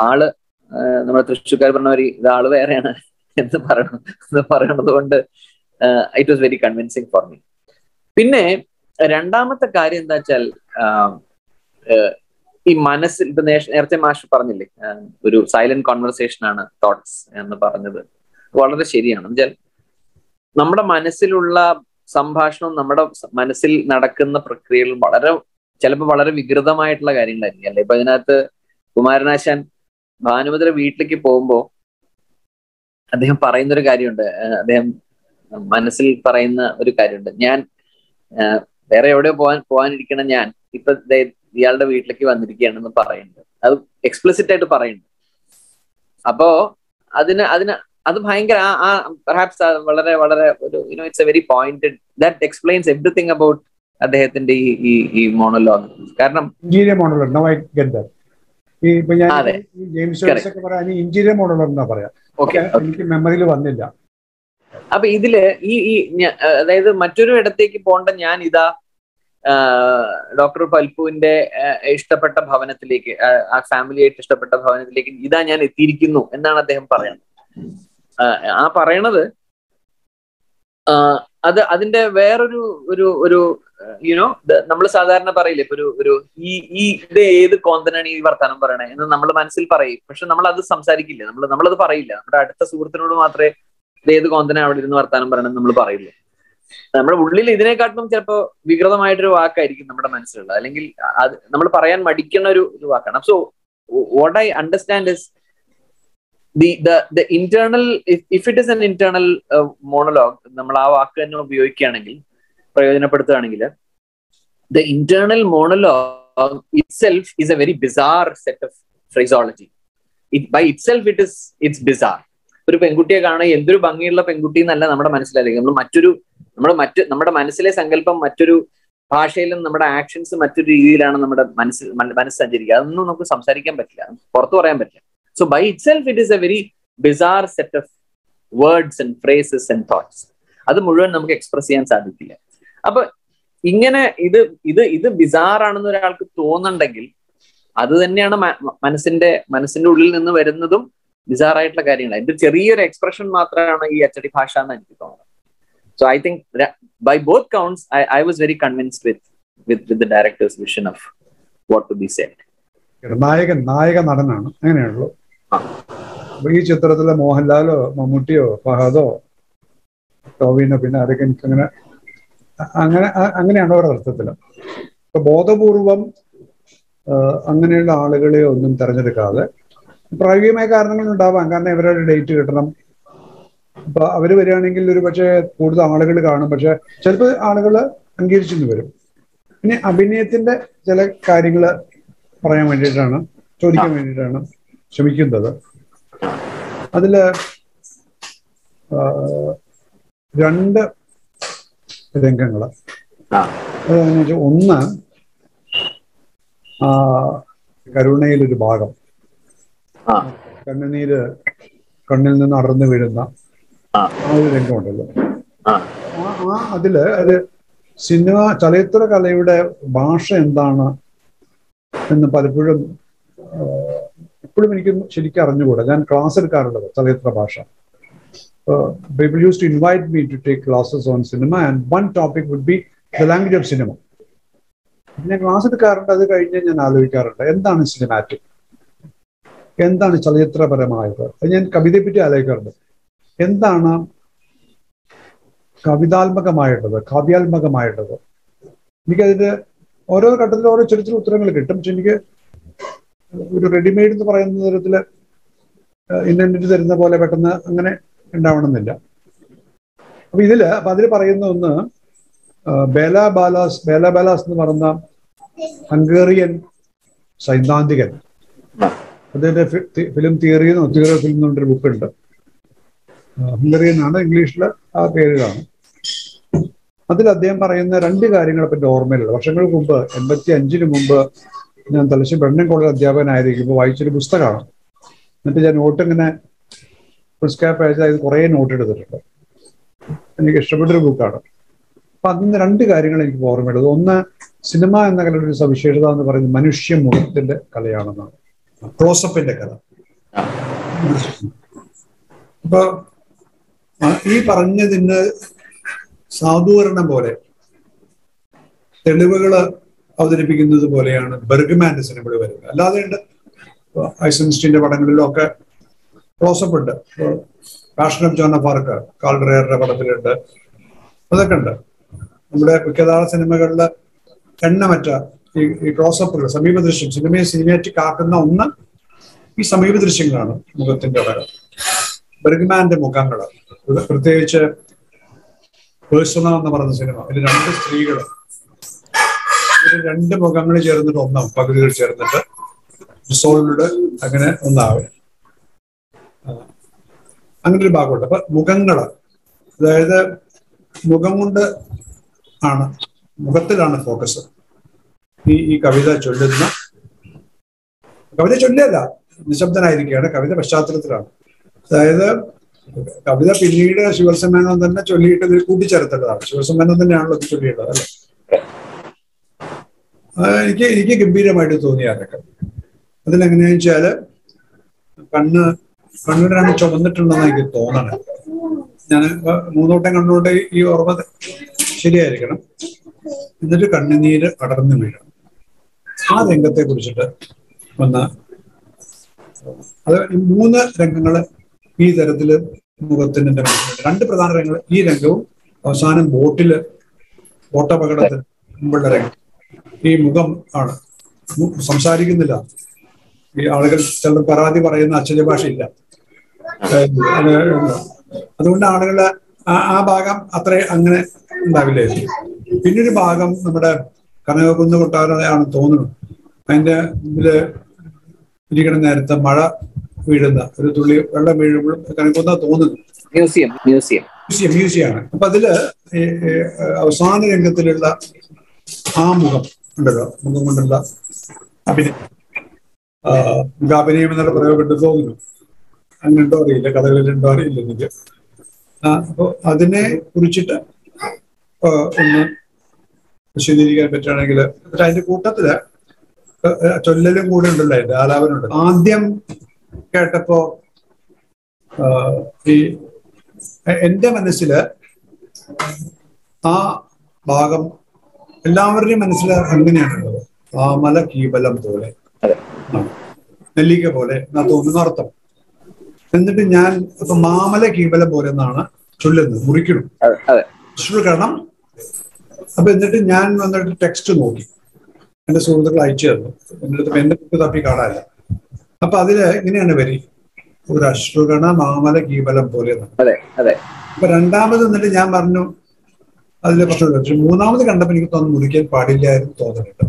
ആൾ നമ്മുടെ തൃശ്ശൂർക്കാർ പറഞ്ഞ ഒരു ഇത് ആൾ വേറെയാണ് എന്ന് പറയണം എന്ന് പറയണത് കൊണ്ട് it was very convincing for me പിന്നെ രണ്ടാമത്തെ കാര്യം എന്താ വെച്ചാൽ ഈ മനസ്സിൽ ഇപ്പൊ നേരത്തെ മാഷ് പറഞ്ഞില്ലേ ഒരു സൈലന്റ് കോൺവെർസേഷൻ ആണ് തോട്ട്സ് എന്ന് പറഞ്ഞത്. വളരെ ശരിയാണ്. എന്നുവെച്ചാൽ നമ്മുടെ മനസ്സിലുള്ള സംഭാഷണം നമ്മുടെ മനസ്സിൽ നടക്കുന്ന പ്രക്രിയകൾ വളരെ ചിലപ്പോൾ വളരെ വികൃതമായിട്ടുള്ള കാര്യങ്ങളായിരിക്കും. അല്ലെ? ഇപ്പൊ അതിനകത്ത് കുമാരനാശാൻ ഭാനുമതിയുടെ വീട്ടിലേക്ക് പോകുമ്പോ അദ്ദേഹം പറയുന്ന ഒരു കാര്യമുണ്ട് അദ്ദേഹം മനസ്സിൽ പറയുന്ന ഒരു കാര്യമുണ്ട്. ഞാൻ വേറെ എവിടെയോ പോകാൻ പോകാനിരിക്കണം ഞാൻ ഇപ്പൊ ഇയാളുടെ വീട്ടിലേക്ക് വന്നിരിക്കുകയാണെന്ന് പറയുന്നുണ്ട്. അത് എക്സ്പ്ലിസിറ്റ് ആയിട്ട് പറയുന്നുണ്ട്. അപ്പോ അതിന് അതിന് അത് ഭയങ്കര ആ പെർഹാപ്സ് വളരെ വളരെ ഒരു you know it's a very pointed that explains everything about അദ്ദേഹത്തിന്റെ ഈ ഈ ഈ മോണോലോഗ് കാരണം interior modeler no I get that ഈ ഇപ്പൊ ഞാൻ. ജെയിംസ് ജോയ്സ് ഒക്കെ പറയാൻ ഇന്റീരിയർ മോഡലർ എന്നാ പറയാ. ഓക്കെ എനിക്ക് മെമ്മറിയിൽ വന്നില്ല. അപ്പൊ ഇതിൽ ഈ ഈ അതായത് മറ്റൊരു ഇടത്തേക്ക് പോണ്ട ഞാൻ ഇതാ ഡോക്ടർ പൽപുവിന്റെ ഇഷ്ടപ്പെട്ട ഭവനത്തിലേക്ക് ആ, ഫാമിലി ആയിട്ട് ഇഷ്ടപ്പെട്ട ഭവനത്തിലേക്ക് ഇതാ ഞാൻ എത്തിയിരിക്കുന്നു എന്നാണ് അദ്ദേഹം പറയുന്നത്. ആ, പറയണത് അത് അതിന്റെ വേറൊരു ഒരു ഒരു യുനോ നമ്മൾ സാധാരണ പറയില്ലേ ഇപ്പൊ ഒരു ഈ ഈ ഇത് ഏത് കോന്തനാണ് ഈ വർത്തമാനം പറയണേ എന്ന് നമ്മൾ മനസ്സിൽ പറയും. പക്ഷെ നമ്മൾ അത് സംസാരിക്കില്ല. നമ്മൾ നമ്മളത് പറയില്ല. നമ്മുടെ അടുത്ത സുഹൃത്തിനോട് മാത്രമേ ഇത് ഏത് കോന്തനാണ് അവിടെ ഇരുന്ന് വർത്തമാനം പറയണം നമ്മൾ പറയില്ല. നമ്മുടെ ഉള്ളിൽ ഇതിനെക്കാട്ടിലും ചിലപ്പോ വികൃതമായിട്ടൊരു വാക്കായിരിക്കും നമ്മുടെ മനസ്സിലുള്ളത്. അല്ലെങ്കിൽ അത് നമ്മൾ പറയാൻ മടിക്കുന്ന ഒരു ഒരു വാക്കാണ് so what I understand is the the internal if it is an internal monologue നമ്മൾ ആ വാക്ക് തന്നെ ഉപയോഗിക്കുകയാണെങ്കിൽ പ്രയോജനപ്പെടുത്തുകയാണെങ്കിൽ the internal monologue itself is a very bizarre set of phraseology it by itself it is it's bizarre ഒരു പെൺകുട്ടിയെ കാണാൻ എന്തൊരു ഭംഗിയുള്ള പെൺകുട്ടി എന്നല്ല നമ്മുടെ മനസ്സിലായിരിക്കും നമ്മൾ മറ്റൊരു നമ്മൾ മറ്റ് നമ്മുടെ മനസ്സിലെ സങ്കല്പം മറ്റൊരു ഭാഷയിലും നമ്മുടെ ആക്ഷൻസ് മറ്റൊരു രീതിയിലാണ് നമ്മുടെ മനസ്സിൽ മനസ്സ് സഞ്ചരിക്കുക. അതൊന്നും നമുക്ക് സംസാരിക്കാൻ പറ്റില്ല. പുറത്തു പറയാൻ പറ്റില്ല. So by itself it is a very bizarre set of words and phrases and thoughts അത് മുഴുവൻ നമുക്ക് എക്സ്പ്രസ് ചെയ്യാൻ സാധിക്കില്ല. അപ്പൊ ഇങ്ങനെ ഇത് ഇത് ഇത് ബിസാറാണെന്ന് ഒരാൾക്ക് തോന്നുന്നുണ്ടെങ്കിൽ അത് തന്നെയാണ് മനസ്സിന്റെ മനസ്സിന്റെ ഉള്ളിൽ നിന്ന് വരുന്നതും ബിസാർ ആയിട്ടുള്ള കാര്യങ്ങൾ അതിന്റെ ചെറിയൊരു എക്സ്പ്രഷൻ മാത്രമാണ് ഈ അച്ചടി ഭാഷ എന്ന് എനിക്ക് തോന്നുന്നത്. So I think by both counts I I was very convinced with with with the director's vision of what to be set നായകൻ നായക നടനാണ്. അങ്ങനെയുള്ളൂ ആ. ഈ ചിത്രത്തിലെ മോഹൻലാലോ മമ്മൂട്ടിയോ ഫഹദോ ടോവിനോ പിന്നെ ആരൊക്കെ എനിക്ക് അങ്ങനെ അങ്ങനെ അങ്ങനെയാണ് അവരുടെ അർത്ഥത്തിൽ ഇപ്പൊ ബോധപൂർവം അങ്ങനെയുള്ള ആളുകളെ ഒന്നും തെരഞ്ഞെടുക്കാതെ പ്രായോഗികമായ കാരണങ്ങൾ ഉണ്ടാവാം. കാരണം ഇവരുടെ ഡേറ്റ് കിട്ടണം. അപ്പൊ അവർ വരികയാണെങ്കിൽ ഒരു പക്ഷേ കൂടുതൽ ആളുകൾ കാണും. പക്ഷെ ചിലപ്പോൾ ആളുകൾ അംഗീകരിച്ചെന്ന് വരും. പിന്നെ അഭിനയത്തിന്റെ ചില കാര്യങ്ങൾ പറയാൻ വേണ്ടിയിട്ടാണ് ചോദിക്കാൻ വേണ്ടിയിട്ടാണ് ശ്രമിക്കുന്നത്. അതിൽ രണ്ട് രംഗങ്ങൾ ആ. അതെന്ന് വെച്ചാൽ ഒന്ന് കരുണയിലൊരു ഭാഗം. കണ്ണുനീര് കണ്ണിൽ നിന്ന് അടർന്നു വീഴുന്ന ആ. ഒരു രംഗമുണ്ടല്ലോ. ആ. അതിൽ അത് സിനിമ ചലച്ചിത്ര കലയുടെ ഭാഷ എന്താണ് എന്ന് പലപ്പോഴും ഇപ്പോഴും എനിക്ക് ശരിക്കും അറിഞ്ഞുകൂടാ. ഞാൻ ക്ലാസ് എടുക്കാറുള്ളത് ചലച്ചിത്ര ഭാഷ. People use to invite me to take classes on cinema and one topic would be the language of cinema ഞാൻ ക്ലാസ് എടുക്കാറുണ്ട് അത് കഴിഞ്ഞ് ഞാൻ ആലോചിക്കാറുണ്ട് എന്താണ് സിനിമാറ്റിക് എന്താണ് ചലച്ചിത്രപരമായത്? അത് ഞാൻ കവിതയെ പറ്റി ആലോചിക്കാറുണ്ട്. എന്താണ് കവിതാത്മകമായിട്ടുള്ളത് കാവ്യാത്മകമായിട്ടുള്ളത്? എനിക്കതിന്റെ ഓരോ ഘട്ടത്തിലും ഓരോ ചെറിയ ചെറിയ ഉത്തരങ്ങൾ കിട്ടും. പക്ഷെ എനിക്ക് ഒരു റെഡിമെയ്ഡ് എന്ന് പറയുന്ന തരത്തിൽ ഇന്റർനെറ്റ് തരുന്ന പോലെ പെട്ടെന്ന് അങ്ങനെ ഉണ്ടാവണമെന്നില്ല. അപ്പൊ ഇതിൽ അപ്പൊ അതിൽ പറയുന്ന ഒന്ന് ബേല ബാലാസ് ബേല ബാലാസ് എന്ന് പറയുന്ന ഹംഗേറിയൻ സൈദ്ധാന്തികൻ. അതിന്റെ ഫിലിം തിയറി എന്നോ തിയറി ഫിലിം എന്നൊരു ബുക്ക് ഉണ്ട്. എന്നാണ് ഇംഗ്ലീഷിൽ ആ പേരിലാണ്. അതിൽ അദ്ദേഹം പറയുന്ന രണ്ട് കാര്യങ്ങളെ പറ്റി ഓർമ്മയിലുള്ളത് വർഷങ്ങൾക്ക് മുമ്പ് എൺപത്തി അഞ്ചിന് മുമ്പ് ഞാൻ തലശ്ശേരി ബ്രണ്ണൻ കോളേജ് അധ്യാപകനായിരിക്കുമ്പോൾ വായിച്ചൊരു പുസ്തകമാണ്. എന്നിട്ട് ഞാൻ നോട്ട് ഇങ്ങനെ പ്രിസ്ക്രൈബ് ഇത് കുറേ നോട്ട് എടുത്തിട്ടുണ്ട്. എനിക്ക് ഇഷ്ടപ്പെട്ടൊരു ബുക്കാണ് അപ്പൊ അതിന് രണ്ട് കാര്യങ്ങൾ എനിക്ക് ഓർമ്മയുള്ളത് ഒന്ന് സിനിമ എന്ന കലയുടെ ഒരു സവിശേഷത എന്ന് പറയുന്നത് മനുഷ്യ മുഖത്തിന്റെ കലയാണെന്നാണ്. ക്ലോസപ്പിന്റെ കഥ. അപ്പൊ ഈ പറഞ്ഞതിന് സാധൂകരണം പോലെ തെളിവുകൾ അവതരിപ്പിക്കുന്നത് പോലെയാണ് ബെർഗ്മാന്റെ സിനിമകൾ വരുന്നത്. അല്ലാതെ ഉണ്ട്. ഐസൻസ്റ്റീന്റെ പടങ്ങളിലും ഒക്കെ ക്ലോസപ്പ് ഉണ്ട്. പാഷൻ ഓഫ് ജോൺ പാർക്ക് കാൾഡറേറിന്റെ പടത്തിലുണ്ട്. അതൊക്കെ ഉണ്ട്. നമ്മുടെ മിക്കതാറ സിനിമകളിൽ എണ്ണമറ്റ ഈ ക്ലോസപ്പ് ക്ലോസപ്പുകൾ സമീപ ദൃശ്യം സിനിമയെ സിനിമാറ്റിക് ആക്കുന്ന ഒന്ന് ഈ സമീപ ദൃശ്യങ്ങളാണ് മുഖത്തിന്റെ വര ബെർഗ്മാന്റെ മുഖങ്ങൾ പ്രത്യേകിച്ച് പേഴ്സണ എന്ന് പറയുന്ന സിനിമ ഇതിൽ രണ്ട് സ്ത്രീകൾ രണ്ട് മുഖങ്ങൾ ചേർന്നിട്ട് ഒന്നാവും പകുതികൾ ചേർന്നിട്ട് സോളിഡ് അങ്ങനെ ഒന്നാവും. അങ്ങനെ ഒരു ഭാഗമുണ്ട്. അപ്പൊ മുഖങ്ങൾ അതായത് മുഖം കൊണ്ട് ആണ് മുഖത്തിലാണ് ഫോക്കസ് ഈ ഈ കവിത ചൊല്ലുന്ന കവിത ചൊല്ലിയല്ല നിശബ്ദനായിരിക്കുകയാണ്. കവിത പശ്ചാത്തലത്തിലാണ്. അതായത് കവിത പിന്നീട് ശിവസമ്മേനം തന്നെ ചൊല്ലിയിട്ട് ഇതിൽ കൂട്ടിച്ചേർത്തേണ്ടതാണ് ശിവസമ്മേനം തന്നെയാണല്ലോ ഇത് ചൊല്ലിയിട്ടുള്ളത് അല്ലേ? എനിക്ക് എനിക്ക് ഗംഭീരമായിട്ട് തോന്നി അതൊക്കെ. അതിലെങ്ങനെയാന്ന് വെച്ചാൽ കണ്ണ് കണ്ണൂരാണ് ചുമന്നിട്ടുണ്ടെന്ന് എനിക്ക് തോന്നണം. ഞാൻ മൂന്നോട്ടം കണ്ണോട്ടെ ഈ ഓർമ്മ ശരിയായിരിക്കണം. എന്നിട്ട് കണ്ണുനീര് അടർന്നു വീഴണം. ആ രംഗത്തെ കുറിച്ചിട്ട് വന്ന അത് മൂന്ന് രംഗങ്ങൾ ഈ തരത്തിൽ മുഖത്തിന് രണ്ട് പ്രധാന രംഗങ്ങൾ ഈ രംഗവും അവസാനം ബോട്ടിൽ ബോട്ടപകടത്തിന് മുമ്പുള്ള രംഗം. ഈ മുഖം ആണ്. സംസാരിക്കുന്നില്ല. ഈ ആളുകൾ ചിലർ പരാതി പറയുന്ന അച്ചടി ഭാഷയില്ല. അതുകൊണ്ട് ആളുകളെ ആ ഭാഗം അത്ര അങ്ങനെ ഉണ്ടാവില്ലായിരുന്നു പിന്നൊരു ഭാഗം നമ്മുടെ കനകക്കുന്ന് കൊട്ടാരതയാണ് തോന്നുന്നു. അതിന്റെ മുമ്പിൽ ഇരിക്കുന്ന നേരത്തെ മഴ വീഴുന്ന ഒരു തുള്ളി വെള്ളം വീഴുമ്പോഴും കനക്കുന്ന തോന്നുന്നു. Museum museum. മ്യൂസിയം മ്യൂസിയമാണ് അപ്പൊ അതിൽ അവസാന രംഗത്തിലുള്ള ആ മുഖം ഉണ്ടല്ലോ. മുഖം കൊണ്ടുള്ള അഭിനയം. നമുക്ക് അഭിനയം എന്നുള്ള പ്രയോഗം ഉണ്ട് തോന്നുന്നു. അങ്ങനെയുണ്ടോ അറിയില്ല. കഥകളിൽ കഥകളിലുണ്ടോ അറിയില്ല എനിക്ക്. അപ്പൊ അതിനെ കുറിച്ചിട്ട് ഒന്ന് വിശദീകരിക്കാൻ പറ്റുകയാണെങ്കിൽ എന്നിട്ട് അതിന്റെ കൂട്ടത്തിൽ ചൊല്ലലും കൂടെ ഉണ്ടല്ലോ അതിന്റെ ആലാപനുണ്ട് ആദ്യം കേട്ടപ്പോ ഈ എന്റെ മനസ്സിൽ ആ ഭാഗം എല്ലാവരുടെയും മനസ്സിൽ അങ്ങനെയാണുള്ളത്. മല കീബലം പോലെ. നെല്ലിക്ക പോലെ എന്നാ തോന്നുന്ന അർത്ഥം. എന്നിട്ട് ഞാൻ ഇപ്പൊ മാമല കീബലം പോലെ എന്നാണ് ചൊല്ലുന്നത് മുറിക്കണം. കാരണം അപ്പൊ എന്നിട്ട് ഞാൻ വന്നിട്ട് ടെക്സ്റ്റ് നോക്കി. എന്റെ സുഹൃത്തുക്കൾ അയച്ചു തന്നു. എന്നിട്ട് എന്റെ ബുക്ക് തപ്പി കാണാല്ല അപ്പൊ അതിൽ ഇങ്ങനെയാണ് വരി ഒരു അശ്രുഗണ മാമല കീബലം പോലെ അപ്പൊ രണ്ടാമത് എന്നിട്ട് ഞാൻ പറഞ്ഞു അതിലെ പ്രശ്നമില്ല പക്ഷെ മൂന്നാമത് കണ്ടപ്പോൾ എനിക്ക് തോന്നുന്നു മുറിക്കാൻ പാടില്ലായിരുന്നു തോന്നുന്നുണ്ട്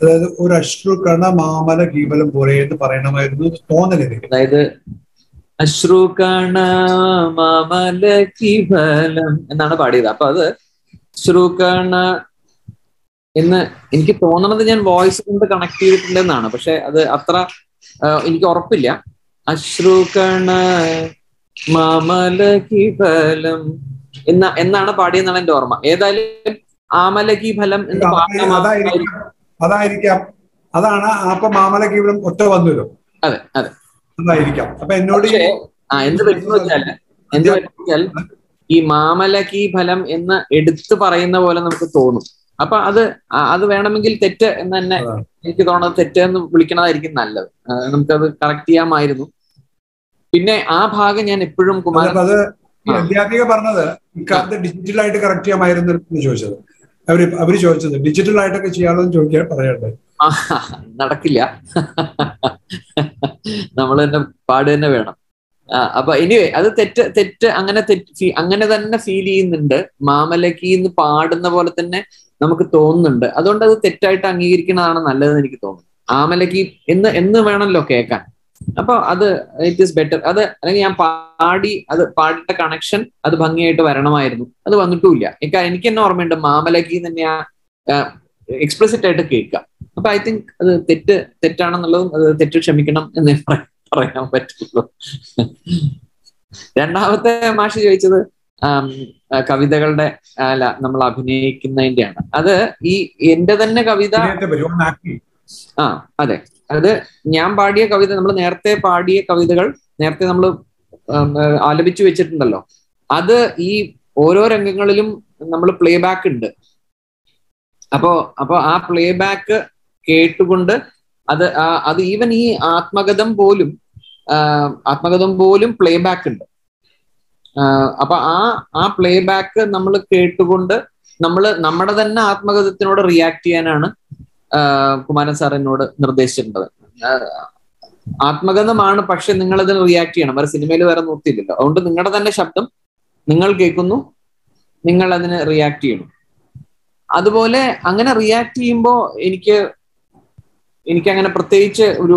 അതായത് ഒരു അശ്രുകണ മാമല കീബലം പോലെ എന്ന് പറയണമായിരുന്നു തോന്നലെനിക്ക് തോന്നൽ മാമല അശ്രുകണ മാമലകിഫലം എന്നാണ് പാടിയത്. അപ്പൊ അത് ശ്രുകണ എന്ന് എനിക്ക് തോന്നണത് ഞാൻ വോയിസ് കൊണ്ട് കണക്ട് ചെയ്തിട്ടുണ്ടെന്നാണ്. പക്ഷെ അത് അത്ര എനിക്ക് ഉറപ്പില്ല. അശ്രുകണ മാമലകിഫലം എന്ന എന്നാണ് പാടിയെന്നാണ് എന്റെ ഓർമ്മ. ഏതായാലും ആമലകി ഫലം എന്ന് അതായിരിക്കാം. അതാണ് അപ്പൊ മാമലകി ഫലം ഒറ്റ വന്നല്ലോ. അതെ അതെ. അതായിരിക്കാം. അപ്പൊ എന്നോട് ആ എന്ത് പറ്റുന്ന വെച്ചാൽ എന്ത് പറ്റുന്ന വെച്ചാൽ ഈ മാമലകി ഫലം എന്ന് എടുത്തു പറയുന്ന പോലെ നമുക്ക് തോന്നും. അപ്പൊ അത് അത് വേണമെങ്കിൽ തെറ്റ് എന്ന് തന്നെ എനിക്ക് തോന്നുന്നത് തെറ്റ് എന്ന് വിളിക്കണതായിരിക്കും നല്ലത്. നമുക്കത് കറക്റ്റ് ചെയ്യാമായിരുന്നു. പിന്നെ ആ ഭാഗം ഞാൻ എപ്പോഴും കുമാരൻ അത് ആ. അധ്യാപിക പറഞ്ഞത് ഇക്കാലത്ത് ഡിജിറ്റലായിട്ട് കറക്റ്റ് ചെയ്യാമായിരുന്നു എന്ന് ചോദിച്ചത്. അവർ അവർ ചോദിച്ചത് ഡിജിറ്റൽ ആയിട്ടൊക്കെ ചെയ്യാമെന്ന് ചോദിക്കാൻ പറയണ്ടേ നടക്കില്ല. നമ്മൾ തന്നെ പാട് തന്നെ വേണം. അപ്പൊ എനിവേ അത് തെറ്റ് തെറ്റ് അങ്ങനെ തെറ്റ് അങ്ങനെ തന്നെ ഫീൽ ചെയ്യുന്നുണ്ട്. മാമലക്കി എന്ന് പാടുന്ന പോലെ തന്നെ നമുക്ക് തോന്നുന്നുണ്ട്. അതുകൊണ്ട് അത് തെറ്റായിട്ട് അംഗീകരിക്കുന്നതാണ് നല്ലതെന്ന് എനിക്ക് തോന്നുന്നു. ആമലക്കി എന്ന് എന്ന് വേണമല്ലോ കേൾക്കാൻ. അപ്പൊ അത് ഇറ്റ് ഈസ് ബെറ്റർ അത് അല്ലെങ്കിൽ ഞാൻ പാടി അത് പാടിട്ട കണക്ഷൻ അത് ഭംഗിയായിട്ട് വരണമായിരുന്നു. അത് വന്നിട്ടുമില്ല. എനിക്ക് എനിക്ക് തന്നെ ഓർമ്മയുണ്ട് മാമലക്കി തന്നെ ആ എക്സ്പ്ലിസിറ്റ് ആയിട്ട് കേൾക്കുക. അപ്പൊ ഐ തിങ്ക് അത് തെറ്റ് തെറ്റാണെന്നുള്ളതും അത് തെറ്റ് ക്ഷമിക്കണം എന്ന് പറ- പറയാൻ പറ്റുള്ളൂ. രണ്ടാമത്തെ മാഷി ചോദിച്ചത് കവിതകളുടെ അല്ല നമ്മൾ അഭിനയിക്കുന്നതിന്റെയാണ് അത് ഈ എന്റെ തന്നെ കവിത ആ അതെ. അത് ഞാൻ പാടിയ കവിത നമ്മൾ നേരത്തെ പാടിയ കവിതകൾ നേരത്തെ നമ്മൾ ആലപിച്ചു വെച്ചിട്ടുണ്ടല്ലോ. അത് ഈ ഓരോ രംഗങ്ങളിലും നമ്മൾ പ്ലേ ബാക്ക് ഉണ്ട്. അപ്പോ അപ്പോ ആ പ്ലേ ബാക്ക് കേട്ടുകൊണ്ട് അത് അത് ഈവൻ ഈ ആത്മകഥം പോലും ആത്മകഥം പോലും പ്ലേ ബാക്ക് ഉണ്ട് അപ്പൊ ആ ആ പ്ലേ ബാക്ക് നമ്മൾ കേട്ടുകൊണ്ട് നമ്മൾ നമ്മുടെ തന്നെ ആത്മകഥത്തിനോട് റിയാക്ട് ചെയ്യാനാണ് കുമാരൻ സാർ എന്നോട് നിർദ്ദേശിച്ചിട്ടുള്ളത്. ആത്മകഥമാണ് പക്ഷെ നിങ്ങൾ അതിന് റിയാക്ട് ചെയ്യണം. വേറെ സിനിമയിൽ വേറെ നിർത്തിയില്ലല്ലോ അതുകൊണ്ട് നിങ്ങളുടെ തന്നെ ശബ്ദം നിങ്ങൾ കേൾക്കുന്നു നിങ്ങൾ അതിന് റിയാക്ട് ചെയ്യണം. അതുപോലെ അങ്ങനെ റിയാക്ട് ചെയ്യുമ്പോൾ എനിക്ക് എനിക്ക് അങ്ങനെ പ്രത്യേകിച്ച് ഒരു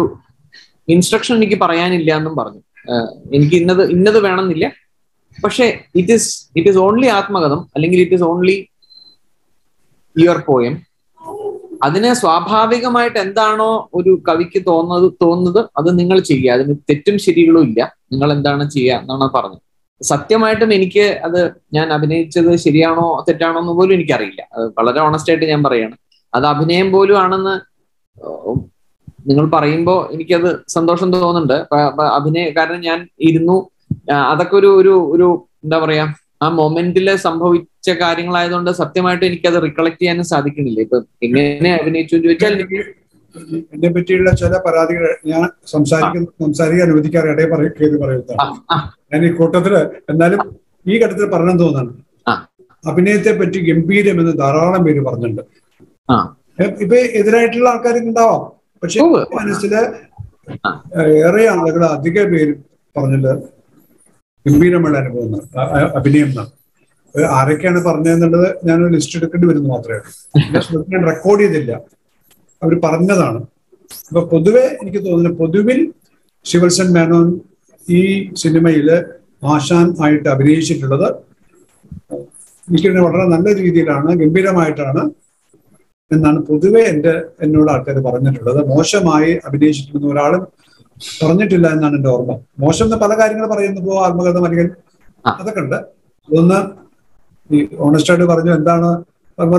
ഇൻസ്ട്രക്ഷൻ എനിക്ക് പറയാനില്ല എന്നും പറഞ്ഞു. എനിക്ക് ഇന്നത് ഇന്നത് വേണമെന്നില്ല. പക്ഷേ it is it is only ആത്മകഥം അല്ലെങ്കിൽ it is only your poem അതിനെ സ്വാഭാവികമായിട്ട് എന്താണോ ഒരു കവിക്ക് തോന്നുന്നത് തോന്നുന്നത് അത് നിങ്ങൾ ചെയ്യുക. അതിന് തെറ്റും ശരികളും ഇല്ല. നിങ്ങൾ എന്താണ് ചെയ്യുക എന്നാണ് പറഞ്ഞത്. സത്യമായിട്ടും എനിക്ക് അത് ഞാൻ അഭിനയിച്ചത് ശരിയാണോ തെറ്റാണോ എന്ന് പോലും എനിക്കറിയില്ല. അത് വളരെ ഓണസ്റ്റ് ആയിട്ട് ഞാൻ പറയാണ്. അത് അഭിനയം പോലും ആണെന്ന് നിങ്ങൾ പറയുമ്പോൾ എനിക്കത് സന്തോഷം തോന്നുന്നുണ്ട്. അഭിനയ കാരണം ഞാൻ ഇരുന്നു. അതൊക്കെ ഒരു ഒരു ഒരു എന്താ പറയാ ആ മൊമെന്റിൽ സംഭവിച്ച കാര്യങ്ങളായതുകൊണ്ട് സത്യമായിട്ട് എനിക്കത് റിക്കളക്ട് ചെയ്യാനും സാധിക്കുന്നില്ല. ഇപ്പൊ എങ്ങനെ അഭിനയിച്ചു ചോദിച്ചാൽ എനിക്ക് എന്നെ പറ്റിയുള്ള ചില പരാതികൾ ഞാൻ സംസാരിക്കുന്ന സംസാരിക്കാൻ അനുവദിക്കാറ് ഇടയെ പറയും കയറി ആ, പറയുന്നതാണ് ആ, ഞാൻ ഈ കൂട്ടത്തിൽ എന്നാലും ഈ ഘട്ടത്തിൽ പറയണം തോന്നുന്നു. അഭിനയത്തെ പറ്റി ഗംഭീരം എന്ന് ധാരാളം പേര് പറഞ്ഞിട്ടുണ്ട്. ഇപ്പൊ എതിരായിട്ടുള്ള ആൾക്കാർ ഉണ്ടാവാം. പക്ഷെ മനസ്സിൽ ഏറെ ആളുകൾ അധിക പേര് പറഞ്ഞില്ല ഗംഭീരമുള്ള അനുഭവം അഭിനയം എന്നാണ് ആരൊക്കെയാണ് പറഞ്ഞതെന്നുള്ളത് ഞാൻ ലിസ്റ്റ് എടുക്കേണ്ടി വരുന്നു മാത്രമേ ഉള്ളൂ. ഞാൻ റെക്കോർഡ് ചെയ്തില്ല. അവർ പറഞ്ഞതാണ്. അപ്പൊ പൊതുവെ എനിക്ക് തോന്നുന്നു പൊതുവിൽ ശിവത്സൻ മേനോൻ ഈ സിനിമയിൽ ആശാൻ ആയിട്ട് അഭിനയിച്ചിട്ടുള്ളത് എനിക്ക് വളരെ നല്ല രീതിയിലാണ് ഗംഭീരമായിട്ടാണ് എന്നാണ് പൊതുവെ എന്റെ എന്നോട് ആൾക്കാർ പറഞ്ഞിട്ടുള്ളത്. മോശമായി അഭിനയിച്ചിട്ടുണ്ടെന്ന് ഒരാളും പറഞ്ഞിട്ടില്ല എന്നാണ് എന്റെ ഓർമ്മ. മോശം എന്ന് പല കാര്യങ്ങൾ പറയുന്നപ്പോ ആത്മകഥം അല്ലെങ്കിൽ. അതൊക്കെ ഉണ്ട്. അതൊന്ന് ഈ ഓണസ്റ്റ് ആയിട്ട് പറഞ്ഞു എന്താണ്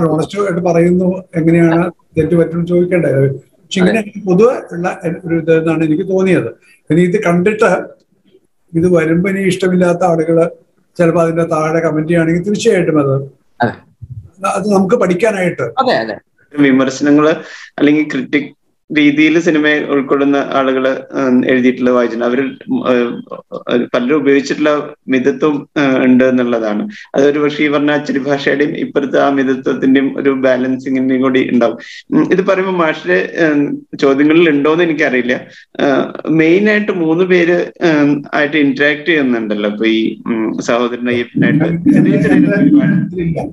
ഓണസ്റ്റ് ആയിട്ട് പറയുന്നു എങ്ങനെയാണ് തെറ്റ് പറ്റും ചോദിക്കേണ്ടത് പക്ഷെ ഇങ്ങനെ പൊതുവെ ഉള്ള ഒരു ഇത് എന്നാണ് എനിക്ക് തോന്നിയത്. ഇനി ഇത് കണ്ടിട്ട് ഇത് വരുമ്പോ ഇനി ഇഷ്ടമില്ലാത്ത ആളുകൾ ചിലപ്പോൾ അതിന്റെ താഴെ കമന്റ് ചെയ്യുകയാണെങ്കിൽ തീർച്ചയായിട്ടും അത് അതെ. അത് നമുക്ക് പഠിക്കാനായിട്ട് അതെ അതെ. വിമർശനങ്ങൾ അല്ലെങ്കിൽ ക്രിറ്റിക് രീതിയിൽ സിനിമയെ ഉൾക്കൊള്ളുന്ന ആളുകൾ എഴുതിയിട്ടുള്ള വായിച്ചിട്ടുണ്ട്. അവർ പലരും ഉപയോഗിച്ചിട്ടുള്ള മിതത്വം ഉണ്ട് എന്നുള്ളതാണ്. അതൊരു പക്ഷേ ഈ പറഞ്ഞ അച്ചടി ഭാഷയുടെയും ഇപ്പോഴത്തെ ആ മിതത്വത്തിന്റെയും ഒരു ബാലൻസിങ്ങിന്റെയും കൂടി ഉണ്ടാവും. ഇത് പറയുമ്പോൾ മാഷിന്റെ ഏഹ്, ചോദ്യങ്ങളിൽ ഉണ്ടോന്ന് എനിക്കറിയില്ല. മെയിൻ ആയിട്ട് മൂന്ന് പേര് ആയിട്ട് ഇന്ററാക്ട് ചെയ്യുന്നുണ്ടല്ലോ. ഇപ്പൊ ഈ സഹോദരൻ അയ്യപ്പനായിട്ട് ചെറിയ ചെറിയ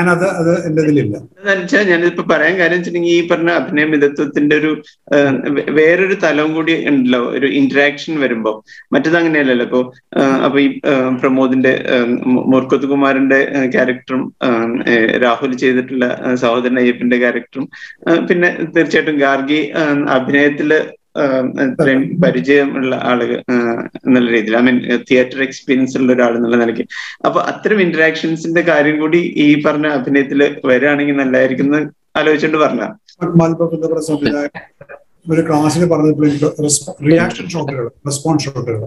ഒരുപാട് അത് അത് എന്റെ ഇതിലില്ല. വെച്ചാൽ ഞാനിപ്പോ പറയാൻ കാര്യം വെച്ചിട്ടുണ്ടെങ്കിൽ ഈ പറഞ്ഞ അഭിനയ മിതത്വത്തിന്റെ ഒരു വേറൊരു തലം കൂടി ഉണ്ടല്ലോ ഒരു ഇന്ററാക്ഷൻ വരുമ്പോ. മറ്റത് അങ്ങനെയല്ലല്ലോ ഇപ്പൊ അപ്പൊ ഈ പ്രമോദിന്റെ മുർക്കത്ത് കുമാറിന്റെ ക്യാരക്ടറും രാഹുൽ ചെയ്തിട്ടുള്ള സഹോദരൻ അയ്യപ്പന്റെ ക്യാരക്ടറും പിന്നെ തീർച്ചയായിട്ടും ഗാർഗി അഭിനയത്തിൽ ഇത്രയും പരിചയമുള്ള ആളുകൾ എന്നുള്ള രീതിയിൽ ഐ മീൻ തിയേറ്റർ എക്സ്പീരിയൻസ് ഉള്ള ഒരാൾ എന്നുള്ള നിലയ്ക്ക്. അപ്പൊ അത്തരം ഇന്ററാക്ഷൻസിന്റെ കാര്യം കൂടി ഈ പറഞ്ഞ അഭിനയത്തിൽ വരികയാണെങ്കിൽ നല്ലതായിരിക്കും എന്ന് ആലോചിച്ചുകൊണ്ട് പറഞ്ഞ ഒരു ക്ലാസ്സിൽ പറഞ്ഞപ്പോൾ റിയാക്ഷൻ ഷോട്ടുകൾ റെസ്പോൺസ് ഷോട്ടുകൾ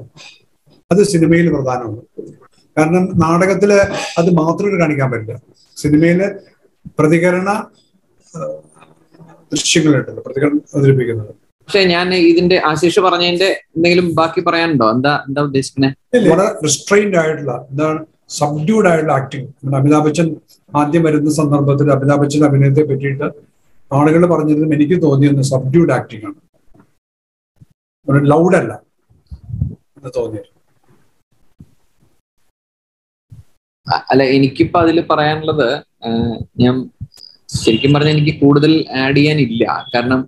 അത് സിനിമയിൽ പ്രധാനമാണ്. കാരണം നാടകത്തിൽ അത് മാത്രം കാണിക്കാൻ പറ്റില്ല. സിനിമയിൽ പ്രതികരണ ദൃശ്യങ്ങളുണ്ടല്ലോ പ്രതികരണം അവതരിപ്പിക്കുന്നത്. പക്ഷെ ഞാൻ ഇതിന്റെ ആശിഷ് പറഞ്ഞതിന്റെ എന്തെങ്കിലും ബാക്കി പറയാനുണ്ടോ? എന്താ എന്താ ഉദ്ദേശിക്കുന്നത് വളരെ റിസ്ട്രെയിൻഡ് ആയിട്ടുള്ള എന്താണ് സബ്ഡ്യൂഡ് ആയിട്ടുള്ള ആക്ടിങ് അമിതാഭ് ബച്ചൻ ആദ്യം വരുന്ന സന്ദർഭത്തിൽ അമിതാഭ് ബച്ചൻ അഭിനയത്തെ പറ്റിയിട്ട് ആളുകൾ പറഞ്ഞിരുന്നു എനിക്ക് തോന്നിയത് സബ്ഡ്യൂഡ് ആക്ടിങ് ആണ്. ഒരു ലൗഡ് അല്ല എന്ന് തോന്നിയത്. അല്ല എനിക്കിപ്പോ അതിൽ പറയാനുള്ളത് ഞാൻ ശരിക്കും പറഞ്ഞാൽ എനിക്ക് കൂടുതൽ ആഡ് ചെയ്യാനില്ല. കാരണം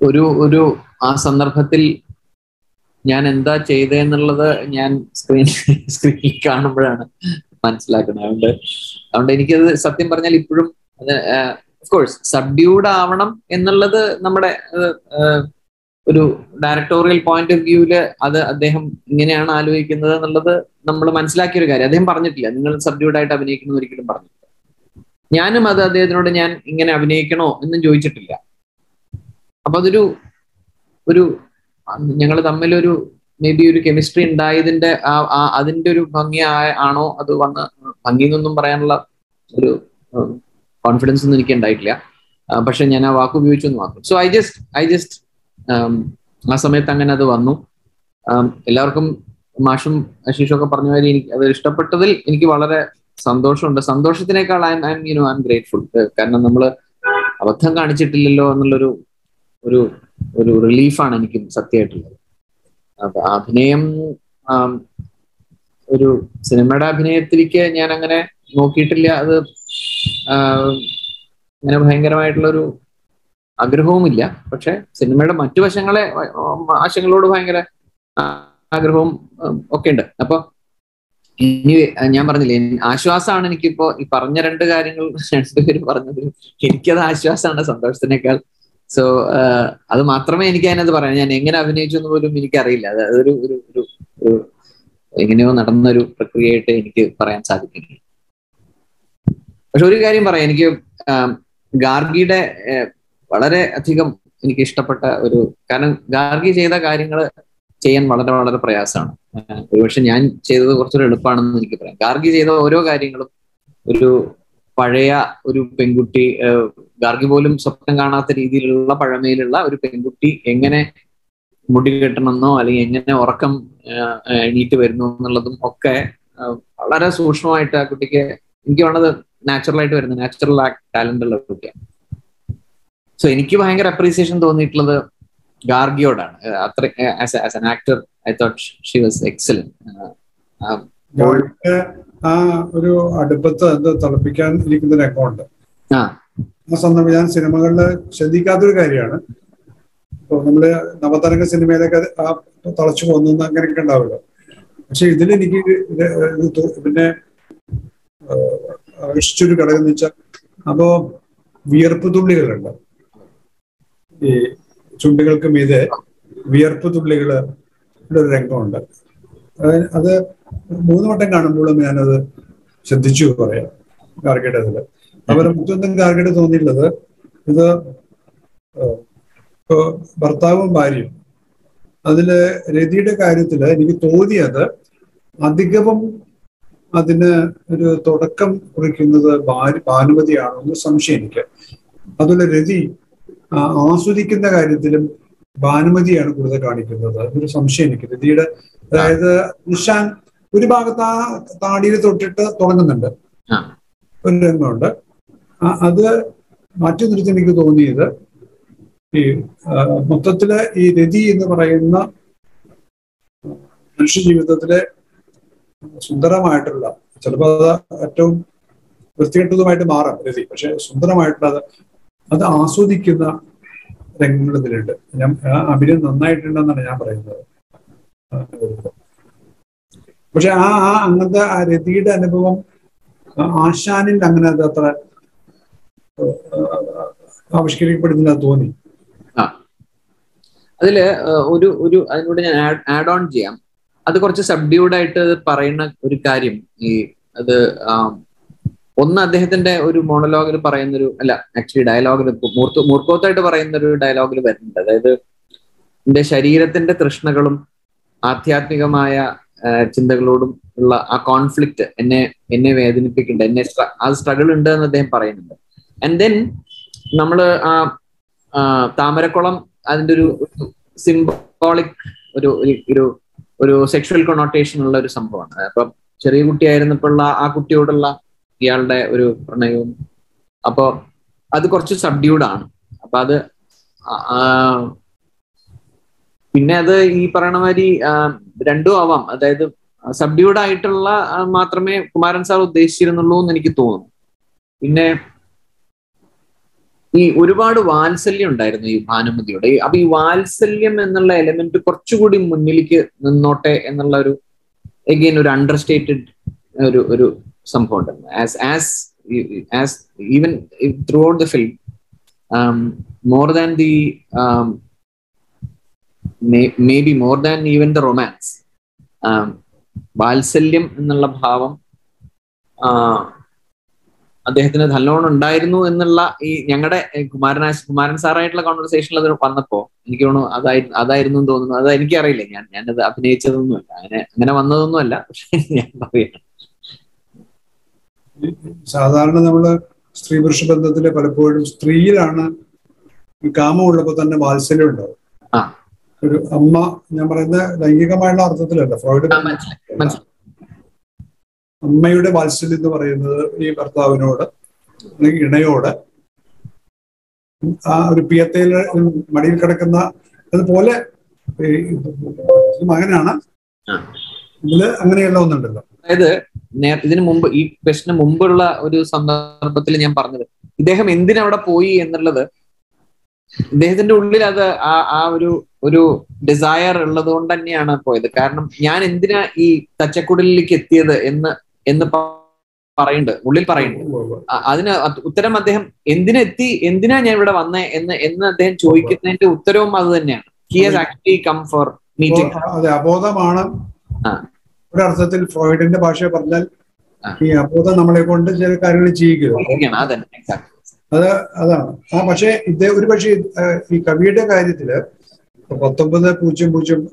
ഒരു ഒരു ആ സന്ദർഭത്തിൽ ഞാൻ എന്താ ചെയ്തതെന്നുള്ളത് ഞാൻ സ്ക്രീൻ സ്ക്രീനിൽ കാണുമ്പോഴാണ് മനസ്സിലാക്കുന്നത്. അതുകൊണ്ട് അതുകൊണ്ട് എനിക്കത് സത്യം പറഞ്ഞാൽ ഇപ്പോഴും കോഴ്സ് സബ്ഡ്യൂഡ് ആവണം എന്നുള്ളത് നമ്മുടെ ഒരു ഡയറക്ടോറിയൽ പോയിന്റ് ഓഫ് വ്യൂവിൽ അത് അദ്ദേഹം ഇങ്ങനെയാണ് ആലോചിക്കുന്നത് എന്നുള്ളത് നമ്മൾ മനസ്സിലാക്കിയ ഒരു കാര്യം. അദ്ദേഹം പറഞ്ഞിട്ടില്ല. നിങ്ങൾ സബ്ഡ്യൂഡ് ആയിട്ട് ഒരിക്കലും പറഞ്ഞിട്ടില്ല. ഞാനും അത് അദ്ദേഹത്തിനോട് ഞാൻ ഇങ്ങനെ അഭിനയിക്കണോ എന്നും ചോദിച്ചിട്ടില്ല. അപ്പൊ അതൊരു ഒരു ഞങ്ങൾ തമ്മിലൊരു മേ ബി ഒരു കെമിസ്ട്രി ഉണ്ടായതിന്റെ ആ- അതിന്റെ ഒരു ഭംഗി ആണോ അത് വന്ന് ഭംഗി എന്നൊന്നും പറയാനുള്ള ഒരു കോൺഫിഡൻസ് ഒന്നും എനിക്ക് ഉണ്ടായിട്ടില്ല. പക്ഷെ ഞാൻ ആ വാക്ക് ഉപയോഗിച്ചു എന്ന് മാത്രം. So I just I just ആ സമയത്ത് അങ്ങനെ അത് വന്നു. എല്ലാവർക്കും മാഷും അശീഷും ഒക്കെ പറഞ്ഞ മാതിരി എനിക്ക് അത് ഇഷ്ടപ്പെട്ടതിൽ എനിക്ക് വളരെ സന്തോഷമുണ്ട്. സന്തോഷത്തിനേക്കാൾ I I you know I am grateful കാരണം നമ്മൾ അബദ്ധം കാണിച്ചിട്ടില്ലല്ലോ എന്നുള്ളൊരു ഒരു ഒരു റിലീഫാണ് എനിക്കും സത്യമായിട്ടുള്ളത് അപ്പൊ അഭിനയം ഒരു സിനിമയുടെ അഭിനയത്തിലേക്ക് ഞാൻ അങ്ങനെ നോക്കിയിട്ടില്ല. അത് അങ്ങനെ ഭയങ്കരമായിട്ടുള്ളൊരു ആഗ്രഹവുമില്ല. പക്ഷെ സിനിമയുടെ മറ്റു വശങ്ങളെ ആശയങ്ങളോട് ഭയങ്കര ആഗ്രഹവും ഒക്കെ ഉണ്ട് അപ്പൊ ഇനി ഞാൻ പറഞ്ഞില്ലേ ആശ്വാസമാണ് എനിക്കിപ്പോ ഈ പറഞ്ഞ രണ്ട് കാര്യങ്ങൾ രണ്ടുപേരും പറഞ്ഞത്. എനിക്കത് ആശ്വാസമാണ് സന്തോഷത്തിനേക്കാൾ. സോ അത് മാത്രമേ എനിക്ക് അതിനകത്ത് പറയാം ഞാൻ എങ്ങനെ അഭിനയിച്ചു എന്ന് പോലും എനിക്കറിയില്ല അത് അതൊരു ഒരു ഒരു എങ്ങനെയോ നടന്നൊരു പ്രക്രിയയായിട്ട് എനിക്ക് പറയാൻ സാധിക്കില്ല. പക്ഷെ ഒരു കാര്യം പറയാം. എനിക്ക് ഗാർഗിയുടെ വളരെ അധികം എനിക്ക് ഇഷ്ടപ്പെട്ട ഒരു കാരണം ഗാർഗി ചെയ്ത കാര്യങ്ങൾ ചെയ്യാൻ വളരെ വളരെ പ്രയാസമാണ്. ഒരുപക്ഷെ ഞാൻ ചെയ്തത് കുറച്ചൊരു എളുപ്പമാണെന്ന് എനിക്ക് പറയാം. ഗാർഗി ചെയ്ത ഓരോ കാര്യങ്ങളും ഒരു പഴയ ഒരു പെൺകുട്ടി ഗാർഗി പോലും സ്വപ്നം കാണാത്ത രീതിയിലുള്ള പഴമയിലുള്ള ഒരു പെൺകുട്ടി എങ്ങനെ മുടി കെട്ടണമെന്നോ അല്ലെങ്കിൽ എങ്ങനെ ഉറക്കം എണീറ്റ് വരുന്നു എന്നുള്ളതും ഒക്കെ വളരെ സൂക്ഷ്മമായിട്ട് ആ കുട്ടിക്ക് എനിക്ക് വേണ്ടത് നാച്ചുറൽ ആയിട്ട് വരുന്ന നാച്ചുറൽ ടാലന്റ് ഉള്ള കുട്ടിയാണ്. സോ എനിക്ക് ഭയങ്കര അപ്രീസിയേഷൻ തോന്നിയിട്ടുള്ളത് ഗാർഗിയോടാണ്. അത്ര as as an actor I thought she was excellent ആ ഒരു അടുപ്പത്ത് എന്തോ തിളപ്പിക്കാൻ ഇരിക്കുന്ന രംഗമുണ്ട് ആ. സന്ദർഭം ഞാൻ സിനിമകളിൽ ശ്രദ്ധിക്കാത്തൊരു കാര്യമാണ്. ഇപ്പൊ നമ്മൾ നവതരംഗ സിനിമയിലൊക്കെ ആ തളച്ചു പോകുന്ന അങ്ങനെയൊക്കെ ഉണ്ടാവുമല്ലോ. പക്ഷെ ഇതിൽ എനിക്ക് ഇത് ഇത് തോ- പിന്നെ ആകർഷിച്ചൊരു ഘടകം എന്ന് വെച്ചാൽ അപ്പോ വിയർപ്പ് തുള്ളികളുണ്ട്. ഈ ചുണ്ടുകൾക്ക് മീതെ വിയർപ്പ് തുള്ളികൾ ഒരു രംഗമുണ്ട്. അത് മൂന്ന് വട്ടം കാണുമ്പോഴും ഞാനത് ശ്രദ്ധിച്ചു പറയാം ഗാർഗയുടെ അതിൽ അവരെ മറ്റൊന്നും ഗാർഗയുടെ തോന്നിയിട്ടുള്ളത് ഇത് ഇപ്പോ ഭർത്താവും ഭാര്യയും അതിൽ രതിയുടെ കാര്യത്തിൽ എനിക്ക് തോന്നിയത് അധികവും അതിന് ഒരു തുടക്കം കുറിക്കുന്നത് ഭാനുമതിയാണോ എന്ന് സംശയം എനിക്ക്. അതുപോലെ രതി ആസ്വദിക്കുന്ന കാര്യത്തിലും ഭാനുമതിയാണ് കൂടുതൽ കാണിക്കുന്നത്. അതൊരു സംശയം എനിക്ക്. രതിയുടെ അതായത് നിഷാൻ ഒരു ഭാഗത്ത് ആ താടിയിൽ തൊട്ടിട്ട് തുടങ്ങുന്നുണ്ട്. ഒരു രംഗമുണ്ട്. അത് മാറ്റി നിർത്തി എനിക്ക് തോന്നിയത് ഈ മൊത്തത്തിൽ ഈ രതി എന്ന് പറയുന്ന മനുഷ്യ ജീവിതത്തിലെ സുന്ദരമായിട്ടുള്ള ചിലപ്പോൾ അത് ഏറ്റവും വൃത്തികെട്ടതുമായിട്ട് മാറാം രതി പക്ഷെ സുന്ദരമായിട്ടുള്ളത് അത് ആസ്വദിക്കുന്ന രംഗങ്ങൾ ഇതിലുണ്ട്. ഞാൻ അഭിനയം നന്നായിട്ടുണ്ടെന്നാണ് ഞാൻ പറയുന്നത്. പക്ഷെ ആ ആ അങ്ങനത്തെ ആ രതിയുടെ അനുഭവം ആശാനിൽ അങ്ങനെ അത് അത്ര ആവിഷ്കരിക്കപ്പെടുന്നില്ല തോന്നി. അതിൽ ഒരു ഒരു അതിനോട് ഞാൻ ആഡ് ഓൺ ചെയ്യാം. അത് കുറച്ച് സബ്ഡ്യൂഡ് ആയിട്ട് പറയുന്ന ഒരു കാര്യം ഈ അത് ഒന്ന് അദ്ദേഹത്തിന്റെ ഒരു മോണലോഗിൽ പറയുന്നൊരു അല്ല ആക്ച്വലി ഡയലോഗിൽ മൂർത്ത് മൂർക്കോത്തായിട്ട് പറയുന്ന ഒരു ഡയലോഗിൽ വരുന്നുണ്ട്. അതായത് എന്റെ ശരീരത്തിന്റെ തൃഷ്ണകളും ആധ്യാത്മികമായ ചിന്തകളോടും ഉള്ള ആ കോൺഫ്ലിക്റ്റ് എന്നെ എന്നെ വേദനിപ്പിക്കുന്നുണ്ട്. എന്നെ ആ സ്ട്രഗിൾ ഉണ്ട് എന്ന് അദ്ദേഹം പറയുന്നുണ്ട്. ആൻഡ് ദെൻ നമ്മൾ ആ താമരക്കുളം അതിന്റെ ഒരു സിംബോളിക് ഒരു- ഒരു ഒരു സെക്ഷൽ കൊണോട്ടേഷൻ ഉള്ള ഒരു സംഭവമാണ്. അപ്പം ചെറിയ കുട്ടിയായിരുന്നപ്പോഴുള്ള ആ കുട്ടിയോടുള്ള ഇയാളുടെ ഒരു പ്രണയവും. അപ്പൊ അത് കുറച്ച് സബ്ഡ്യൂഡ് ആണ്. അപ്പൊ അത് പിന്നെ അത് ഈ പറയണ മാതിരി രണ്ടും ആവാം. അതായത് സബ്ഡ്യൂഡ് ആയിട്ടുള്ള മാത്രമേ കുമാരൻ സാർ ഉദ്ദേശിച്ചിരുന്നുള്ളൂ എന്ന് എനിക്ക് തോന്നുന്നു. പിന്നെ ഈ ഒരുപാട് വാത്സല്യം ഉണ്ടായിരുന്നു ഈ ഭാനുമതിയുടെ. അപ്പൊ ഈ വാത്സല്യം എന്നുള്ള എലമെന്റ് കുറച്ചുകൂടി മുന്നിലേക്ക് നിന്നോട്ടെ എന്നുള്ള ഒരു എഗെയിൻ ഒരു അണ്ടർസ്റ്റേറ്റഡ് ഒരു ഒരു സംഭവം ഉണ്ടായിരുന്നു as as as even throughout the film more than the maybe more than even the romance വാത്സല്യം എന്നുള്ള ഭാവം അദ്ദേഹത്തിന് നല്ലോണം ഉണ്ടായിരുന്നു എന്നുള്ള ഈ ഞങ്ങളുടെ കുമാരനാശ് കുമാരൻ സാറായിട്ടുള്ള കോൺവെർസേഷനിൽ അത് വന്നപ്പോ എനിക്ക് തോന്നുന്നു അതായി അതായിരുന്നു എന്ന് തോന്നുന്നു. അത് എനിക്കറിയില്ല. ഞാൻ ഞാനത് അഭിനയിച്ചതൊന്നുമല്ല. അങ്ങനെ അങ്ങനെ വന്നതൊന്നുമല്ല. പക്ഷെ ഞാൻ പറയാം. സാധാരണ നമ്മൾ സ്ത്രീ പുരുഷ ബന്ധത്തിൽ പലപ്പോഴും സ്ത്രീയിലാണ് ഈ കാമമുള്ളപ്പോ തന്നെ വാത്സല്യം ഉണ്ടാവും. ഒരു അമ്മ ഞാൻ പറയുന്ന ലൈംഗികമായുള്ള അർത്ഥത്തിലല്ല ഫ്രോയിഡ് അമ്മയുടെ വാത്സല്യം എന്ന് പറയുന്നത് ഈ ഭർത്താവിനോട് അല്ലെങ്കിൽ ഇണയോട് ആ ഒരു പിയത്തയിൽ മടിയിൽ കിടക്കുന്ന അതുപോലെ മകനാണ്. ഇതിൽ അങ്ങനെയുള്ള ഒന്നുണ്ടല്ലോ. അതായത് ഇതിനു മുമ്പ് ഈ ക്വസ്റ്റിന് മുമ്പുള്ള ഒരു സന്ദർഭത്തിൽ ഞാൻ പറഞ്ഞത്. ഇദ്ദേഹം എന്തിനവിടെ പോയി എന്നുള്ളത് ഇദ്ദേഹത്തിന്റെ ഉള്ളിൽ അത് ആ ആ ഒരു ഒരു ഡിസയർ ഉള്ളത് കൊണ്ട് തന്നെയാണ് പോയത്. കാരണം ഞാൻ എന്തിനാ ഈ തച്ചക്കുടലിലേക്ക് എത്തിയത് എന്ന് എന്ന് പറയുന്നുണ്ട്. ഉള്ളിൽ പറയുന്നുണ്ട്. അതിന് ഉത്തരം അദ്ദേഹം എന്തിനെത്തി എന്തിനാ ഞാൻ ഇവിടെ വന്നേ എന്ന് എന്ന് അദ്ദേഹം ചോദിക്കുന്നതിന്റെ ഉത്തരവും അത് തന്നെയാണ്. He has actually come for meeting അതെ അബോധമാണ്. ഒരർത്ഥത്തിൽ ഫ്രോയിഡിന്റെ ഭാഷ പറഞ്ഞാൽ ഈ അബോധം നമ്മളെ കൊണ്ട് ചില കാര്യങ്ങൾ ചെയ്യിക്കുക. അത് അതാണ്. ആ പക്ഷേ ഇത് ഒരു പക്ഷേ ഈ കവിയുടെ കാര്യത്തിൽ പത്തൊമ്പത് പൂജ്യം പൂജ്യം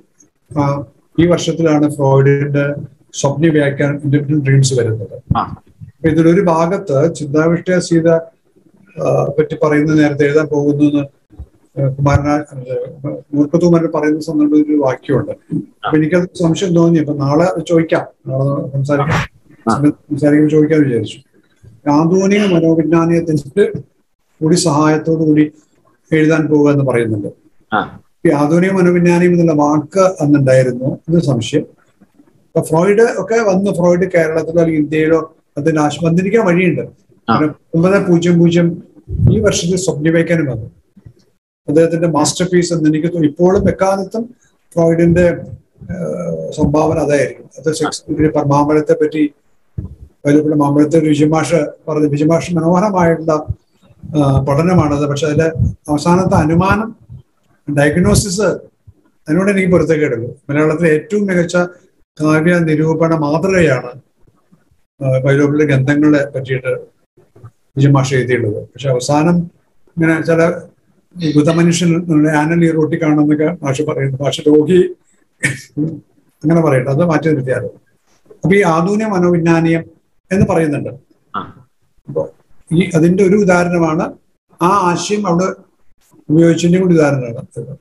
ഈ വർഷത്തിലാണ് ഫ്രോയിഡിന്റെ സ്വപ്ന വ്യാഖ്യാനം ഇൻഡിപെൻഡന്റ് ഡ്രീംസ് വരുന്നത്. അപ്പൊ ഇതിലൊരു ഭാഗത്ത് ചിന്താവിഷ്ട സീത പറ്റി പറയുന്ന നേരത്തെ എഴുതാൻ പോകുന്നു കുമാരന പറയുന്ന സന്ദർഭത്തിൽ ഒരു വാക്യമുണ്ട്. അപ്പൊ എനിക്കത് സംശയം തോന്നി. അപ്പൊ നാളെ ചോദിക്കാം. നാളെ സംസാരിക്കാം. സംസാരിക്കാൻ ചോദിക്കാൻ വിചാരിച്ചു. ആധുനിക മനോവിജ്ഞാനീയത്തിന്റെ കൂടി സഹായത്തോടു കൂടി എഴുതാൻ പോവുക എന്ന് പറയുന്നുണ്ട്. ഈ ആധുനിക മനോവിജ്ഞാനം എന്നുള്ള വാക്ക് അന്നുണ്ടായിരുന്നു. ഇത് സംശയം. അപ്പൊ ഫ്രോയിഡ് ഒക്കെ വന്ന്. ഫ്രോയിഡ് കേരളത്തിലോ അല്ലെങ്കിൽ ഇന്ത്യയിലോ അതിന് ആശ്വന്തിരിക്കാൻ വഴിയുണ്ട്. ഒമ്പത് പൂജ്യം പൂജ്യം ഈ വർഷത്തിൽ സ്വപ്നവയ്ക്കാനും വന്നു. അദ്ദേഹത്തിന്റെ മാസ്റ്റർ പീസ് എന്ന് എനിക്ക് ഇപ്പോഴും എക്കാലത്തും ഫ്രോയിഡിന്റെ സംഭാവന അതായിരിക്കും. അത് സെക്സ് മാമ്പഴത്തെ പറ്റി അതിലുള്ള മാമ്പഴത്തെ വിജയമാഷ് പറഞ്ഞു വിജയമാഷ് മനോഹരമായിട്ടുള്ള പഠനമാണത്. പക്ഷെ അതിന്റെ അവസാനത്തെ അനുമാനം ഡയഗ്നോസിസ് അതിനോട് എനിക്ക് പൊരുത്തക്കേടുള്ളൂ മലയാളത്തിലെ ഏറ്റവും മികച്ച കാവ്യ നിരൂപണ മാതൃകയാണ് ബൈലോബിലെ ഗ്രന്ഥങ്ങളെ പറ്റിയിട്ട് വിജയമാഷ് എഴുതിയുള്ളത് പക്ഷെ അവസാനം ഇങ്ങനെ ചില ബുധമനുഷ്യൻ ആനൽ ഈ റോട്ടി കാണുന്നൊക്കെ ഭാഷ പറയുന്നു. ഭാഷ രോഗി അങ്ങനെ പറയട്ടെ. അത് മാറ്റി നിർത്തിയാലും അപ്പൊ ഈ ആധുനിക മനോവിജ്ഞാനീയം എന്ന് പറയുന്നുണ്ട്. അപ്പൊ ഈ അതിന്റെ ഒരു ഉദാഹരണമാണ് ആ ആശയം അവിടെ ഉപയോഗിച്ചതിന്റെ കൂടി ഉദാഹരണമാണ്.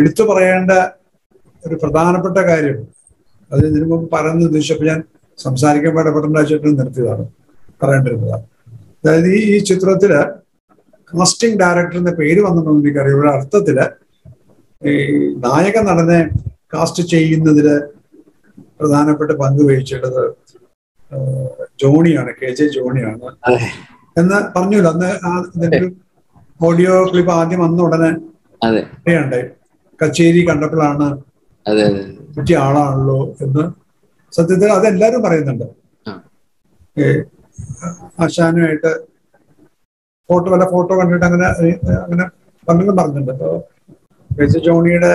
എടുത്തു പറയേണ്ട ഒരു പ്രധാനപ്പെട്ട കാര്യം അത് ഇതിനു മുമ്പ് പറയുന്ന ഉദ്ദേശിച്ചപ്പോൾ ഞാൻ സംസാരിക്കാൻ ഇടപെടേണ്ട വെച്ചിട്ട് നിർത്തിയതാണ്. പറയേണ്ടിരുന്നതാണ് അതായത് ഈ ഈ ചിത്രത്തിൽ കാസ്റ്റിംഗ് ഡയറക്ടർ എന്ന പേര് വന്നിട്ടുണ്ടെന്ന് എനിക്കറിയാം. ഇവിടെ അർത്ഥത്തിൽ ഈ നായക നടനെ കാസ്റ്റ് ചെയ്യുന്നതിൽ പ്രധാനപ്പെട്ട പങ്ക് വഹിച്ചിട്ടത് ജോണിയാണ് കെ ജെ ജോണിയാണ്. എന്ന് പറഞ്ഞല്ലോ അന്ന് ആ ഇതിന്റെ ഒരു ഓഡിയോ ക്ലിപ്പ് ആദ്യം വന്ന ഉടനെ അതെ. കച്ചേരി കണ്ടപ്പോഴാണ് പറ്റിയ ആളാണല്ലോ എന്ന് സത്യത്തിൽ അതെല്ലാരും പറയുന്നുണ്ട്. ആശാനുമായിട്ട് ഫോട്ടോ വല്ല ഫോട്ടോ കണ്ടിട്ട് അങ്ങനെ അങ്ങനെ പലരും പറഞ്ഞിട്ടുണ്ട്. അപ്പോ എസ് ജോണിയുടെ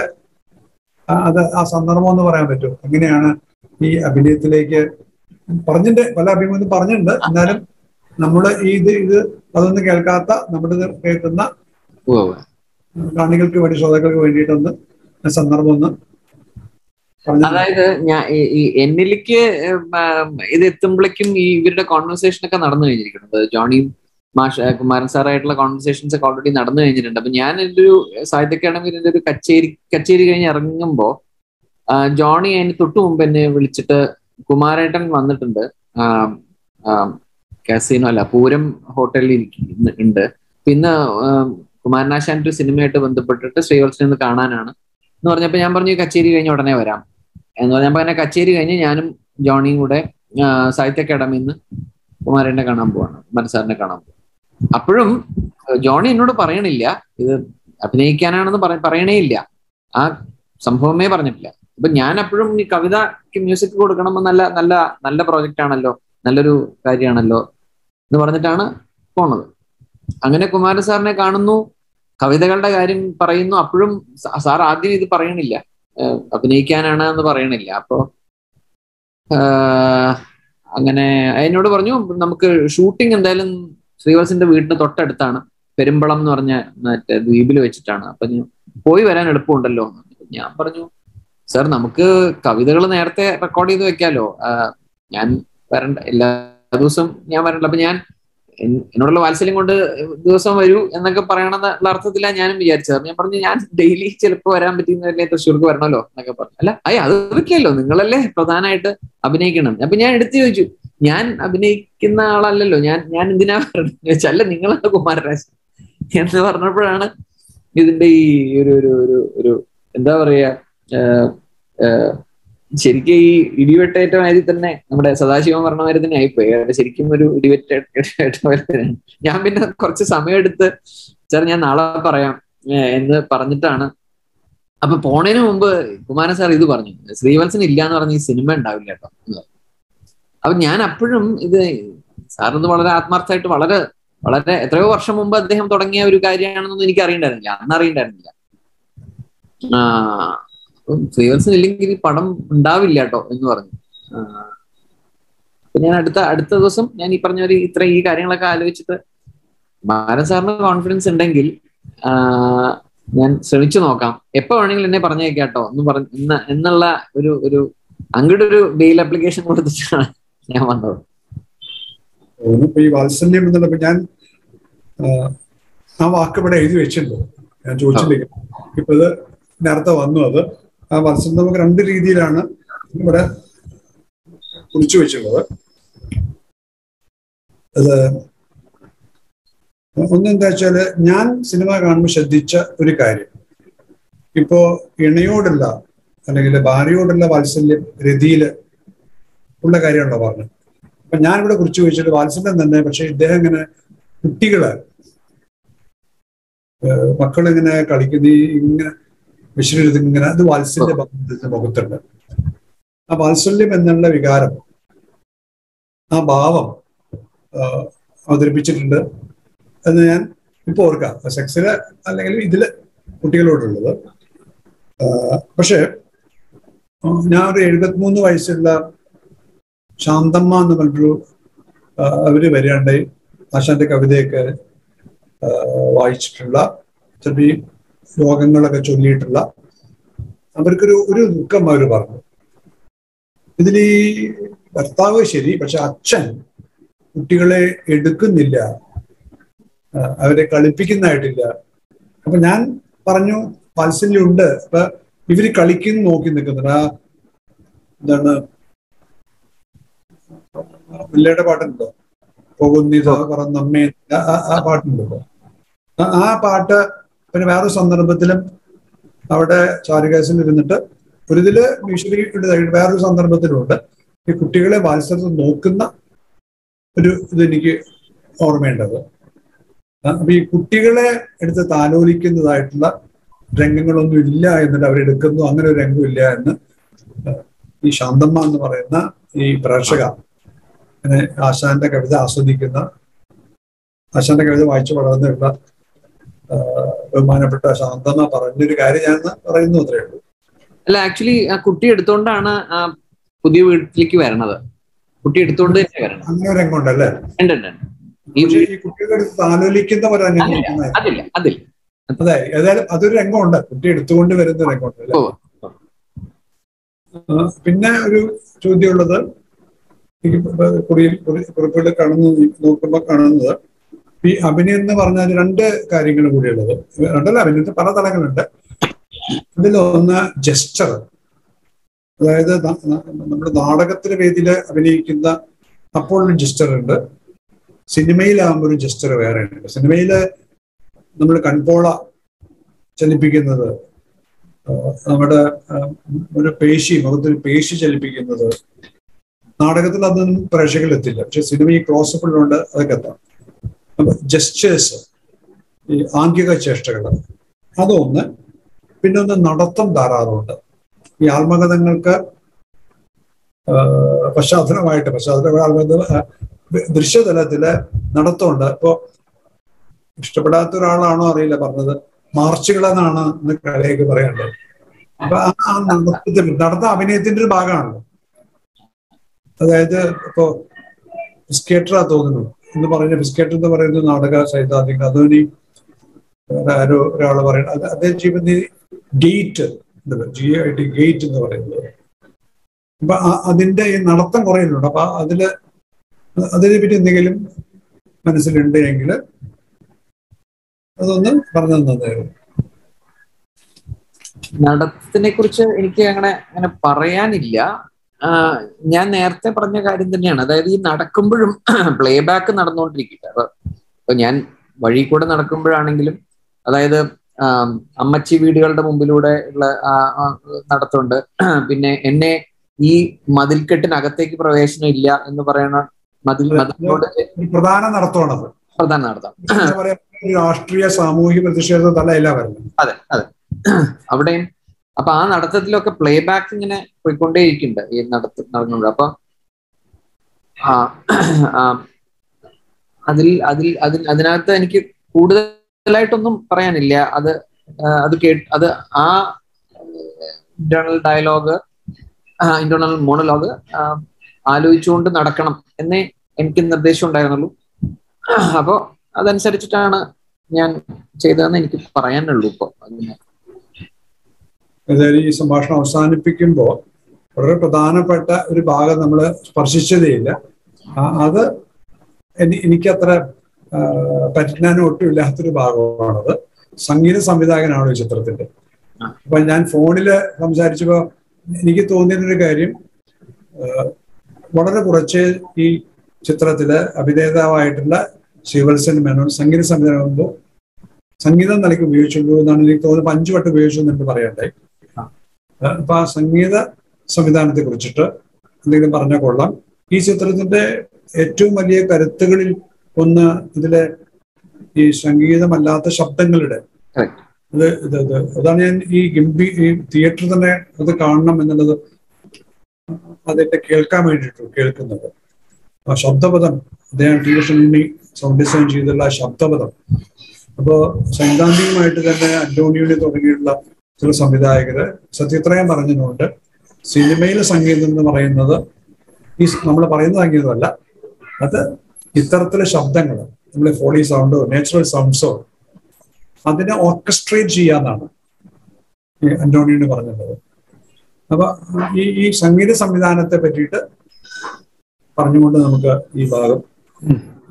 അത് ആ സന്ദർഭം എന്ന് പറയാൻ പറ്റും എങ്ങനെയാണ് ഈ അഭിനയത്തിലേക്ക് പറഞ്ഞിട്ടുണ്ട് പല അഭിമുഖം പറഞ്ഞിട്ടുണ്ട്. എന്നാലും നമ്മൾ ഈ ഇത് ഇത് അതൊന്നും കേൾക്കാത്ത നമ്മുടെ കേൾക്കുന്ന. കാണികൾക്ക് വേണ്ടി ശ്രോതാക്കൾക്ക് വേണ്ടിയിട്ടൊന്ന് സന്ദർഭം ഒന്ന് അതായത് ഞാൻ ഈ- എന്നിലേക്ക് ഇത് എത്തുമ്പോഴേക്കും ഈ ഇവരുടെ കോൺവെർസേഷൻ ഒക്കെ നടന്നു കഴിഞ്ഞിരിക്കുന്നത് ജോണി മാഷ് കുമാരൻ സാറായിട്ടുള്ള കോൺവെർസേഷൻസ് ഒക്കെ ഓൾറെഡി നടന്നു കഴിഞ്ഞിട്ടുണ്ട്. അപ്പൊ ഞാൻ എന്റെ ഒരു സാഹിത്യ എന്റെ ഒരു കച്ചേരി കച്ചേരി കഴിഞ്ഞ് ഇറങ്ങുമ്പോ ജോണി അതിന് തൊട്ടു മുമ്പ് എന്നെ വിളിച്ചിട്ട് കുമാരേട്ടൻ വന്നിട്ടുണ്ട്. കാസിനോ അല്ല പൂരം ഹോട്ടലിൽ ഉണ്ട്. പിന്നെ കുമാരനാശാന്റെ ഒരു സിനിമയായിട്ട് ബന്ധപ്പെട്ടിട്ട് ശ്രീവത്സനെ ഒന്ന് കാണാനാണ്. എന്ന് പറഞ്ഞപ്പോൾ ഞാൻ പറഞ്ഞു കച്ചേരി കഴിഞ്ഞ് ഉടനെ വരാം. എന്ന് പറഞ്ഞാൽ അങ്ങനെ കച്ചേരി കഴിഞ്ഞ് ഞാനും ജോണിയും കൂടെ സാഹിത്യ അക്കാഡമിയിൽ നിന്ന് കുമാരനെ കാണാൻ പോവാണ് മനസ്സാറിനെ കാണാൻ പോവാണ്. അപ്പോഴും ജോണി എന്നോട് പറയണില്ല ഇത് അഭിനയിക്കാനാണെന്ന് പറ- പറയണേ ഇല്ല ആ സംഭവമേ പറഞ്ഞിട്ടില്ല. അപ്പൊ ഞാൻ അപ്പോഴും ഈ കവിതയ്ക്ക് മ്യൂസിക് കൊടുക്കണം നല്ല നല്ല നല്ല പ്രോജക്റ്റ് ആണല്ലോ നല്ലൊരു കാര്യമാണല്ലോ എന്ന് പറഞ്ഞിട്ടാണ് പോണത്. അങ്ങനെ കുമാരൻ സാറിനെ കാണുന്നു കവിതകളുടെ കാര്യം പറയുന്നു അപ്പോഴും സാർ ആദ്യം ഇത് പറയണില്ല. അഭിനയിക്കാനാണ് എന്ന് പറയണില്ല. അപ്പോ അങ്ങനെ എന്നോട് പറഞ്ഞു നമുക്ക് ഷൂട്ടിംഗ് എന്തായാലും ശ്രീവത്സിന്റെ വീടിന് തൊട്ടടുത്താണ്. പെരുമ്പളം എന്ന് പറഞ്ഞ മറ്റേ ദ്വീപിൽ വെച്ചിട്ടാണ്. അപ്പൊ പോയി വരാൻ എളുപ്പമുണ്ടല്ലോ. ഞാൻ പറഞ്ഞു സാർ നമുക്ക് കവിതകൾ നേരത്തെ റെക്കോർഡ് ചെയ്ത് വെക്കാലോ. ഞാൻ വരണ്ട എല്ലാ ദിവസവും ഞാൻ വരണ്ട. അപ്പൊ ഞാൻ എന്നോടുള്ള വാത്സല്യം കൊണ്ട് ദിവസം വരൂ എന്നൊക്കെ പറയണമെന്നുള്ള അർത്ഥത്തിലാണ് ഞാനും വിചാരിച്ചത്. ഞാൻ പറഞ്ഞു ഞാൻ ഡെയിലി ചിലപ്പോൾ വരാൻ പറ്റുന്നതല്ലേ തൃശ്ശൂർക്ക് വരണമല്ലോ എന്നൊക്കെ പറഞ്ഞു. അല്ല അയ്യ അത് നിങ്ങളല്ലേ പ്രധാനമായിട്ട് അഭിനയിക്കണം. അപ്പൊ ഞാൻ എടുത്തു ചോദിച്ചു ഞാൻ അഭിനയിക്കുന്ന ആളല്ലല്ലോ. ഞാൻ ഞാൻ എന്തിനാ വെച്ചല്ല അല്ല നിങ്ങളാണ് കുമാരരാജ് എന്ന് പറഞ്ഞപ്പോഴാണ് ഇതിന്റെ ഈ ഒരു ഒരു ഒരു എന്താ പറയാ ശരിക്കും ഈ ഇടിവെട്ടേറ്റ മാതിരി തന്നെ നമ്മുടെ സദാശിവം പറഞ്ഞ മാതിരി തന്നെ ആയിപ്പോയി. അവരുടെ ശരിക്കും ഒരു ഇടിവെട്ടേറ്റ ഞാൻ പിന്നെ കുറച്ച് സമയമെടുത്ത് സാർ ഞാൻ നാളെ പറയാം. എന്ന് പറഞ്ഞിട്ടാണ്. അപ്പൊ പോണതിന് മുമ്പ് കുമാരൻ സാർ ഇത് പറഞ്ഞു. ശ്രീവത്സൻ ഇല്ല എന്ന് പറഞ്ഞ ഈ സിനിമ ഉണ്ടാവില്ല കേട്ടോ. അപ്പൊ ഞാൻ അപ്പോഴും ഇത് സാറിന് വളരെ ആത്മാർത്ഥമായിട്ട് വളരെ വളരെ എത്രയോ വർഷം മുമ്പ് അദ്ദേഹം തുടങ്ങിയ ഒരു കാര്യമാണെന്നൊന്നും എനിക്ക് അറിയണ്ടായിരുന്നില്ല അന്ന് അറിയണ്ടായിരുന്നില്ല. ശ്രീവത്സൻ ഇല്ലെങ്കിൽ പണം പടം ഉണ്ടാവില്ല കേട്ടോ എന്ന് പറഞ്ഞു. ഞാൻ അടുത്ത അടുത്ത ദിവസം ഞാൻ ഈ പറഞ്ഞ ഒരു ഇത്ര ഈ കാര്യങ്ങളൊക്കെ ആലോചിച്ചിട്ട് ബാലൻ സാറിന് കോൺഫിഡൻസ് ഉണ്ടെങ്കിൽ ഞാൻ ശ്രമിച്ചു നോക്കാം. എപ്പോ വേണമെങ്കിലും എന്നെ പറഞ്ഞേക്കാട്ടോ എന്ന് പറഞ്ഞു എന്ന എന്നുള്ള ഒരു ഒരു അങ്ങോട്ട് ഒരു ബെയിൽ ആപ്ലിക്കേഷൻ കൊടുത്തിട്ടാണ് ഞാൻ വന്നത്. ഇപ്പൊ ഈ വാത്സല്യം എന്നുള്ളപ്പോ ഞാൻ ആ വാക്ക് ഇവിടെ എഴുതി വെച്ചിട്ടുണ്ട്. ഞാൻ ചോദിച്ചില്ല ഇപ്പൊ ഇത് നേരത്തെ വന്നു അത്. ആ വാത്സല്യം നമുക്ക് രണ്ട് രീതിയിലാണ് ഇവിടെ കുറിച്ചു വെച്ചിട്ടുള്ളത്. അത് ഒന്നെന്താ വെച്ചാൽ ഞാൻ സിനിമ കാണുമ്പോൾ ശ്രദ്ധിച്ച ഒരു കാര്യം. ഇപ്പോ ഇണയോടുള്ള അല്ലെങ്കിൽ ഭാര്യയോടുള്ള വാത്സല്യം രതിയിൽ ഉള്ള കാര്യമാണല്ലോ പറഞ്ഞത്. അപ്പൊ ഞാനിവിടെ കുറിച്ച് ചോദിച്ചിട്ട് വാത്സല്യം തന്നെ പക്ഷെ ഇദ്ദേഹം ഇങ്ങനെ കുട്ടികളെ മക്കളിങ്ങനെ കളിക്കുന്ന ഇങ്ങനെ വിശ്രമിത് ഇങ്ങനെ അത് വാത്സല്യ മുഖത്തുണ്ട്. ആ വാത്സല്യം എന്നുള്ള വികാരം ആ ഭാവം അവതരിപ്പിച്ചിട്ടുണ്ട് എന്ന് ഞാൻ ഇപ്പൊ ഓർക്കാം. സെക്സിൽ അല്ലെങ്കിൽ ഇതിൽ കുട്ടികളോടുള്ളത്. പക്ഷേ ഞാൻ ഒരു എഴുപത്തിമൂന്ന് വയസ്സുള്ള ശാന്തമ്മ എന്ന് പറഞ്ഞൊരു അവർ വരികയുണ്ടായി ആശാന്റെ കവിതയൊക്കെ വായിച്ചിട്ടുള്ള ഈ രോഗങ്ങളൊക്കെ ചൊല്ലിയിട്ടുള്ള അവർക്കൊരു ഒരു ദുഃഖം അവർ പറഞ്ഞു. ഇതിൽ ഈ ഭർത്താവ് ശരി പക്ഷെ അച്ഛൻ കുട്ടികളെ എടുക്കുന്നില്ല അവരെ കളിപ്പിക്കുന്നതായിട്ടില്ല. അപ്പൊ ഞാൻ പറഞ്ഞു വാത്സല്യമുണ്ട് അപ്പൊ ഇവർ കളിക്കുന്നു നോക്കി നിൽക്കുന്നുണ്ട്. ആ എന്താണ്? പിള്ളയുടെ പാട്ടുണ്ടോ പോകുന്നിത പറന്നമ്മേ ആ- ആ- പാട്ടുണ്ടോ പാട്ടുണ്ടല്ലോ. ആ പാട്ട് പിന്നെ വേറൊരു സന്ദർഭത്തിലും അവിടെ ചാരുകേസിൽ ഇരുന്നിട്ട് ഒരു ഇതിൽ ഭീഷണിയുടെ വേറൊരു സന്ദർഭത്തിലുണ്ട് ഈ കുട്ടികളെ വാത്സല്യത്തിൽ നോക്കുന്ന ഒരു ഇത് എനിക്ക് ഓർമ്മയുണ്ടത്. അപ്പൊ ഈ കുട്ടികളെ എടുത്ത് താലോലിക്കുന്നതായിട്ടുള്ള രംഗങ്ങളൊന്നും ഇല്ല എന്നിട്ട് അവരെടുക്കുന്നു അങ്ങനെ ഒരു രംഗം ഇല്ല എന്ന് ഈ ശാന്തമ്മ എന്ന് പറയുന്ന ഈ പ്രേക്ഷക ആശാന്റെ കവിത ആസ്വദിക്കുന്ന ആശാന്റെ കവിത വായിച്ചു വളർന്നിട്ടുള്ള ബഹുമാനപ്പെട്ട ശാന്തമ്മ പറഞ്ഞൊരു കാര്യം ഞാൻ പറയുന്നു അത്രേ ഉള്ളൂ. അല്ല ആക്ച്വലി ആ കുട്ടി എടുത്തോണ്ടാണ് പുതിയ വീട്ടിലേക്ക് വരണത്. കുട്ടി എടുത്തോണ്ട് തന്നെ വരണം. അങ്ങനെ ഒരു രംഗമുണ്ടല്ലേ. ഈ കുട്ടികളെ എടുത്ത് താലോലിക്കുന്ന ഒരു രംഗം അതില്ല അതില്ല അതെ ഏതായാലും അതൊരു രംഗമുണ്ട്. കുട്ടി എടുത്തുകൊണ്ട് വരുന്ന രംഗമുണ്ട് അല്ലേ? പിന്നെ ഒരു ചോദ്യമുള്ളത് എനിക്ക് കുറിയിൽ കുറിപ്പുകൾ കാണുന്നത് നോക്കുമ്പോൾ കാണുന്നത് ഈ അഭിനയം എന്ന് പറഞ്ഞാൽ രണ്ട് കാര്യങ്ങൾ കൂടിയുള്ളത്. രണ്ടല്ല അഭിനയത്തിൽ പല തലങ്ങളുണ്ട്. അതിലൊന്ന് ജസ്റ്റർ. അതായത് നമ്മുടെ നാടകത്തിന് വേദിയിൽ അഭിനയിക്കുന്ന അപ്പോൾ ജസ്റ്റർ ഉണ്ട്. സിനിമയിലാകുമ്പോൾ ഒരു ജസ്റ്റർ വേറെ ഉണ്ട്. സിനിമയിൽ നമ്മൾ കൺപോള ചലിപ്പിക്കുന്നത് നമ്മുടെ ഒരു പേശി മുഖത്തൊരു പേശി ചലിപ്പിക്കുന്നത് നാടകത്തിൽ അതൊന്നും പ്രേക്ഷകരിലെത്തില്ല പക്ഷെ സിനിമ ഈ ക്ലോസപ്പിലുണ്ട് അതൊക്കെ എത്താം. ജസ്റ്റേഴ്സ് ഈ ആംഗിക ചേഷ്ടകൾ. അതൊന്ന് പിന്നെ ഒന്ന് നടത്തം ധാരാളമുണ്ട്. ഈ ആത്മകഥങ്ങൾക്ക് പശ്ചാത്തലമായിട്ട് പശ്ചാത്തല ദൃശ്യതലത്തിൽ നടത്തമുണ്ട്. ഇപ്പോ ഇഷ്ടപ്പെടാത്ത ഒരാളാണോ അറിയില്ല പറഞ്ഞത്. മാർച്ചുകളെന്നാണ് ഇന്ന് കലയൊക്കെ പറയാനുള്ളത് അപ്പൊ ആ നടത്തത്തിൽ നടത്ത അഭിനയത്തിന്റെ ഒരു ഭാഗമാണല്ലോ. അതായത് ഇപ്പോ സ്കേറ്ററാ തോന്നുന്നു. എന്ന് പറയുന്ന ബിസ്ക്കറ്റ് എന്ന് പറയുന്ന നാടക സൈദ്ധാന്തിക. വേറെ ആരോ ഒരാൾ പറയുന്നത്. അത് അദ്ദേഹം ചെയ്യുന്ന gate G I T gate എന്ന് പറയുന്നത്. അപ്പൊ അതിന്റെ ഈ നടത്തം കുറയുന്നുണ്ട് അപ്പൊ അതിൽ അതിനെ പറ്റി എന്തെങ്കിലും മനസ്സിലുണ്ട് എങ്കിൽ അതൊന്ന് പറഞ്ഞു തന്നതായിരുന്നു. നടത്തിനെ കുറിച്ച് എനിക്ക് അങ്ങനെ അങ്ങനെ പറയാനില്ല. ഞാൻ നേരത്തെ പറഞ്ഞ കാര്യം തന്നെയാണ്. അതായത് ഈ നടക്കുമ്പോഴും പ്ലേ ബാക്ക് നടന്നുകൊണ്ടിരിക്കട്ടെ. അപ്പൊ ഞാൻ വഴി കൂടെ നടക്കുമ്പോഴാണെങ്കിലും അതായത് അമ്മച്ചി വീടുകളുടെ മുമ്പിലൂടെ ഉള്ള ആ, പിന്നെ എന്നെ ഈ മതിൽക്കെട്ടിനകത്തേക്ക് പ്രവേശനം ഇല്ല എന്ന് പറയുന്ന മതിൽ പ്രധാന നടത്തമാണത്. പ്രധാന നടത്തം. രാഷ്ട്രീയ സാമൂഹിക പ്രതിഷേധം തന്നെ വരുന്നത്. അതെ അതെ. അവിടെയും അപ്പൊ ആ നടത്തത്തിലൊക്കെ പ്ലേ ബാക്ക് ഇങ്ങനെ പോയിക്കൊണ്ടേയിരിക്കുന്നുണ്ട് ഈ നടത്ത നടന്നുകൊണ്ട്. അപ്പൊ അതിൽ അതിൽ അതിൽ അതിനകത്ത് എനിക്ക് കൂടുതലായിട്ടൊന്നും പറയാനില്ല. അത് അത് കേട്ട് അത് ആ ഇന്റേണൽ ഡയലോഗ് ഇന്റേണൽ മോണലോഗ് ആലോചിച്ചുകൊണ്ട് നടക്കണം എന്നേ എനിക്ക് നിർദ്ദേശം ഉണ്ടായിരുന്നുള്ളൂ. അപ്പോ അതനുസരിച്ചിട്ടാണ് ഞാൻ ചെയ്തതെന്ന് എനിക്ക് പറയാനുള്ളൂ ഇപ്പൊ. അതിന് ഏതായാലും ഈ സംഭാഷണം അവസാനിപ്പിക്കുമ്പോൾ വളരെ പ്രധാനപ്പെട്ട ഒരു ഭാഗം നമ്മൾ സ്പർശിച്ചതേയില്ല. അത് എനി- എനിക്കത്ര പരിജ്ഞാനം ഒട്ടും ഇല്ലാത്തൊരു ഭാഗമാണത്. സംഗീത സംവിധായകനാണ് ഈ ചിത്രത്തിന്റെ? അപ്പൊ ഞാൻ ഫോണിൽ സംസാരിച്ചപ്പോ എനിക്ക് തോന്നിയൊരു കാര്യം വളരെ കുറച്ച് ഈ ചിത്രത്തിൽ അഭിനേതാവായിട്ടുള്ള ശിവത്സൻ മേനോൻ സംഗീത സംവിധാനം സംഗീതം നിലയ്ക്ക് ഉപയോഗിച്ചുള്ളൂ എന്നാണ് എനിക്ക് തോന്നുന്നത്. അഞ്ചു വട്ടം ഉപയോഗിച്ചു എന്ന് എനിക്ക് പറയണ്ടായി അപ്പൊ ആ സംഗീത സംവിധാനത്തെ കുറിച്ചിട്ട് എന്തെങ്കിലും പറഞ്ഞാൽ കൊള്ളാം. ഈ ചിത്രത്തിന്റെ ഏറ്റവും വലിയ കരുത്തുകളിൽ ഒന്ന് ഇതിലെ ഈ സംഗീതമല്ലാത്ത ശബ്ദങ്ങളുടെ അത് ഇത് ഇത് അതാണ് ഞാൻ ഈ ഗംഭീ ഈ തിയേറ്റർ തന്നെ അത് കാണണം എന്നുള്ളത് അതിന്റെ കേൾക്കാൻ വേണ്ടിയിട്ട് കേൾക്കുന്നത്. ആ ശബ്ദപദം അദ്ദേഹം ടി ഉണ്ണി സൗണ്ട് ഡിസൈൻ ചെയ്തിട്ടുള്ള ശബ്ദപദം. അപ്പോ സൈദ്ധാന്തികമായിട്ട് തന്നെ അന്റോണിയോണി തുടങ്ങിയുള്ള ചില സംവിധായകര് സത്യത്രയം പറഞ്ഞതുകൊണ്ട് സിനിമയിലെ സംഗീതം എന്ന് പറയുന്നത് ഈ നമ്മൾ പറയുന്ന സംഗീതമല്ല അത് ഇത്തരത്തിലെ ശബ്ദങ്ങൾ നമ്മൾ ഫോളി സൗണ്ടോ നാച്ചുറൽ സൗണ്ട്സോ അതിനെ ഓർക്കസ്ട്രേറ്റ് ചെയ്യാന്നാണ് ഈ അന്റോണിയോട് പറഞ്ഞിട്ടുള്ളത്. അപ്പൊ ഈ ഈ സംഗീത സംവിധാനത്തെ പറ്റിയിട്ട് പറഞ്ഞുകൊണ്ട് നമുക്ക് ഈ ഭാഗം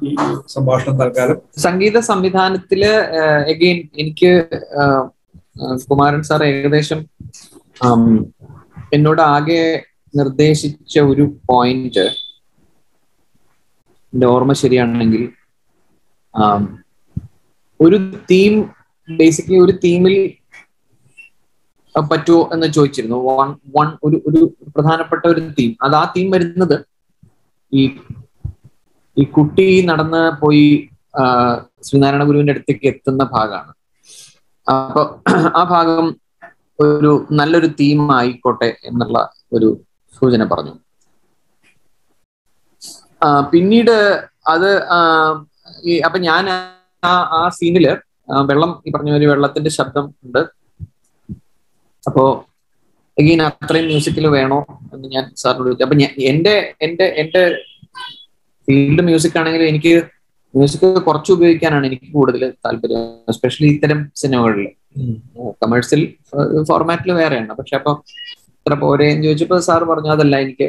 ഈ സംഭാഷണം തൽക്കാലം. സംഗീത സംവിധാനത്തിൽ എഗെയിൻ എനിക്ക് കുമാരൻ സാർ ഏകദേശം എന്നോട് ആകെ നിർദ്ദേശിച്ച ഒരു പോയിന്റ് എന്റെ ഓർമ്മ ശരിയാണെങ്കിൽ ഒരു തീം ബേസിക്കലി ഒരു തീമിൽ പറ്റുമോ എന്ന് ചോദിച്ചിരുന്നു. വൺ വൺ ഒരു ഒരു പ്രധാനപ്പെട്ട ഒരു തീം അത് ആ തീം വരുന്നത് ഈ ഈ കുട്ടി നടന്ന് പോയി ശ്രീനാരായണ ഗുരുവിന്റെ അടുത്തേക്ക് എത്തുന്ന ഭാഗമാണ്. അപ്പൊ ആ ഭാഗം ഒരു നല്ലൊരു തീം ആയിക്കോട്ടെ എന്നുള്ള ഒരു സൂചന പറഞ്ഞു. പിന്നീട് അത് അപ്പൊ ഞാൻ ആ ആ സീനിൽ വെള്ളം ഈ പറഞ്ഞ ഒരു വെള്ളത്തിന്റെ ശബ്ദം ഉണ്ട്. അപ്പോ എഗീൻ അത്രയും മ്യൂസിക്കിൽ വേണോ എന്ന് ഞാൻ സാറിനോട് ചോദിച്ചു. അപ്പൊ എന്റെ എന്റെ എന്റെ ഫീൽഡ് മ്യൂസിക് ആണെങ്കിൽ എനിക്ക് മ്യൂസിക് കുറച്ച് ഉപയോഗിക്കാനാണ് എനിക്ക് കൂടുതൽ താല്പര്യം. എസ്പെഷ്യലി ഇത്തരം സിനിമകളിൽ. കമേഴ്സ്യൽ ഫോർമാറ്റിൽ വേറെയാണ്. പക്ഷെ അപ്പൊ ഇത്ര പോരെ എന്ന് ചോദിച്ചപ്പോ സാർ പറഞ്ഞു അതല്ല എനിക്ക്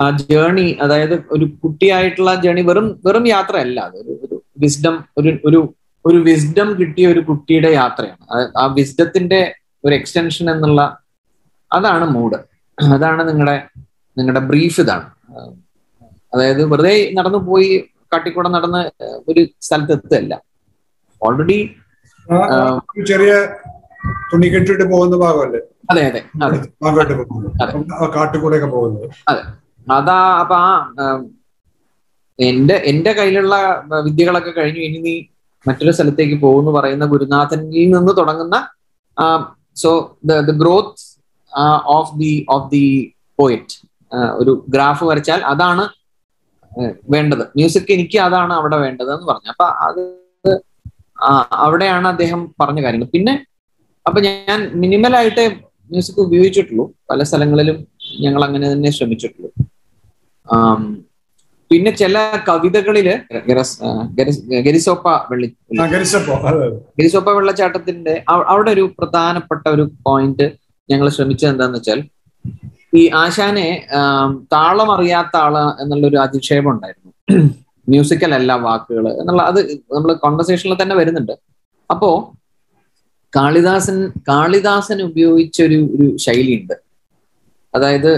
ആ ജേണി അതായത് ഒരു കുട്ടിയായിട്ടുള്ള ജേണി വെറും വെറും യാത്രയല്ല. അത് ഒരു ഒരു വിസ്ഡം ഒരു ഒരു ഒരു വിസ്ഡം കിട്ടിയ ഒരു കുട്ടിയുടെ യാത്രയാണ്. ആ വിസ്ഡത്തിന്റെ ഒരു എക്സ്റ്റൻഷൻ എന്നുള്ള അതാണ് മൂഡ് അതാണ് നിങ്ങളുടെ നിങ്ങളുടെ ബ്രീഫ് ഇതാണ്. അതായത് വെറുതെ നടന്നു പോയി കാട്ടിക്കൂടെ നടന്ന് ഒരു സ്ഥലത്ത് എത്തുകയല്ല. ഓൾറെഡി ചെറിയ തുണി കെട്ടിട്ട് പോകുന്ന ഭാഗമല്ലേ? അതെ അതെ അതെ. പോകുന്നത്. അതെ. അതാ. അപ്പൊ ആ എന്റെ എന്റെ കയ്യിലുള്ള വിദ്യകളൊക്കെ കഴിഞ്ഞു. ഇനി നീ മറ്റൊരു സ്ഥലത്തേക്ക് പോകുന്നു പറയുന്ന ഗുരുനാഥനിൽ നിന്ന് തുടങ്ങുന്ന so the growth of the of the poet ഒരു ഗ്രാഫ് വരച്ചാൽ അതാണ് വേണ്ടത്. മ്യൂസിക് എനിക്ക് അതാണ് അവിടെ വേണ്ടത് എന്ന് പറഞ്ഞു. അപ്പൊ അത് അവിടെയാണ് അദ്ദേഹം പറഞ്ഞ കാര്യങ്ങൾ. പിന്നെ അപ്പൊ ഞാൻ മിനിമലായിട്ടേ മ്യൂസിക് ഉപയോഗിച്ചിട്ടുള്ളൂ. പല സ്ഥലങ്ങളിലും ഞങ്ങൾ അങ്ങനെ തന്നെ ശ്രമിച്ചിട്ടുള്ളൂ. പിന്നെ ചില കവിതകളിൽ ഗരസ്- ഗരിസോപ്പ വെള്ളി. ഗരിസോപ്പ. വെള്ളച്ചാട്ടത്തിന്റെ അവിടെ ഒരു പ്രധാനപ്പെട്ട ഒരു പോയിന്റ് ഞങ്ങൾ ശ്രമിച്ചത് എന്താന്ന് വെച്ചാൽ ഈ ആശാനെ താളം അറിയാത്ത ആൾ എന്നുള്ളൊരു അധിക്ഷേപം ഉണ്ടായിരുന്നു മ്യൂസിക്കൽ അല്ല വാക്കുകൾ എന്നുള്ള അത് നമ്മൾ കോൺവെർസേഷനിൽ തന്നെ വരുന്നുണ്ട്. അപ്പോ കാളിദാസൻ കാളിദാസൻ ഉപയോഗിച്ച ഒരു ശൈലിയുണ്ട്. അതായത്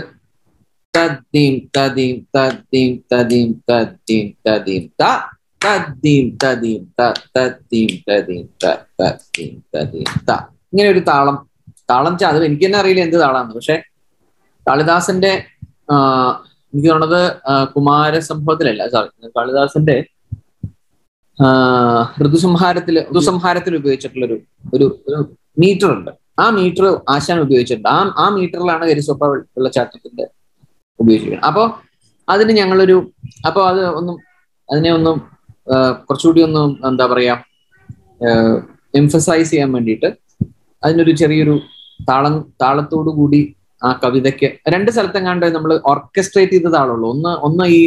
തദ്ദീം തദീം തദ്ദീം തദീം തദ്ദീം തദീം ത തദ്ദീം തദീം ത തദ്ദീം തദീം ത തദ്ദീം തദീം ത. ഇങ്ങനെ ഒരു താളം. താളം വെച്ചാൽ അത് എനിക്ക് തന്നെ അറിയില്ല എന്ത് താളാന്ന്. പക്ഷെ കാളിദാസന്റെ എനിക്ക് തോന്നുന്നത് കുമാരസംഭവത്തിലല്ല സോറി കാളിദാസന്റെ ഋതുസംഹാരത്തിൽ ഋതുസംഹാരത്തിൽ ഉപയോഗിച്ചിട്ടുള്ള ഒരു ഒരു മീറ്റർ ഉണ്ട്. ആ മീറ്റർ ആശാൻ ഉപയോഗിച്ചിട്ടുണ്ട്. ആ ആ മീറ്ററിലാണ് കരിസോപ്പ വെള്ളച്ചാട്ടത്തിന്റെ ഉപയോഗിച്ചിരിക്കുന്നത്. അപ്പോ അതിന് ഞങ്ങളൊരു അപ്പൊ അത് ഒന്നും അതിനെ ഒന്നും കുറച്ചുകൂടി ഒന്നും എന്താ പറയാ എംഫസൈസ് ചെയ്യാൻ വേണ്ടിയിട്ട് അതിനൊരു ചെറിയൊരു താളം താളത്തോടു കൂടി ആ കവിതയ്ക്ക് രണ്ട് സ്ഥലത്തെങ്ങാണ്ട് നമ്മൾ ഓർക്കസ്ട്രേറ്റ് ചെയ്തത് ആളുള്ളൂ ഒന്ന് ഒന്ന് ഈ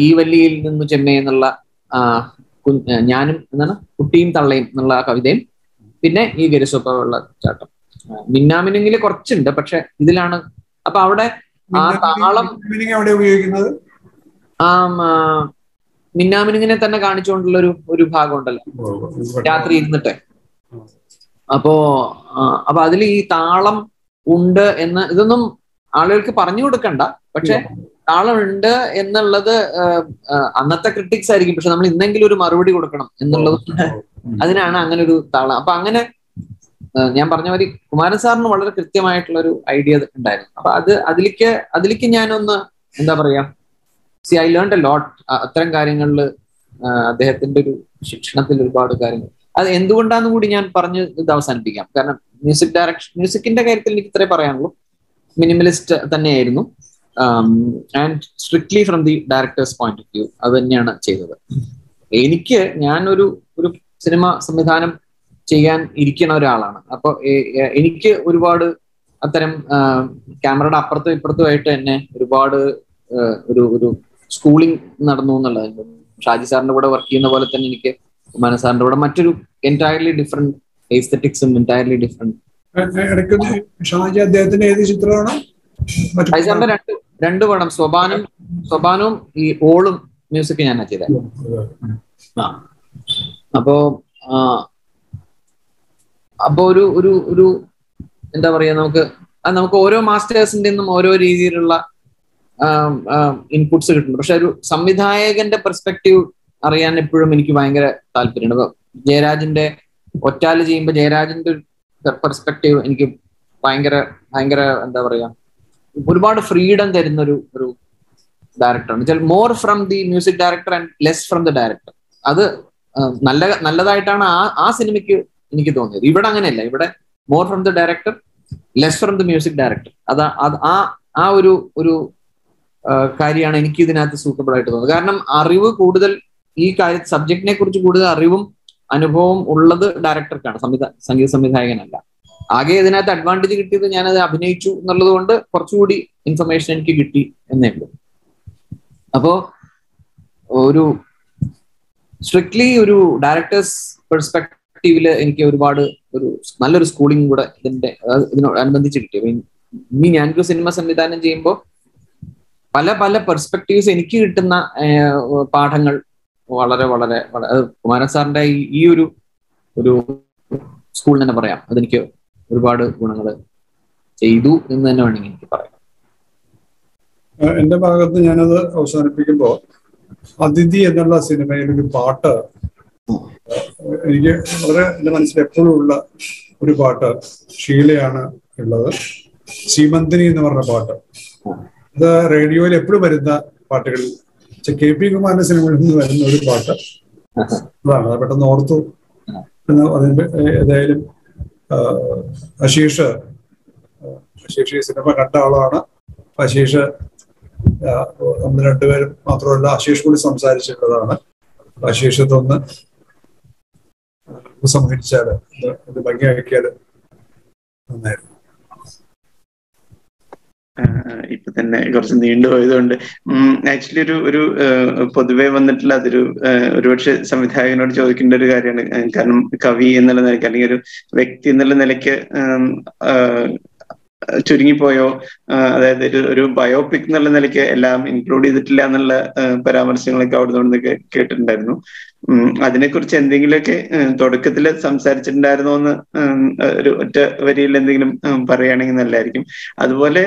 ഈ വല്ലിയിൽ നിന്ന് ചെമ്മേ എന്നുള്ള ഞാനും എന്താണ് കുട്ടിയും തള്ളയും എന്നുള്ള ആ കവിതയും. പിന്നെ ഈ ഗരിസൊപ്പ വെള്ളച്ചാട്ടം. ആ, മിന്നാമിനുങ്ങിൽ കുറച്ചുണ്ട് പക്ഷെ ഇതിലാണ് അപ്പൊ അവിടെ ആ താളം ഉപയോഗിക്കുന്നത്? ആ മിന്നാമിനുങ്ങിനെ തന്നെ കാണിച്ചുകൊണ്ടുള്ള ഒരു ഒരു ഭാഗം ഉണ്ടല്ലോ രാത്രി ഇരുന്നിട്ട്. അപ്പോ അപ്പൊ അതിൽ ഈ താളം ഉണ്ട് എന്ന് ഇതൊന്നും ആളുകൾക്ക് പറഞ്ഞു കൊടുക്കണ്ട. പക്ഷെ ആളുണ്ട് എന്നുള്ളത് അന്നത്തെ ക്രിട്ടിക്സ് ആയിരിക്കും. പക്ഷെ നമ്മൾ ഇന്നെങ്കിലും ഒരു മറുപടി കൊടുക്കണം എന്നുള്ളത് അതിനാണ് അങ്ങനെ ഒരു താളം. അപ്പൊ അങ്ങനെ ഞാൻ പറഞ്ഞ മാതിരി കുമാരൻ സാറിന് വളരെ കൃത്യമായിട്ടുള്ള ഒരു ഐഡിയ ഉണ്ടായിരുന്നു. അപ്പൊ അത് അതിലേക്ക് അതിലേക്ക് ഞാനൊന്ന് എന്താ പറയാ see I learn a lot അത്തരം കാര്യങ്ങളിൽ അദ്ദേഹത്തിന്റെ ഒരു ശിക്ഷണത്തിൽ ഒരുപാട് കാര്യങ്ങൾ. അത് എന്തുകൊണ്ടാന്ന് കൂടി ഞാൻ പറഞ്ഞ് ഇത് അവസാനിപ്പിക്കാം. കാരണം മ്യൂസിക് ഡയറക്ഷൻ മ്യൂസിക്കിന്റെ കാര്യത്തിൽ എനിക്ക് ഇത്രേ പറയാനുള്ളൂ. മിനിമലിസ്റ്റ് തന്നെയായിരുന്നു. And strictly from the director's point of view അത് തന്നെയാണ് ചെയ്തത്. എനിക്ക് ഞാൻ ഒരു ഒരു സിനിമ സംവിധാനം ചെയ്യാൻ ഇരിക്കുന്ന ഒരാളാണ്. അപ്പൊ എനിക്ക് ഒരുപാട് അത്തരം ക്യാമറയുടെ അപ്പുറത്തും ഇപ്പുറത്തുമായിട്ട് തന്നെ ഒരുപാട് ഒരു ഒരു സ്കൂളിംഗ് നടന്നു എന്നുള്ളത് ഷാജി സാറിന്റെ കൂടെ വർക്ക് ചെയ്യുന്ന പോലെ തന്നെ എനിക്ക് കുമാരൻ സാറിന്റെ കൂടെ മറ്റൊരു എന്റയർലി ഡിഫറെന്റ് എസ്തറ്റിക്സും എന്റയർലി ഡിഫറെന്റ് ഷാജി അദ്ദേഹത്തിന്റെ ഏത് ചിത്രമാണ്? രണ്ട് രണ്ട് പടം സ്വബാനും സ്വബാനും ഈ ഓളും മ്യൂസിക് ഞാനാ ചെയ്തത് ആ. അപ്പോ അപ്പോ ഒരു ഒരു ഒരു എന്താ പറയാ നമുക്ക് നമുക്ക് ഓരോ മാസ്റ്റേഴ്സിന്റെ നിന്നും ഓരോ രീതിയിലുള്ള ഇൻപുട്സ് കിട്ടുന്നു പക്ഷെ ഒരു സംവിധായകന്റെ പെർസ്പെക്റ്റീവ് അറിയാൻ എപ്പോഴും എനിക്ക് ഭയങ്കര താല്പര്യമുണ്ട്. ജയരാജിന്റെ ഒറ്റാൽ ചെയ്യുമ്പോൾ ജയരാജന്റെ പെർസ്പെക്റ്റീവ് എനിക്ക് ഭയങ്കര ഭയങ്കര എന്താ പറയാ ഒരുപാട് ഫ്രീഡം തരുന്ന ഒരു ഒരു ഡയറക്ടറാണ് വെച്ചാൽ more from the music director and less from the director അത് നല്ല നല്ലതായിട്ടാണ് ആ ആ സിനിമയ്ക്ക് എനിക്ക് തോന്നിയത്. ഇവിടെ അങ്ങനെയല്ല. ഇവിടെ more from the director less from the music director അതാ ആ ആ ഒരു ഒരു കാര്യമാണ് എനിക്ക് ഇതിനകത്ത് സൂട്ടബിൾ ആയിട്ട് തോന്നുന്നത്. കാരണം അറിവ് കൂടുതൽ ഈ കാര്യ സബ്ജക്റ്റിനെ കുറിച്ച് കൂടുതൽ അറിവും അനുഭവവും ഉള്ളത് ഡയറക്ടർക്കാണ് സംവിധാ സംഗീത സംവിധായകനല്ല. ആകെ ഇതിനകത്ത് അഡ്വാന്റേജ് കിട്ടിയത് ഞാനത് അഭിനയിച്ചു എന്നുള്ളത് കൊണ്ട് കുറച്ചുകൂടി ഇൻഫർമേഷൻ എനിക്ക് കിട്ടി എന്നേ ഉള്ളൂ. അപ്പോ ഒരു സ്ട്രിക്ട്ലി ഒരു ഡയറക്ടേഴ്സ് പെർസ്പെക്റ്റീവിൽ എനിക്ക് ഒരുപാട് ഒരു നല്ലൊരു സ്കൂളിംഗ് കൂടെ ഇതിന്റെ അതായത് ഇതിനോടനുബന്ധിച്ച് കിട്ടി. ഇനി ഞാനൊരു സിനിമ സംവിധാനം ചെയ്യുമ്പോൾ പല പല പെർസ്പെക്റ്റീവ്സ് എനിക്ക് കിട്ടുന്ന പാഠങ്ങൾ വളരെ വളരെ അത് കുമാരൻ സാറിന്റെ ഈ- ഒരു ഒരു സ്കൂൾ തന്നെ പറയാം. അതെനിക്ക് ഒരുപാട് ഗുണങ്ങൾ ചെയ്തു എന്ന് തന്നെ വേണമെങ്കിൽ എനിക്ക് പറയാം. എന്റെ ഭാഗത്ത് ഞാനത് അവസാനിപ്പിക്കുമ്പോൾ അതിഥി എന്നുള്ള സിനിമയിൽ ഒരു പാട്ട് എനിക്ക് വളരെ എന്റെ മനസ്സിൽ എപ്പോഴും ഉള്ള ഒരു പാട്ട് ഷീലയാണ് ഉള്ളത്. സീമന്തിനി എന്ന് പറഞ്ഞ പാട്ട്. അത് റേഡിയോയിൽ എപ്പോഴും വരുന്ന പാട്ടുകളിൽ പക്ഷെ കെ പി കുമാരന്റെ സിനിമയിൽ നിന്ന് വരുന്ന ഒരു പാട്ട് അതാണ്. അത് പെട്ടെന്ന് ഓർത്തു. എന്ന് ഏതായാലും അശീഷ് അശീഷ് ഈ സിനിമ കണ്ട ആളാണ്. അശീഷ് നമ്മൾ രണ്ടുപേരും മാത്രമല്ല അശീഷ് കൂടി സംസാരിച്ചിട്ടുള്ളതാണ്. അശീഷ് ഇതൊന്ന് സംഹരിച്ചാൽ ഇത് ഭംഗിയാക്കിയാൽ നന്നായിരുന്നു. ഇപ്പൊ തന്നെ കുറച്ച് നീണ്ടുപോയതുകൊണ്ട് ആക്ച്വലി ഒരു ഒരു പൊതുവേ വന്നിട്ടുള്ള അതൊരു ഒരുപക്ഷെ സംവിധായകനോട് ചോദിക്കേണ്ട ഒരു കാര്യമാണ്. കാരണം കവി എന്നുള്ള നിലയ്ക്ക് അല്ലെങ്കിൽ ഒരു വ്യക്തി എന്നുള്ള നിലയ്ക്ക് ചുരുങ്ങിപ്പോയോ അതായത് ഒരു ഒരു ബയോപിക് എന്നുള്ള നിലയ്ക്ക് എല്ലാം ഇൻക്ലൂഡ് ചെയ്തിട്ടില്ല എന്നുള്ള പരാമർശങ്ങളൊക്കെ അവിടെ നിന്നൊക്കെ കേട്ടിട്ടുണ്ടായിരുന്നു. അതിനെക്കുറിച്ച് എന്തെങ്കിലുമൊക്കെ തുടക്കത്തിൽ സംസാരിച്ചിട്ടുണ്ടായിരുന്നോ എന്ന് ഒരു ഒറ്റ വരിയിൽ എന്തെങ്കിലും പറയുകയാണെങ്കിൽ നല്ലതായിരിക്കും അതുപോലെ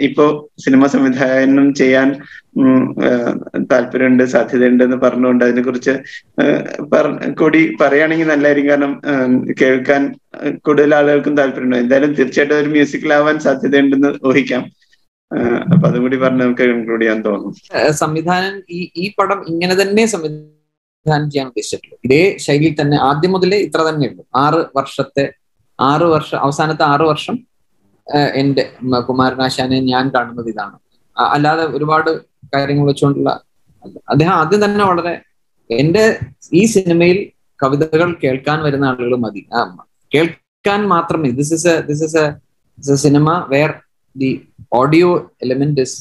ഇപ്പോ സിനിമ സംവിധാനം ചെയ്യാൻ താല്പര്യമുണ്ട് സാധ്യതയുണ്ട് എന്ന് പറഞ്ഞുകൊണ്ട് അതിനെക്കുറിച്ച് കൂടി പറയുകയാണെങ്കിൽ നല്ലതായിരിക്കും കാരണം കേൾക്കാൻ കൂടുതൽ ആളുകൾക്കും താല്പര്യമുണ്ട്. എന്തായാലും തീർച്ചയായിട്ടും ഒരു മ്യൂസിക്കലാവാൻ സാധ്യതയുണ്ടെന്ന് ഊഹിക്കാം. അപ്പൊ അതും കൂടി പറഞ്ഞ് നമുക്ക് കൺക്ലൂഡ് ചെയ്യാൻ തോന്നുന്നു സംവിധാനം ഈ ഈ പടം ഇങ്ങനെ തന്നെ സംവിധാനം ചെയ്യാൻ ഉദ്ദേശിച്ചിട്ടുള്ളൂ. ഇതേ ശൈലിയിൽ തന്നെ ആദ്യം മുതലേ ഇത്ര തന്നെയുള്ളൂ ആറ് വർഷത്തെ ആറ് വർഷം അവസാനത്തെ ആറ് വർഷം എന്റെ കുമാരനാശാനെ ഞാൻ കാണുന്നത് ഇതാണ്. അല്ലാതെ ഒരുപാട് കാര്യങ്ങൾ വെച്ചുകൊണ്ടുള്ള അദ്ദേഹം ആദ്യം തന്നെ വളരെ എന്റെ ഈ സിനിമയിൽ കവിതകൾ കേൾക്കാൻ വരുന്ന ആളുകൾ മതി. കേൾക്കാൻ മാത്രമേ this is a this is a cinema where the audio element is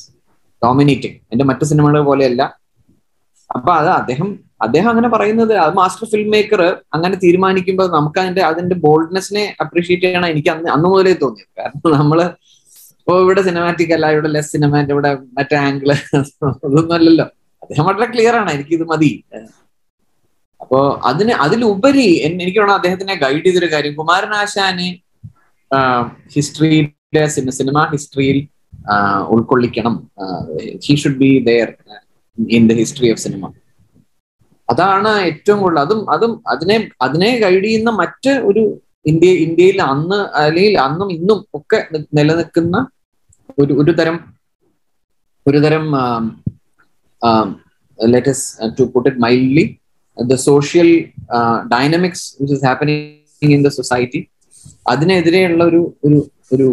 dominating എന്റെ മറ്റു സിനിമകളെ പോലെയല്ല. അപ്പൊ അത് അദ്ദേഹം അദ്ദേഹം അങ്ങനെ പറയുന്നത് അത് മാസ്റ്റർ ഫിലിം മേക്കർ അങ്ങനെ തീരുമാനിക്കുമ്പോൾ നമുക്ക് അതിന്റെ അതിന്റെ ബോൾഡ്നെസ്സിനെ അപ്രീഷിയേറ്റ് ചെയ്യണം എനിക്ക് അന്ന് അന്ന് മുതലേ തോന്നിയത്. കാരണം നമ്മൾ ഓ ഇവിടെ സിനിമാറ്റിക് അല്ല ഇവിടെ ലെസ് സിനിമാറ്റ് ഇവിടെ മറ്റേ ആംഗിൾ അതൊന്നും അല്ലല്ലോ. അദ്ദേഹം വളരെ ക്ലിയർ ആണ് എനിക്കിത് മതി. അപ്പോ അതിന് അതിലുപരി എനിക്ക് വേണം അദ്ദേഹത്തിനെ ഗൈഡ് ചെയ്തൊരു കാര്യം കുമാരനാശാന് ഹിസ്റ്ററിയിലെ സിനിമ ഹിസ്റ്ററിയിൽ ഉൾക്കൊള്ളിക്കണം. He should be there in the history of cinema അതാണ് ഏറ്റവും കൂടുതൽ. അതും അതും അതിനെ അതിനെ ഗൈഡ് ചെയ്യുന്ന മറ്റ് ഒരു ഇന്ത്യ ഇന്ത്യയിൽ അന്ന് അല്ലെങ്കിൽ അന്നും ഇന്നും ഒക്കെ നിലനിൽക്കുന്ന ഒരു ഒരു തരം ഒരു തരം let's to put it mildly the social dynamics which is happening in the society അതിനെതിരെയുള്ള ഒരു ഒരു ഒരു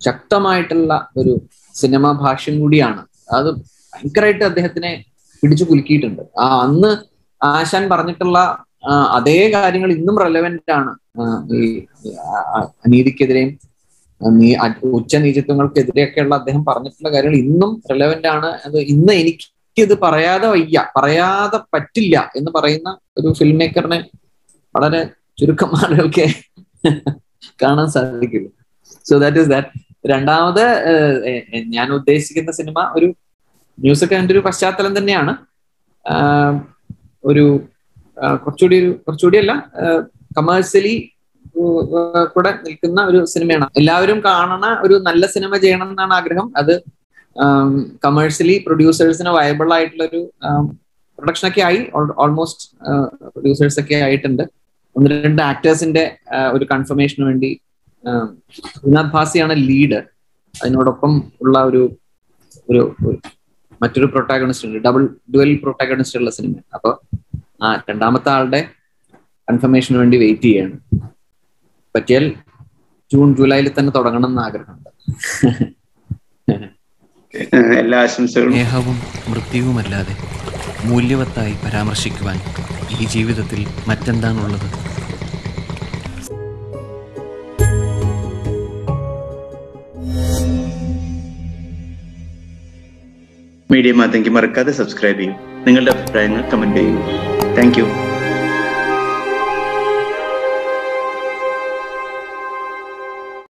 ശക്തമായിട്ടുള്ള ഒരു സിനിമാ ഭാഷ്യം കൂടിയാണ്. അത് ഭയങ്കരമായിട്ട് അദ്ദേഹത്തിനെ പിടിച്ചു കുലുക്കിയിട്ടുണ്ട്. ആ അന്ന് ആശാൻ പറഞ്ഞിട്ടുള്ള അതേ കാര്യങ്ങൾ ഇന്നും റെലവെന്റ് ആണ്. ഈ അനീതിക്കെതിരെയും ഉച്ചനീചത്വങ്ങൾക്കെതിരെയൊക്കെയുള്ള അദ്ദേഹം പറഞ്ഞിട്ടുള്ള കാര്യങ്ങൾ ഇന്നും റെലവെന്റ് ആണ്. അത് ഇന്ന് എനിക്ക് ഇത് പറയാതെ വയ്യ. പറയാതെ പറ്റില്ല എന്ന് പറയുന്ന ഒരു ഫിലിം മേക്കറിനെ വളരെ ചുരുക്കം ആളുകൾക്ക് കാണാൻ സാധിക്കുള്ളൂ. സോ ദാറ്റ് ഇസ് ദാറ്റ് രണ്ടാമത് ഞാൻ ഉദ്ദേശിക്കുന്ന സിനിമ ഒരു മ്യൂസിക് അതിന്റെ ഒരു പശ്ചാത്തലം തന്നെയാണ്. ഒരു കുറച്ചുകൂടി ഒരു കുറച്ചുകൂടി അല്ല കമേഴ്സ്യലി കൂടെ നിൽക്കുന്ന ഒരു സിനിമയാണ്. എല്ലാവരും കാണണ ഒരു നല്ല സിനിമ ചെയ്യണം എന്നാണ് ആഗ്രഹം. അത് കമേഴ്സ്യലി പ്രൊഡ്യൂസേഴ്സിന് വയബിൾ ആയിട്ടുള്ള ഒരു പ്രൊഡക്ഷൻ ഒക്കെ ആയി ഓൾമോസ്റ്റ് പ്രൊഡ്യൂസേഴ്സ് ഒക്കെ ആയിട്ടുണ്ട്. ഒന്ന് രണ്ട് ആക്ടേഴ്സിന്റെ ഒരു കൺഫർമേഷന് വേണ്ടി ശ്രീനാഥ് ഭാസിയാണ് ലീഡ് അതിനോടൊപ്പം ഉള്ള ഒരു ഒരു മറ്റൊരു പ്രൊട്ടാഗണിസ്റ്റ് ഉണ്ട്. ഡബിൾ ഡുവൽ പ്രൊട്ടാഗണിസ്റ്റ് ഉള്ള സിനിമ അപ്പൊ ആ രണ്ടാമത്തെ ആളുടെ കൺഫർമേഷന് വേണ്ടി വെയിറ്റ് ചെയ്യാണ്. പറ്റിയാൽ ജൂൺ ജൂലൈയിൽ തന്നെ തുടങ്ങണം എന്ന് ആഗ്രഹമുണ്ട്. എല്ലാ ആശംസകളും. സ്നേഹവും മൃത്യുവുമല്ലാതെ മൂല്യവത്തായി പരാമർശിക്കുവാൻ ഈ ജീവിതത്തിൽ മറ്റെന്താണുള്ളത്? മീഡിയ മാതെങ്കിൽ മറക്കാതെ സബ്സ്ക്രൈബ് ചെയ്യും. നിങ്ങളുടെ അഭിപ്രായങ്ങൾ കമന്റ് ചെയ്യും. താങ്ക്